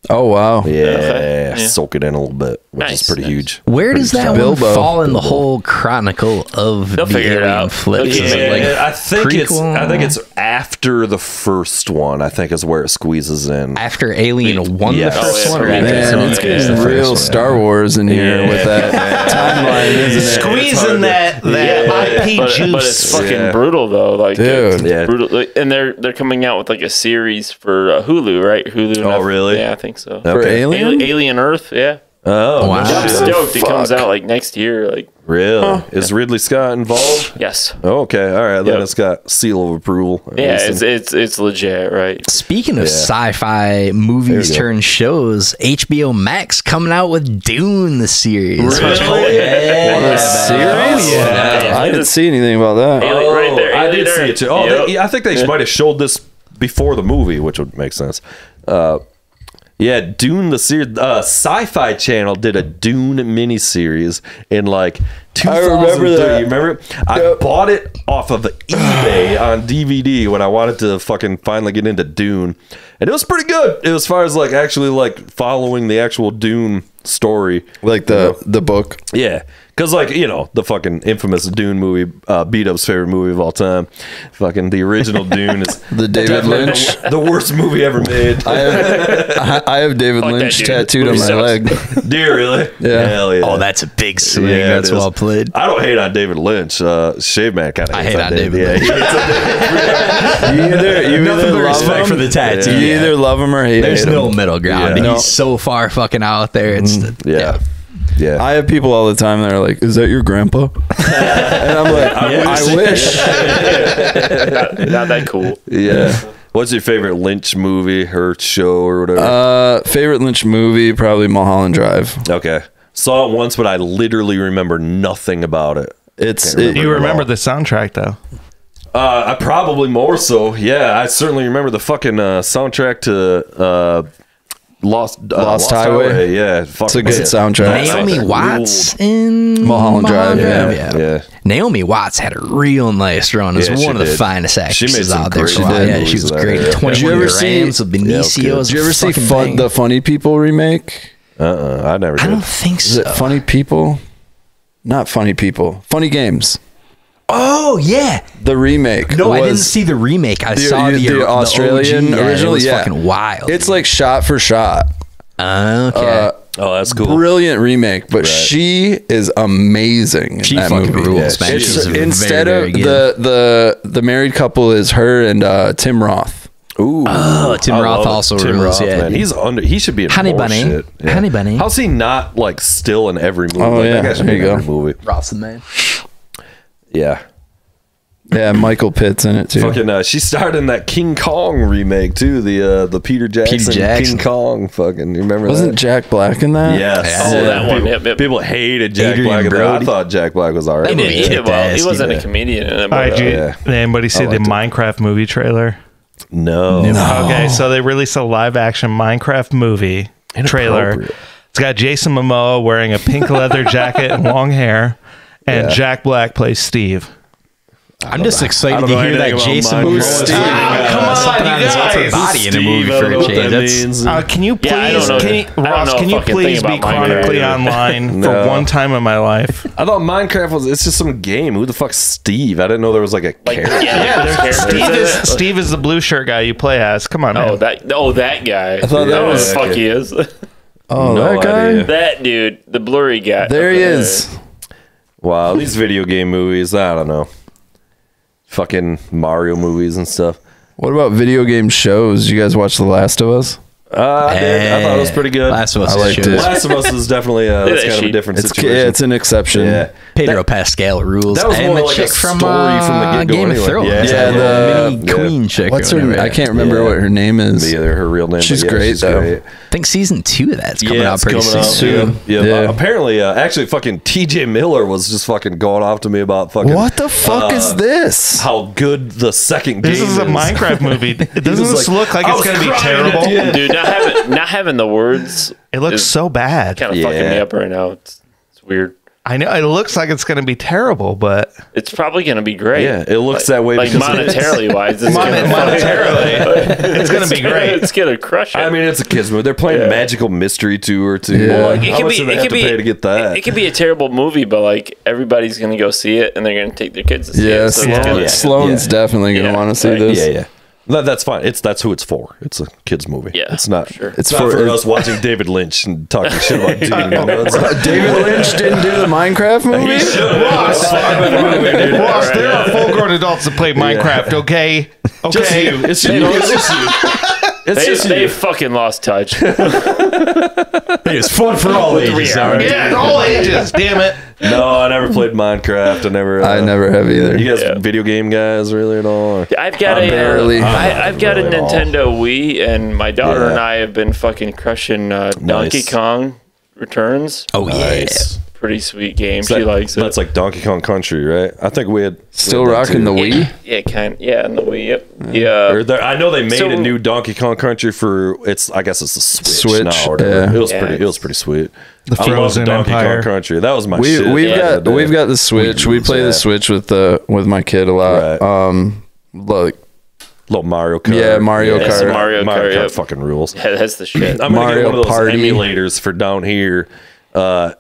Oh wow. Yeah, Okay. Yeah. soak it in a little bit, which Nice, is pretty nice. huge. Where does that one Bilbo. fall in the whole chronicle of They'll the figure it out. flips? They'll it like it. I think it's. I think it's after the first one. I think is where it squeezes in. after Alien One, Yes. the first Oh, yeah, one. or man, Man, it's Yeah. getting Yeah. real Star Wars in here Yeah. with that timeline, isn't it? Squeezing that that IP but, juice. but it's fucking Yeah. brutal though. Like, Dude. it's Yeah. brutal. And they're they're coming out with like a series for uh, Hulu, right? Hulu. and Oh, really? Yeah, I think so. For Alien? Alien, Alien Earth, yeah. Oh, Wow. no I'm shit. stoked. It comes out like next year. Like, really? Is Ridley Scott involved? yes. Oh, okay, all right. Then Yep. it's got seal of approval. Yeah, it's it's it's legit, right? Speaking of Yeah. sci-fi movies There you go. turned shows, HBO Max coming out with Dune the series. Really? Yeah. Serious? Yeah. I didn't see anything about that. Alien right there. Oh, I Alien did see it too. Oh, Yep. they, I think they might have showed this before the movie, which would make sense. Uh, yeah, Dune the series. Uh, Sci-Fi Channel did a Dune miniseries in like 2003. remember that. You remember? it? I bought it off of eBay on DVD when I wanted to fucking finally get into Dune, and it was pretty good. As far as like actually like following the actual Dune story, Like the the book. yeah, because like you know the fucking infamous Dune movie, uh, beat up's favorite movie of all time. Fucking the original Dune is The David Lynch. the, the worst movie ever made. I have, I- I have David Fuck Lynch tattooed on my sucks. leg. Do you really? Yeah. Hell yeah. Oh, that's a big swing. Yeah, that's is. well played. I don't hate on David Lynch. Uh, Shave Man kind of. I hate on David Lynch. You either you Nothing either love respect him, for the tattoo. You yeah. either love him or hate There's him. There's no middle ground. Yeah. He's so far fucking out there. It's yeah. Yeah. I have people all the time that are like, "Is that your grandpa?" and I'm like, "I wish." not, not that cool. yeah. What's your favorite Lynch movie or show or whatever? Uh, favorite Lynch movie probably Mulholland Drive. okay. Saw it once, but I literally remember nothing about it. It's Can't it, you at remember all. the soundtrack though? Uh, I probably more so. Yeah, I certainly remember the fucking uh, soundtrack to uh, Lost uh, Lost Highway. Yeah, it's a good soundtrack. Naomi Ruled. Watts in Mulholland Drive, Yeah, yeah. Naomi Watts had a real nice run as Yeah, one of the finest She made actresses out there great for a while. Yeah, she was there, great. yeah. Twenty Did you ever see- Grams with Yeah, it was Benicio. good. Did you ever see fun, the Funny People remake? Uh, uh I never I did. don't think so. Is it Funny People? Not Funny People. Funny Games. Oh yeah. The remake. No, I didn't see the remake. I the, saw the, the, the Australian OG. Yeah, original. It was yeah, fucking wild. It's like shot for shot. okay. Uh, Oh, that's cool. Brilliant remake, but she is amazing. In She that fucking movie. rules, Yeah, man. she She's very, Instead very of good. the the the married couple is her and uh, Tim Roth. Ooh, Oh, Tim I Roth also Tim rules, Roth, yeah. man. He's under. He should be in Honey more Bunny. shit. Honey Bunny. How's he not like still in every movie? Oh, Like, yeah, that guy there you go. every movie. Ross the man. Yeah, Yeah, Michael Pitt's in it too. fucking. Uh, she starred in that King Kong remake too. The uh, the Peter Jackson, Jackson. King Kong. Fucking, you remember Wasn't that? Jack Black in that? Yes. Oh, that one. People, Yep, yep. people hated Jack Adrian Black. in that. I thought Jack Black was alright. He He, did did kick well. He wasn't yeah. a comedian in it. All But, right, uh, did, you, yeah. did anybody see the it. Minecraft movie trailer? No. Okay, so they released a live action Minecraft movie trailer. It's got Jason Momoa wearing a pink leather jacket and long hair, and Yeah. Jack Black plays Steve. I'm just I excited to hear that Jason Minecraft. Momoa is Steve? doing, Ah, come on, something on you his upper guys. body in a Steve, movie for a know change. that That's means. Uh, can you please, don't can you, Ross? Can you please be about Minecraft. chronically online No. for one time in my life? I thought Minecraft was it's just some game. Who the fuck's Steve? I didn't know there was like a Like, character. yeah, there's characters Steve is. Steve is the blue shirt guy you play as. Come on, man. Oh, that oh that guy. I thought that know was- fuck he is. Oh, No that guy. idea. that dude, the blurry guy. There he is. Wow, these video game movies, I don't know. Fucking Mario movies and stuff. What about video game shows? You guys watch The Last of Us? Uh, I, did. I thought it was pretty good. Last of Us I is liked shit. it. Last of Us is definitely uh, that's kind of a different It's situation. yeah, it's an exception. yeah. Pedro Pascal rules. that was and more the like a chick from, story uh, from the get-go Game of anyway. Thrones. Yeah. Yeah, the the- mini yeah. queen chick. What's or her? whatever. I can't remember Yeah. what her name is. Yeah, her real name. She's yeah, great, she's though. great. I think season two of that's coming yeah, out it's pretty coming out soon. Yeah, yeah. Yeah. uh, apparently, uh, actually, fucking T.J. Miller was just fucking going off to me about fucking What the fuck uh, is this? how good the second game this is a Minecraft movie. Doesn't was this like, look like "I it's was going to be crying at terrible? the end." Dude, not having not having the words It looks so bad. kind of fucking me up right now. It's, it's weird. I know it looks like it's going to be terrible, but It's probably gonna be great. Yeah, it looks that way Like because it is. monetarily wise, it's Mon- gonna, monetarily, it's going to be great. It's gonna crush it. I mean, it's a kids movie. They're playing Yeah. Magical Mystery Tour too. Yeah. Well, Like, it How could much be, do they it have could to be, pay to get that? It, it could be a terrible movie, but like everybody's gonna go see it, and they're gonna take their kids to see Yeah, it. So Sloan, it's gonna, Sloan's Yeah. definitely gonna want to see right. this. yeah, yeah. That, that's fine. It's that's who it's for. It's a kids movie. Yeah, it's not. sure. It's, It's not for- for, it's- us watching David Lynch and talking shit about Dune. You know? Like, David Lynch didn't do the Minecraft movie. Ross, Ross, there are full-grown adults that play Minecraft. Okay, okay. Just you. It's, you. It's just you. It's they, just they fucking lost touch. It's fun for all ages. all right? Yeah, all ages. Damn it. No, I never played Minecraft. I never. Uh, I never have either. You guys, Yeah. video game guys, really at all? Or? I've got I'm a barely- uh, I, I've got a Really at all. Nintendo Wii, and my daughter Yeah. and I have been fucking crushing uh, Donkey Kong Returns. Oh yeah. Nice. Pretty sweet game. That- she likes it. That's like Donkey Kong Country, right? I think we had Still we had rocking the. Wii. yeah, kind. Yeah, in the Wii. Yep. Yeah. Or there- I know they made So- a new Donkey Kong Country for it's. I guess it's the Switch, Switch, now. Or yeah. It was Yeah, pretty. It was pretty sweet. The I love Frozen Donkey Empire. Kong Country. That was my We shit. we've got the we've got the Switch. We play yeah. the Switch with the with my kid a lot. Right. Um, like little Mario Kart. Yeah, Mario Yeah, Kart. Mario Kart, yep. fucking rules. Yeah, that's the shit. I'm gonna Mario get one of those Party. emulators for down here. Uh,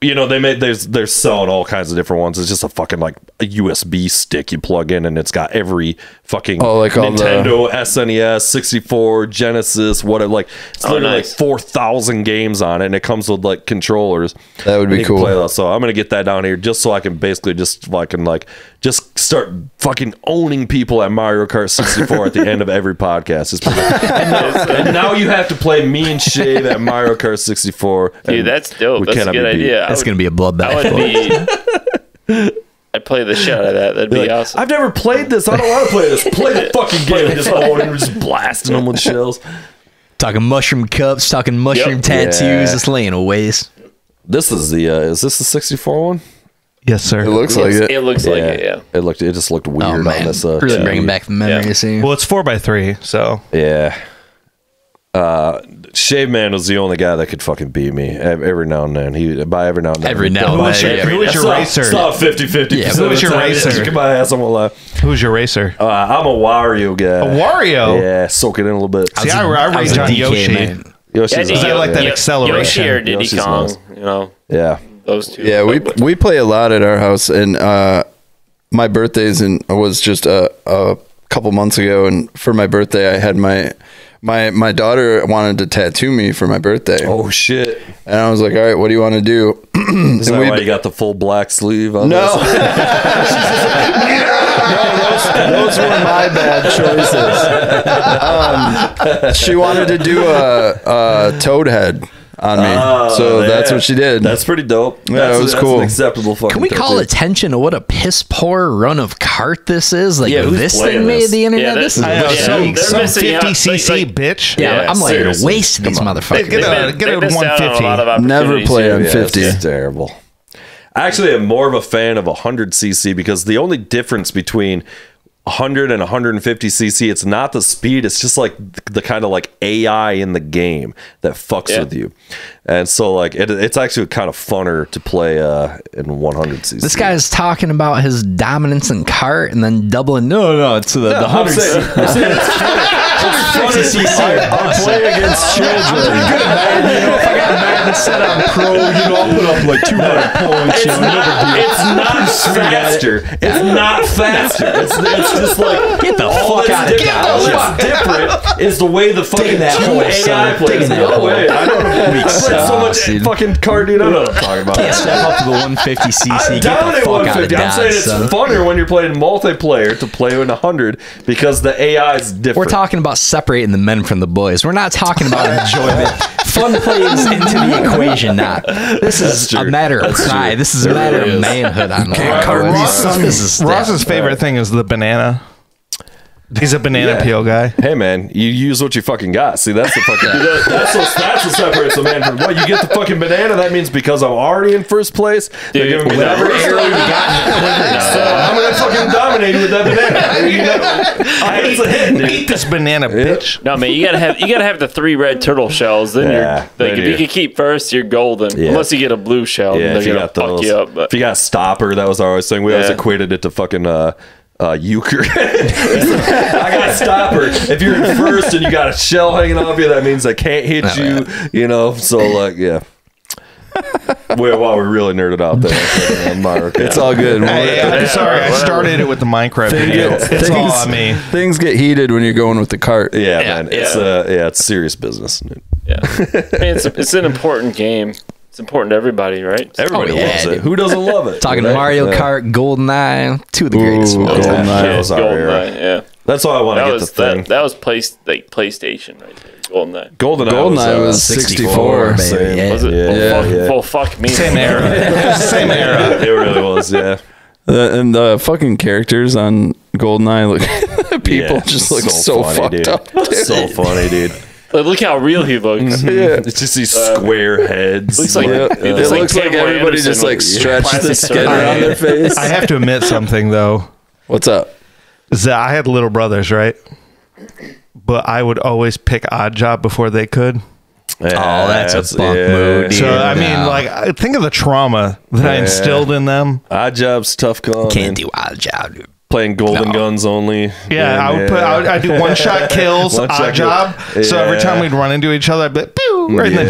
you know they made there's they're selling all kinds of different ones. It's just a fucking like a USB stick you plug in, and it's got every fucking Oh, like all the- Nintendo, SNES, 64, Genesis, whatever. Like it's Oh, literally nice. like four thousand games on it, and it comes with like controllers. That would be And you can cool. play. So I'm gonna get that down here just so I can basically just fucking like just start fucking owning people at Mario Kart 64 at the end of every podcast. Just like, and, now, and now you have to play me and Shave at Mario Kart 64. Dude, that's dope. we That's a cannot good be beat. idea. I That's gonna be a bloodbath. would be. I'd play the shit out of that. That'd be Like, awesome. I've never played this. I don't want to play this. Play the fucking game. Just owning, just blasting them with shells. talking mushroom cups, talking mushroom Yep. tattoos, Yeah. just laying a waste. This is the. Uh, is this the 64 one? Yes, sir. it looks like it. It looks like it. Yeah. It looked. It just looked weird Oh on man, this. Uh, really TV. bringing back the memories here. Well, it's four by three, so Yeah. Uh, Shave Man was the only guy that could fucking beat me every now and then. He by every now and then. Every now does. and Who was then, your, yeah. who was your Stop- racer? Stop 50 50. Yeah, who was your racer? Kick my ass, I won't lie. Who was your racer? Uh, I'm a Wario guy. A Wario. Yeah, soak it in a little bit. See, I, I was rage a on DK, Yoshi. man. Yoshi's Yeah, I nice. like that Yo- acceleration. Yoshi or Diddy Yoshi's Kong. nice. You know, Yeah. Those two. Yeah, we we play a lot at our house, and uh, my birthday's in was just a, a couple months ago, and for my birthday, I had my my my daughter wanted to tattoo me for my birthday, Oh shit! and I was like, all right, what do you want to do? Is that we- why you got the full black sleeve? On No. this? Those were my bad choices. Um, she wanted to do a, a toad head on me, Oh, so yeah. that's what she did. That's pretty dope. Yeah, that's, it was that's cool. An acceptable fucking. Can we call tattoo. attention to what a piss poor run of cart this is? Like Yeah, this playing thing made the internet. Yeah, this is this- I know, Yeah, some, they're some fifty cc like- bitch. yeah, Yeah, I'm like seriously. waste these motherfuckers. Get a- They've get a they've out on a 150. lot of Never opportunities play here. on Yeah, 50. It's terrible. Actually, I'm more of a fan of 100cc because the only difference between 100 and 150 cc it's not the speed it's just like the kind of like ai in the game that fucks Yeah. with you and so like it, it's actually kind of funner to play uh in 100 cc This guy is talking about his dominance in cart and then doubling. No, no, it's the, the 100 saying- I'm saying it's funny. It's funny. I, I play against children. if I got Madden set on pro, you know, I'll put up like 200 points. It's not, it's not faster. It's not faster. It's, it's just like Get the oh, fuck out of different- Dodge. All that's different is the way the fucking that AI son. plays. Digging that No hole. way. I don't know. I played so much dude. fucking card, dude. I know what I'm talking about. Can't step up to the 150 cc. I'm Get down at fuck out of 150. I'm saying it's son. funner when you're playing multiplayer to play in 100 because the AI is different. We're talking about separating the men from the boys. We're not talking about enjoyment. Fun plays into the equation. Not this is a matter of That's pride. This is a matter of manhood. On Can't our cart part. these This is- this is Ross's favorite thing is the banana. He's a banana Yeah. peel guy. Hey man, you use what you fucking got. See, that's the fucking that's what that's what separates the man from what you get the fucking banana. That means because I'm already in first place, they're Dude, giving me whatever that arrow you got So I'm gonna fucking dominate with that banana. You know, I, it's a hit, dude. Eat this banana, bitch. No man, you gotta have you gotta have the three red turtle shells. Then Yeah, you're they like if do. you can keep first, you're golden. Yeah. Unless you get a blue shell, Yeah, then if they're you gonna got fuck those, you up. But if you got stopper, that was our always thing. We always equated it to fucking uh, uh, euchre. I got stopper. If you're in first and you got a shell hanging off you, that means I can't hit Oh, you. You know, so like, yeah. Well, wow, we really nerded out there. Mario It's all good. Hey, I'm sorry, I started it with the Minecraft video. It's all on me. Things get heated when you're going with the cart. Yeah, Yeah, man. It's yeah. uh, yeah, it's serious business. yeah, I mean, it's it's an important game. It's important to everybody, right? Everybody Oh, yeah, loves it. Who doesn't love it? Talking Right? Mario Yeah. Kart, GoldenEye, two of the greatest. Ooh, of all time. GoldenEye. That was our era. GoldenEye, yeah. That's why I want to That get was the thing. that, that was place like PlayStation right there. GoldenEye. GoldenEye, GoldenEye uh, was 64, baby. same. Yeah. Was it? Yeah, well, yeah, fuck, yeah. well, fuck me. Same era. Same era. it really was. Yeah. The, and the fucking characters on GoldenEye look people Yeah, just look so, funny, fucked dude. up. So funny, dude. Like, look how real he looks. Yeah. It's just these uh, square heads. looks like- Yeah, It it looks like looks like Tamboy everybody Anderson just like with stretched the plastic skin surgery. around their face. I have to admit something though. What's up? Is that I had little brothers, right? But I would always pick Odd Job before they could. Oh, that's a bunk move, dude. So I mean, Yeah. like, I think of the trauma that I instilled in them. Odd jobs, tough call. Can't man. do odd job, dude. Playing golden No. guns only. Yeah, I would put. I would I'd do one shot kills, One shot odd job. kill. So every time we'd run into each other, I'd be like, pew, right in the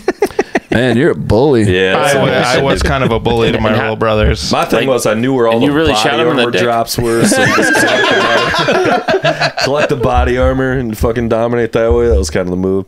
dick. Man, you're a bully. Yeah. I, so- wa- I was kind of a bully to my little brothers. My thing Like- was I knew where all the you really body shot him the armor drops were, so just collect the, collect the body armor and fucking dominate that way. That was kind of the move.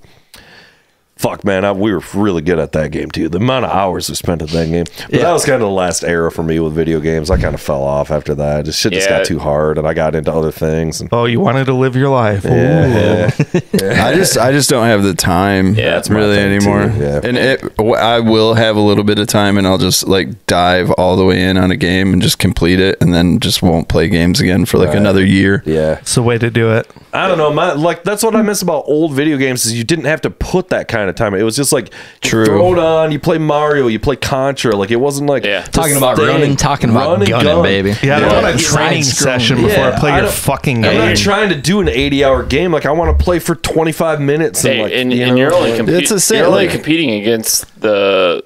Fuck man, I, we were really good at that game too. The amount of hours we spent at that game, but that was kind of the last era for me with video games. I kind of fell off after that. Just shit just Yeah. got too hard, and I got into other things. And, Oh, you wanted to live your life. Yeah, yeah. I just I just don't have the time Yeah, that's really anymore. too, yeah. And it I will have a little bit of time and I'll just like dive all the way in on a game and just complete it and then just won't play games again for like Right. another year. yeah. It's the way to do it. I don't know, my like that's what I miss about old video games is you didn't have to put that kind of time. It was just like you True. throw it on, you play Mario, you play Contra. Like it wasn't like Yeah. Talking about thing. running, talking about Run and gunning, gun. baby. Yeah, I Yeah. want a training scrolling. session before Yeah, I play I your don't- fucking I'm game. not trying to do an 80 hour game. Like I want to play for 25 minutes and like and, you and you're only like- compe- It's the same, you're only like- competing against the,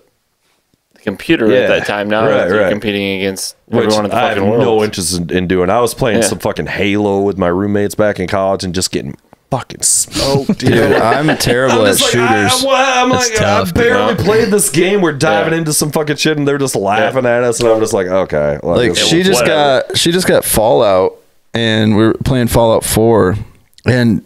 the computer Yeah, at that time. Now right, you're right. competing against which everyone in the I have fucking world. no interest in, in doing. I was playing Yeah. some fucking Halo with my roommates back in college and just getting fucking smoked, dude. Dude, I'm terrible I'm at like, shooters. I, well, I'm like, tough, I barely dude. played this game. We're diving Yeah. into some fucking shit, and they're just laughing at us, and I'm just like, okay, well, like okay, she just whatever. got she just got Fallout and we are playing Fallout 4 and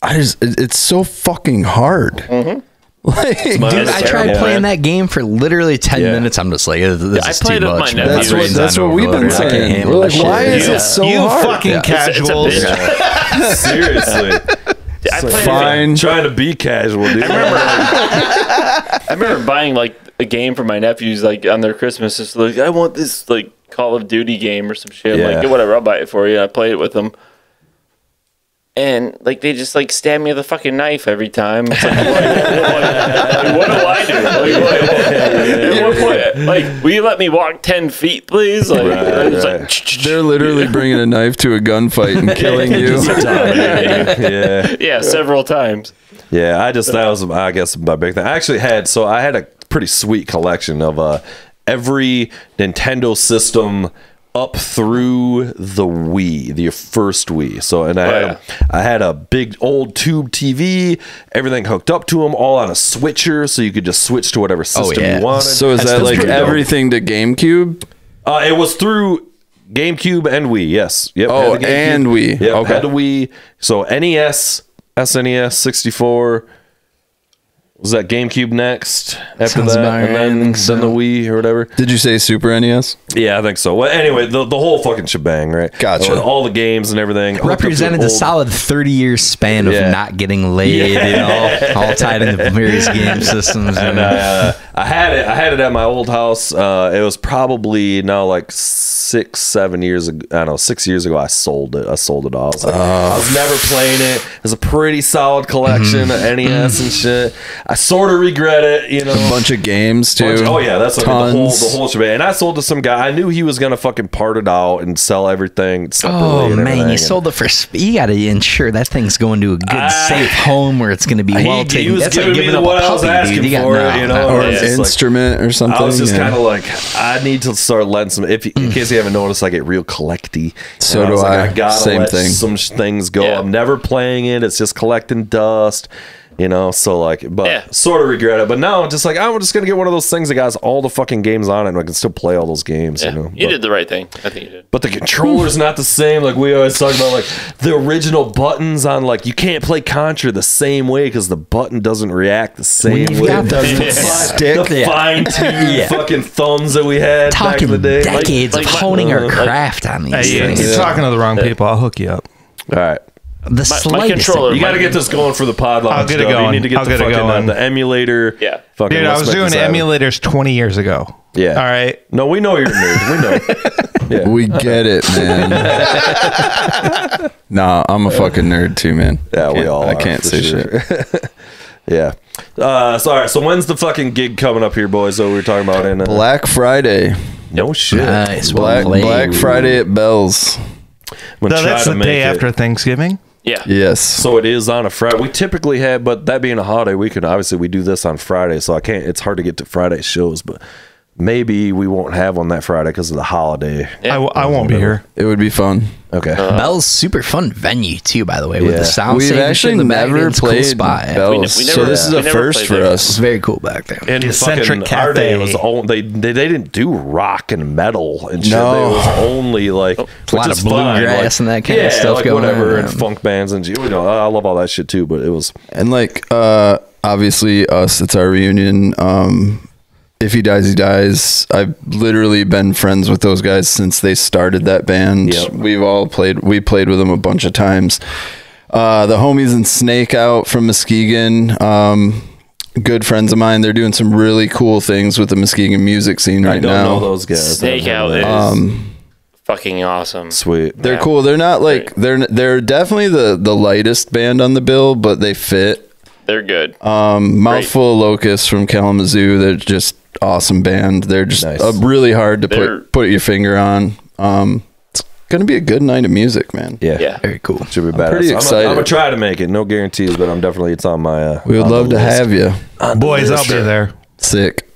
I just it- it's so fucking hard. Mm-hmm. Like Dude, I tried terrible, playing man. that game for literally 10 Yeah. minutes. I'm just like, this is I too played it with much. my man. that's what that's what we've been overload. I can't saying. We're like, why shit. is Yeah. it so you hard? fucking Yeah. It's a- it's a casuals. bitch. seriously. I played Fine. trying to be casual, dude. I remember buying like a game for my nephews like on their Christmas. It's like I want this like Call of Duty game or some shit. Yeah. like whatever, I'll buy it for you. I played it with them, and like they just like stab me with a fucking knife every time. It's like, what, what- what do I do? Like, what, at what point, like, will you let me walk ten feet, please? Like, it's like, They're literally bringing a knife to a gunfight and killing you. yeah. yeah, several times. Yeah, I just that was I guess my big thing. I actually had so I had a pretty sweet collection of uh every Nintendo system up through the Wii, the first Wii. So and I had yeah. a, I had a big old tube TV, everything hooked up to them, all on a switcher, so you could just switch to whatever system yeah. you wanted. So is That's that like pretty dope. everything to GameCube? Uh, it was through GameCube and Wii. Yes. Yep. Oh, had the and Wii. Yep. Okay. Had the Wii. So NES, SNES, 64. Was that GameCube next after Sounds that, and then, so. then the Wii or whatever? Did you say Super NES? Yeah, I think so. Well, anyway, the, the whole fucking shebang, right? Gotcha. All the games and everything hooked Represented an a old- solid 30 year span of Yeah. not getting laid, you know, all tied into various game systems. and and- uh, I had it. I had it at my old house. Uh, it was probably now like six, seven years ago. I don't know, six years ago. I sold it. I sold it all. I was, like, I was never playing it. It was a pretty solid collection of NES and shit. I sort of regret it. You know, A bunch of games too. Bunch- oh yeah, that's like the whole Tons. the whole shebang. And I sold to some guy. I knew he was gonna fucking part it out and sell everything separately. Oh man, everything. you And- sold it for. You got to ensure that thing's going to a good, ah. safe home where it's going to be He- well he taken. was That's like giving me giving the up what a I was puppy, asking dude. You got no, you know, or an it's like- instrument or something. I was just yeah. kind of like, I need to start letting some. If in mm. case you haven't noticed, I get real collecty. So And do was like, I. I gotta Same let thing. some things go. Yeah. I'm never playing it. It's just collecting dust. You know, so like, but Yeah. sort of regret it. But now, just like I'm just gonna get one of those things that has all the fucking games on it, and I can still play all those games. Yeah, You know, you But- did the right thing. I think you did. but the controller's not the same. Like we always talk about, like the original buttons on like you can't play Contra the same way because the button doesn't react the same you've way. got it the does the, stick, the yeah. fine tuned Yeah. fucking thumbs that we had back in the day. decades Like- of like- honing uh, our like- craft on these Hey, you- things. you're talking to the wrong people. I'll hook you up. All right, The my slightest. controller- you got to get this going for the pod lounge. I'll get it Dub. You going. need to get I'll the get it fucking uh, the emulator. Yeah. fucking Dude, I was doing this happen. emulators 20 years ago. Yeah. All right. No, we know you're a nerd. We know. yeah. We get it, man. nah, I'm a fucking nerd too, man. Yeah, we Can't- all. I can't say sure. shit. yeah. Uh, so all right. So when's the fucking gig coming up here, boys? That we were talking about in uh, Black Friday. No shit. Nice. Black. Black Friday at Bell's. I'm gonna No, that's the day it. after Thanksgiving. Yeah. Yes. So it is on a Friday. We typically have, but that being a holiday weekend, obviously we do this on Friday. So I can't. It's hard to get to Friday shows, but maybe we won't have one that Friday because of the holiday. Yeah. I, w- I won't be here. It would be fun. Okay. Bell's super fun venue too, by the way, with Yeah. the sound. We've actually the never It's cool played spot. Bell's, We ne- we so never- this is a first for there. It's us. very cool back there. and The fucking Eccentric our day Cafe. was all they, they they didn't do rock and metal and shit. No. It was only like A lot which of bluegrass like- and that kind of yeah, stuff like going whatever on. and funk bands and you know I love all that shit too. But it was And like uh obviously us, it's our reunion. Um if he dies, he dies. I've literally been friends with those guys since they started that band. Yep. We've all played. We played with them a bunch of times. Uh, the homies in Snake Out from Muskegon, um, good friends of mine. They're doing some really cool things with the Muskegon music scene right now. I don't now. know those guys. Snake Out is. Um, fucking awesome. sweet. they're Yeah. cool. They're not like they're they're definitely the the lightest band on the bill, but they fit. They're good. Um, Mouthful of Locusts from Kalamazoo. They're just awesome band. They're just Nice. uh, really hard to They're- put put your finger on. Um, it's gonna be a good night of music, man. Yeah. Yeah. Very cool. Should be badass. pretty I'm gonna try to make it. No guarantees, but I'm definitely it's on my. Uh, We would on the love to list. have you. Boys, I'll be there. Sick.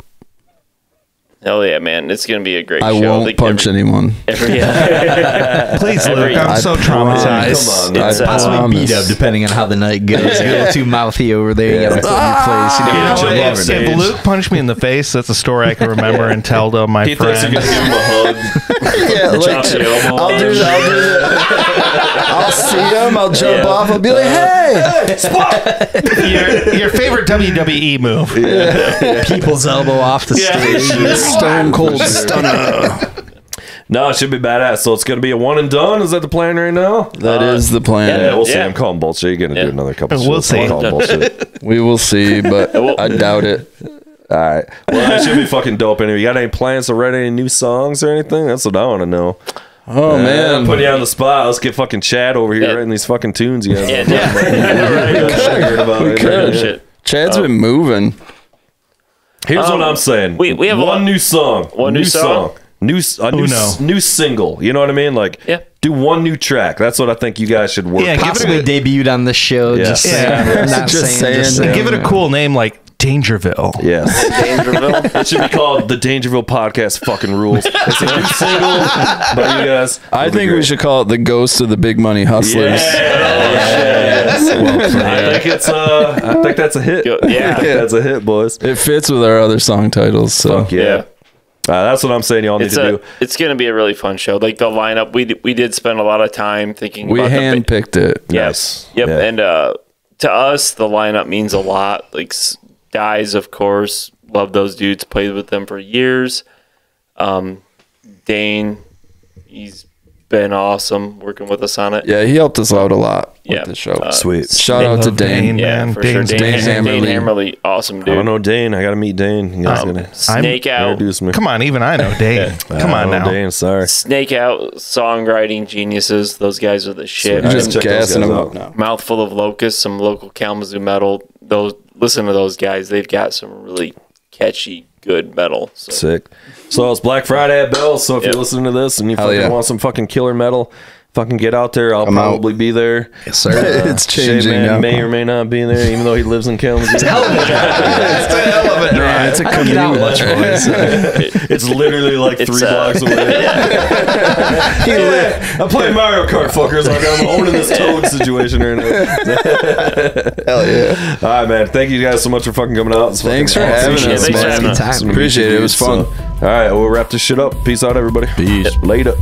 Hell yeah, man! It's gonna be a great I show. won't Like, punch every, anyone. every, yeah. Please, Luke. Every- I'm I so promise. traumatized. Come on, It's, I uh, Possibly promise. beat up depending on how the night goes. Get a little too mouthy over there. You gotta put in your place. You You know, know jump what? If, if Luke punched me in the face, that's a story I can remember and tell to my He thinks you're friends. gonna give him a hug. yeah, like, Chop the elbow I'll do off. that. I'll do that. I'll see him. I'll jump Yeah. off. I'll be like, hey. your, your favorite WWE move. people's elbow off the stage. Stone Cold Stunner. No, it should be badass. So it's gonna be a one and done. Is that the plan right now? That uh, is the plan. Yeah, we'll see. Yeah. I'm calling bullshit. You're gonna Yeah. do another couple. We'll shows. See. bullshit. We will see, but I doubt it. All right. Well, that should be fucking dope. Anyway, you got any plans to write any new songs or anything? That's what I want to know. Oh Man, man, put you on the spot. Let's get fucking Chad over here Yeah. writing these fucking tunes. You guys, Yeah, yeah. could. Shit. Chad's oh. been moving. Here's Um, what I'm saying. we- we have one lot- new song. One new song? New s- a new, Uno. new single. You know what I mean? Like, Yeah. do one new track. That's what I think you guys should work. Yeah, on. give it Possibly a- debuted on the show. Yeah. Just Yeah. saying. Not Just saying, saying. just saying. Give it a cool name like Dangerville. Yes. Dangerville. it should be called the Dangerville Podcast. Fucking rules. It's a new single by you guys. I It'll be think we should call it the Ghost of the Big Money Hustlers. Yes. I think it's uh. I think that's a hit. Yeah. I think that's a hit, boys. It fits with our other song titles. So Fuck yeah. Yeah. Uh, that's what I'm saying. Y'all need It's to a, do. it's gonna be a really fun show. Like the lineup, we d- we did spend a lot of time thinking. we about the handpicked it. Yep. Nice. Yep. Yeah. And uh, to us, the lineup means a lot. Like S- Dies, of course, love those dudes. Played with them for years. Um, Dane, he's been awesome working with us on it. Yeah, he helped us out a lot with the show. Uh, Sweet. Shout out to Dane. Dane. Yeah, Man, for sure. Dane's Dane, Dane Dane, Hammerly. Hammerly, awesome dude. I don't know Dane. I got to meet Dane. You guys Um, gonna Snake Out, introduce me? Come on, even I know Dane. I Come on don't now. Dane. Sorry. Snake Out, songwriting geniuses. Those guys are the shit. Sweet. Just gassing them out. up now. Mouthful of Locusts, some local Kalamazoo metal. Those listen to those guys. They've got some really catchy, good metal. So Sick. So it's Black Friday at Bell's. So if Yep. you're listening to this and you Hell fucking yeah. want some fucking killer metal, fucking get out there. I'll Come out. probably be there. Yes, sir. it's changing Man may or may not be there, even though he lives in Kalamazoo. it's a Get out much, boys. it's literally like It's, three uh, blocks away. yeah, I'm playing Mario Kart, fuckers. Like I'm owning this Toad situation right now. Hell yeah. All right, man. Thank you guys so much for fucking coming out. It's Thanks for having awesome. us, Some man. awesome Anytime. music Appreciate it. It was fun. So, all right, we'll wrap this shit up. Peace out, everybody. Peace. Later.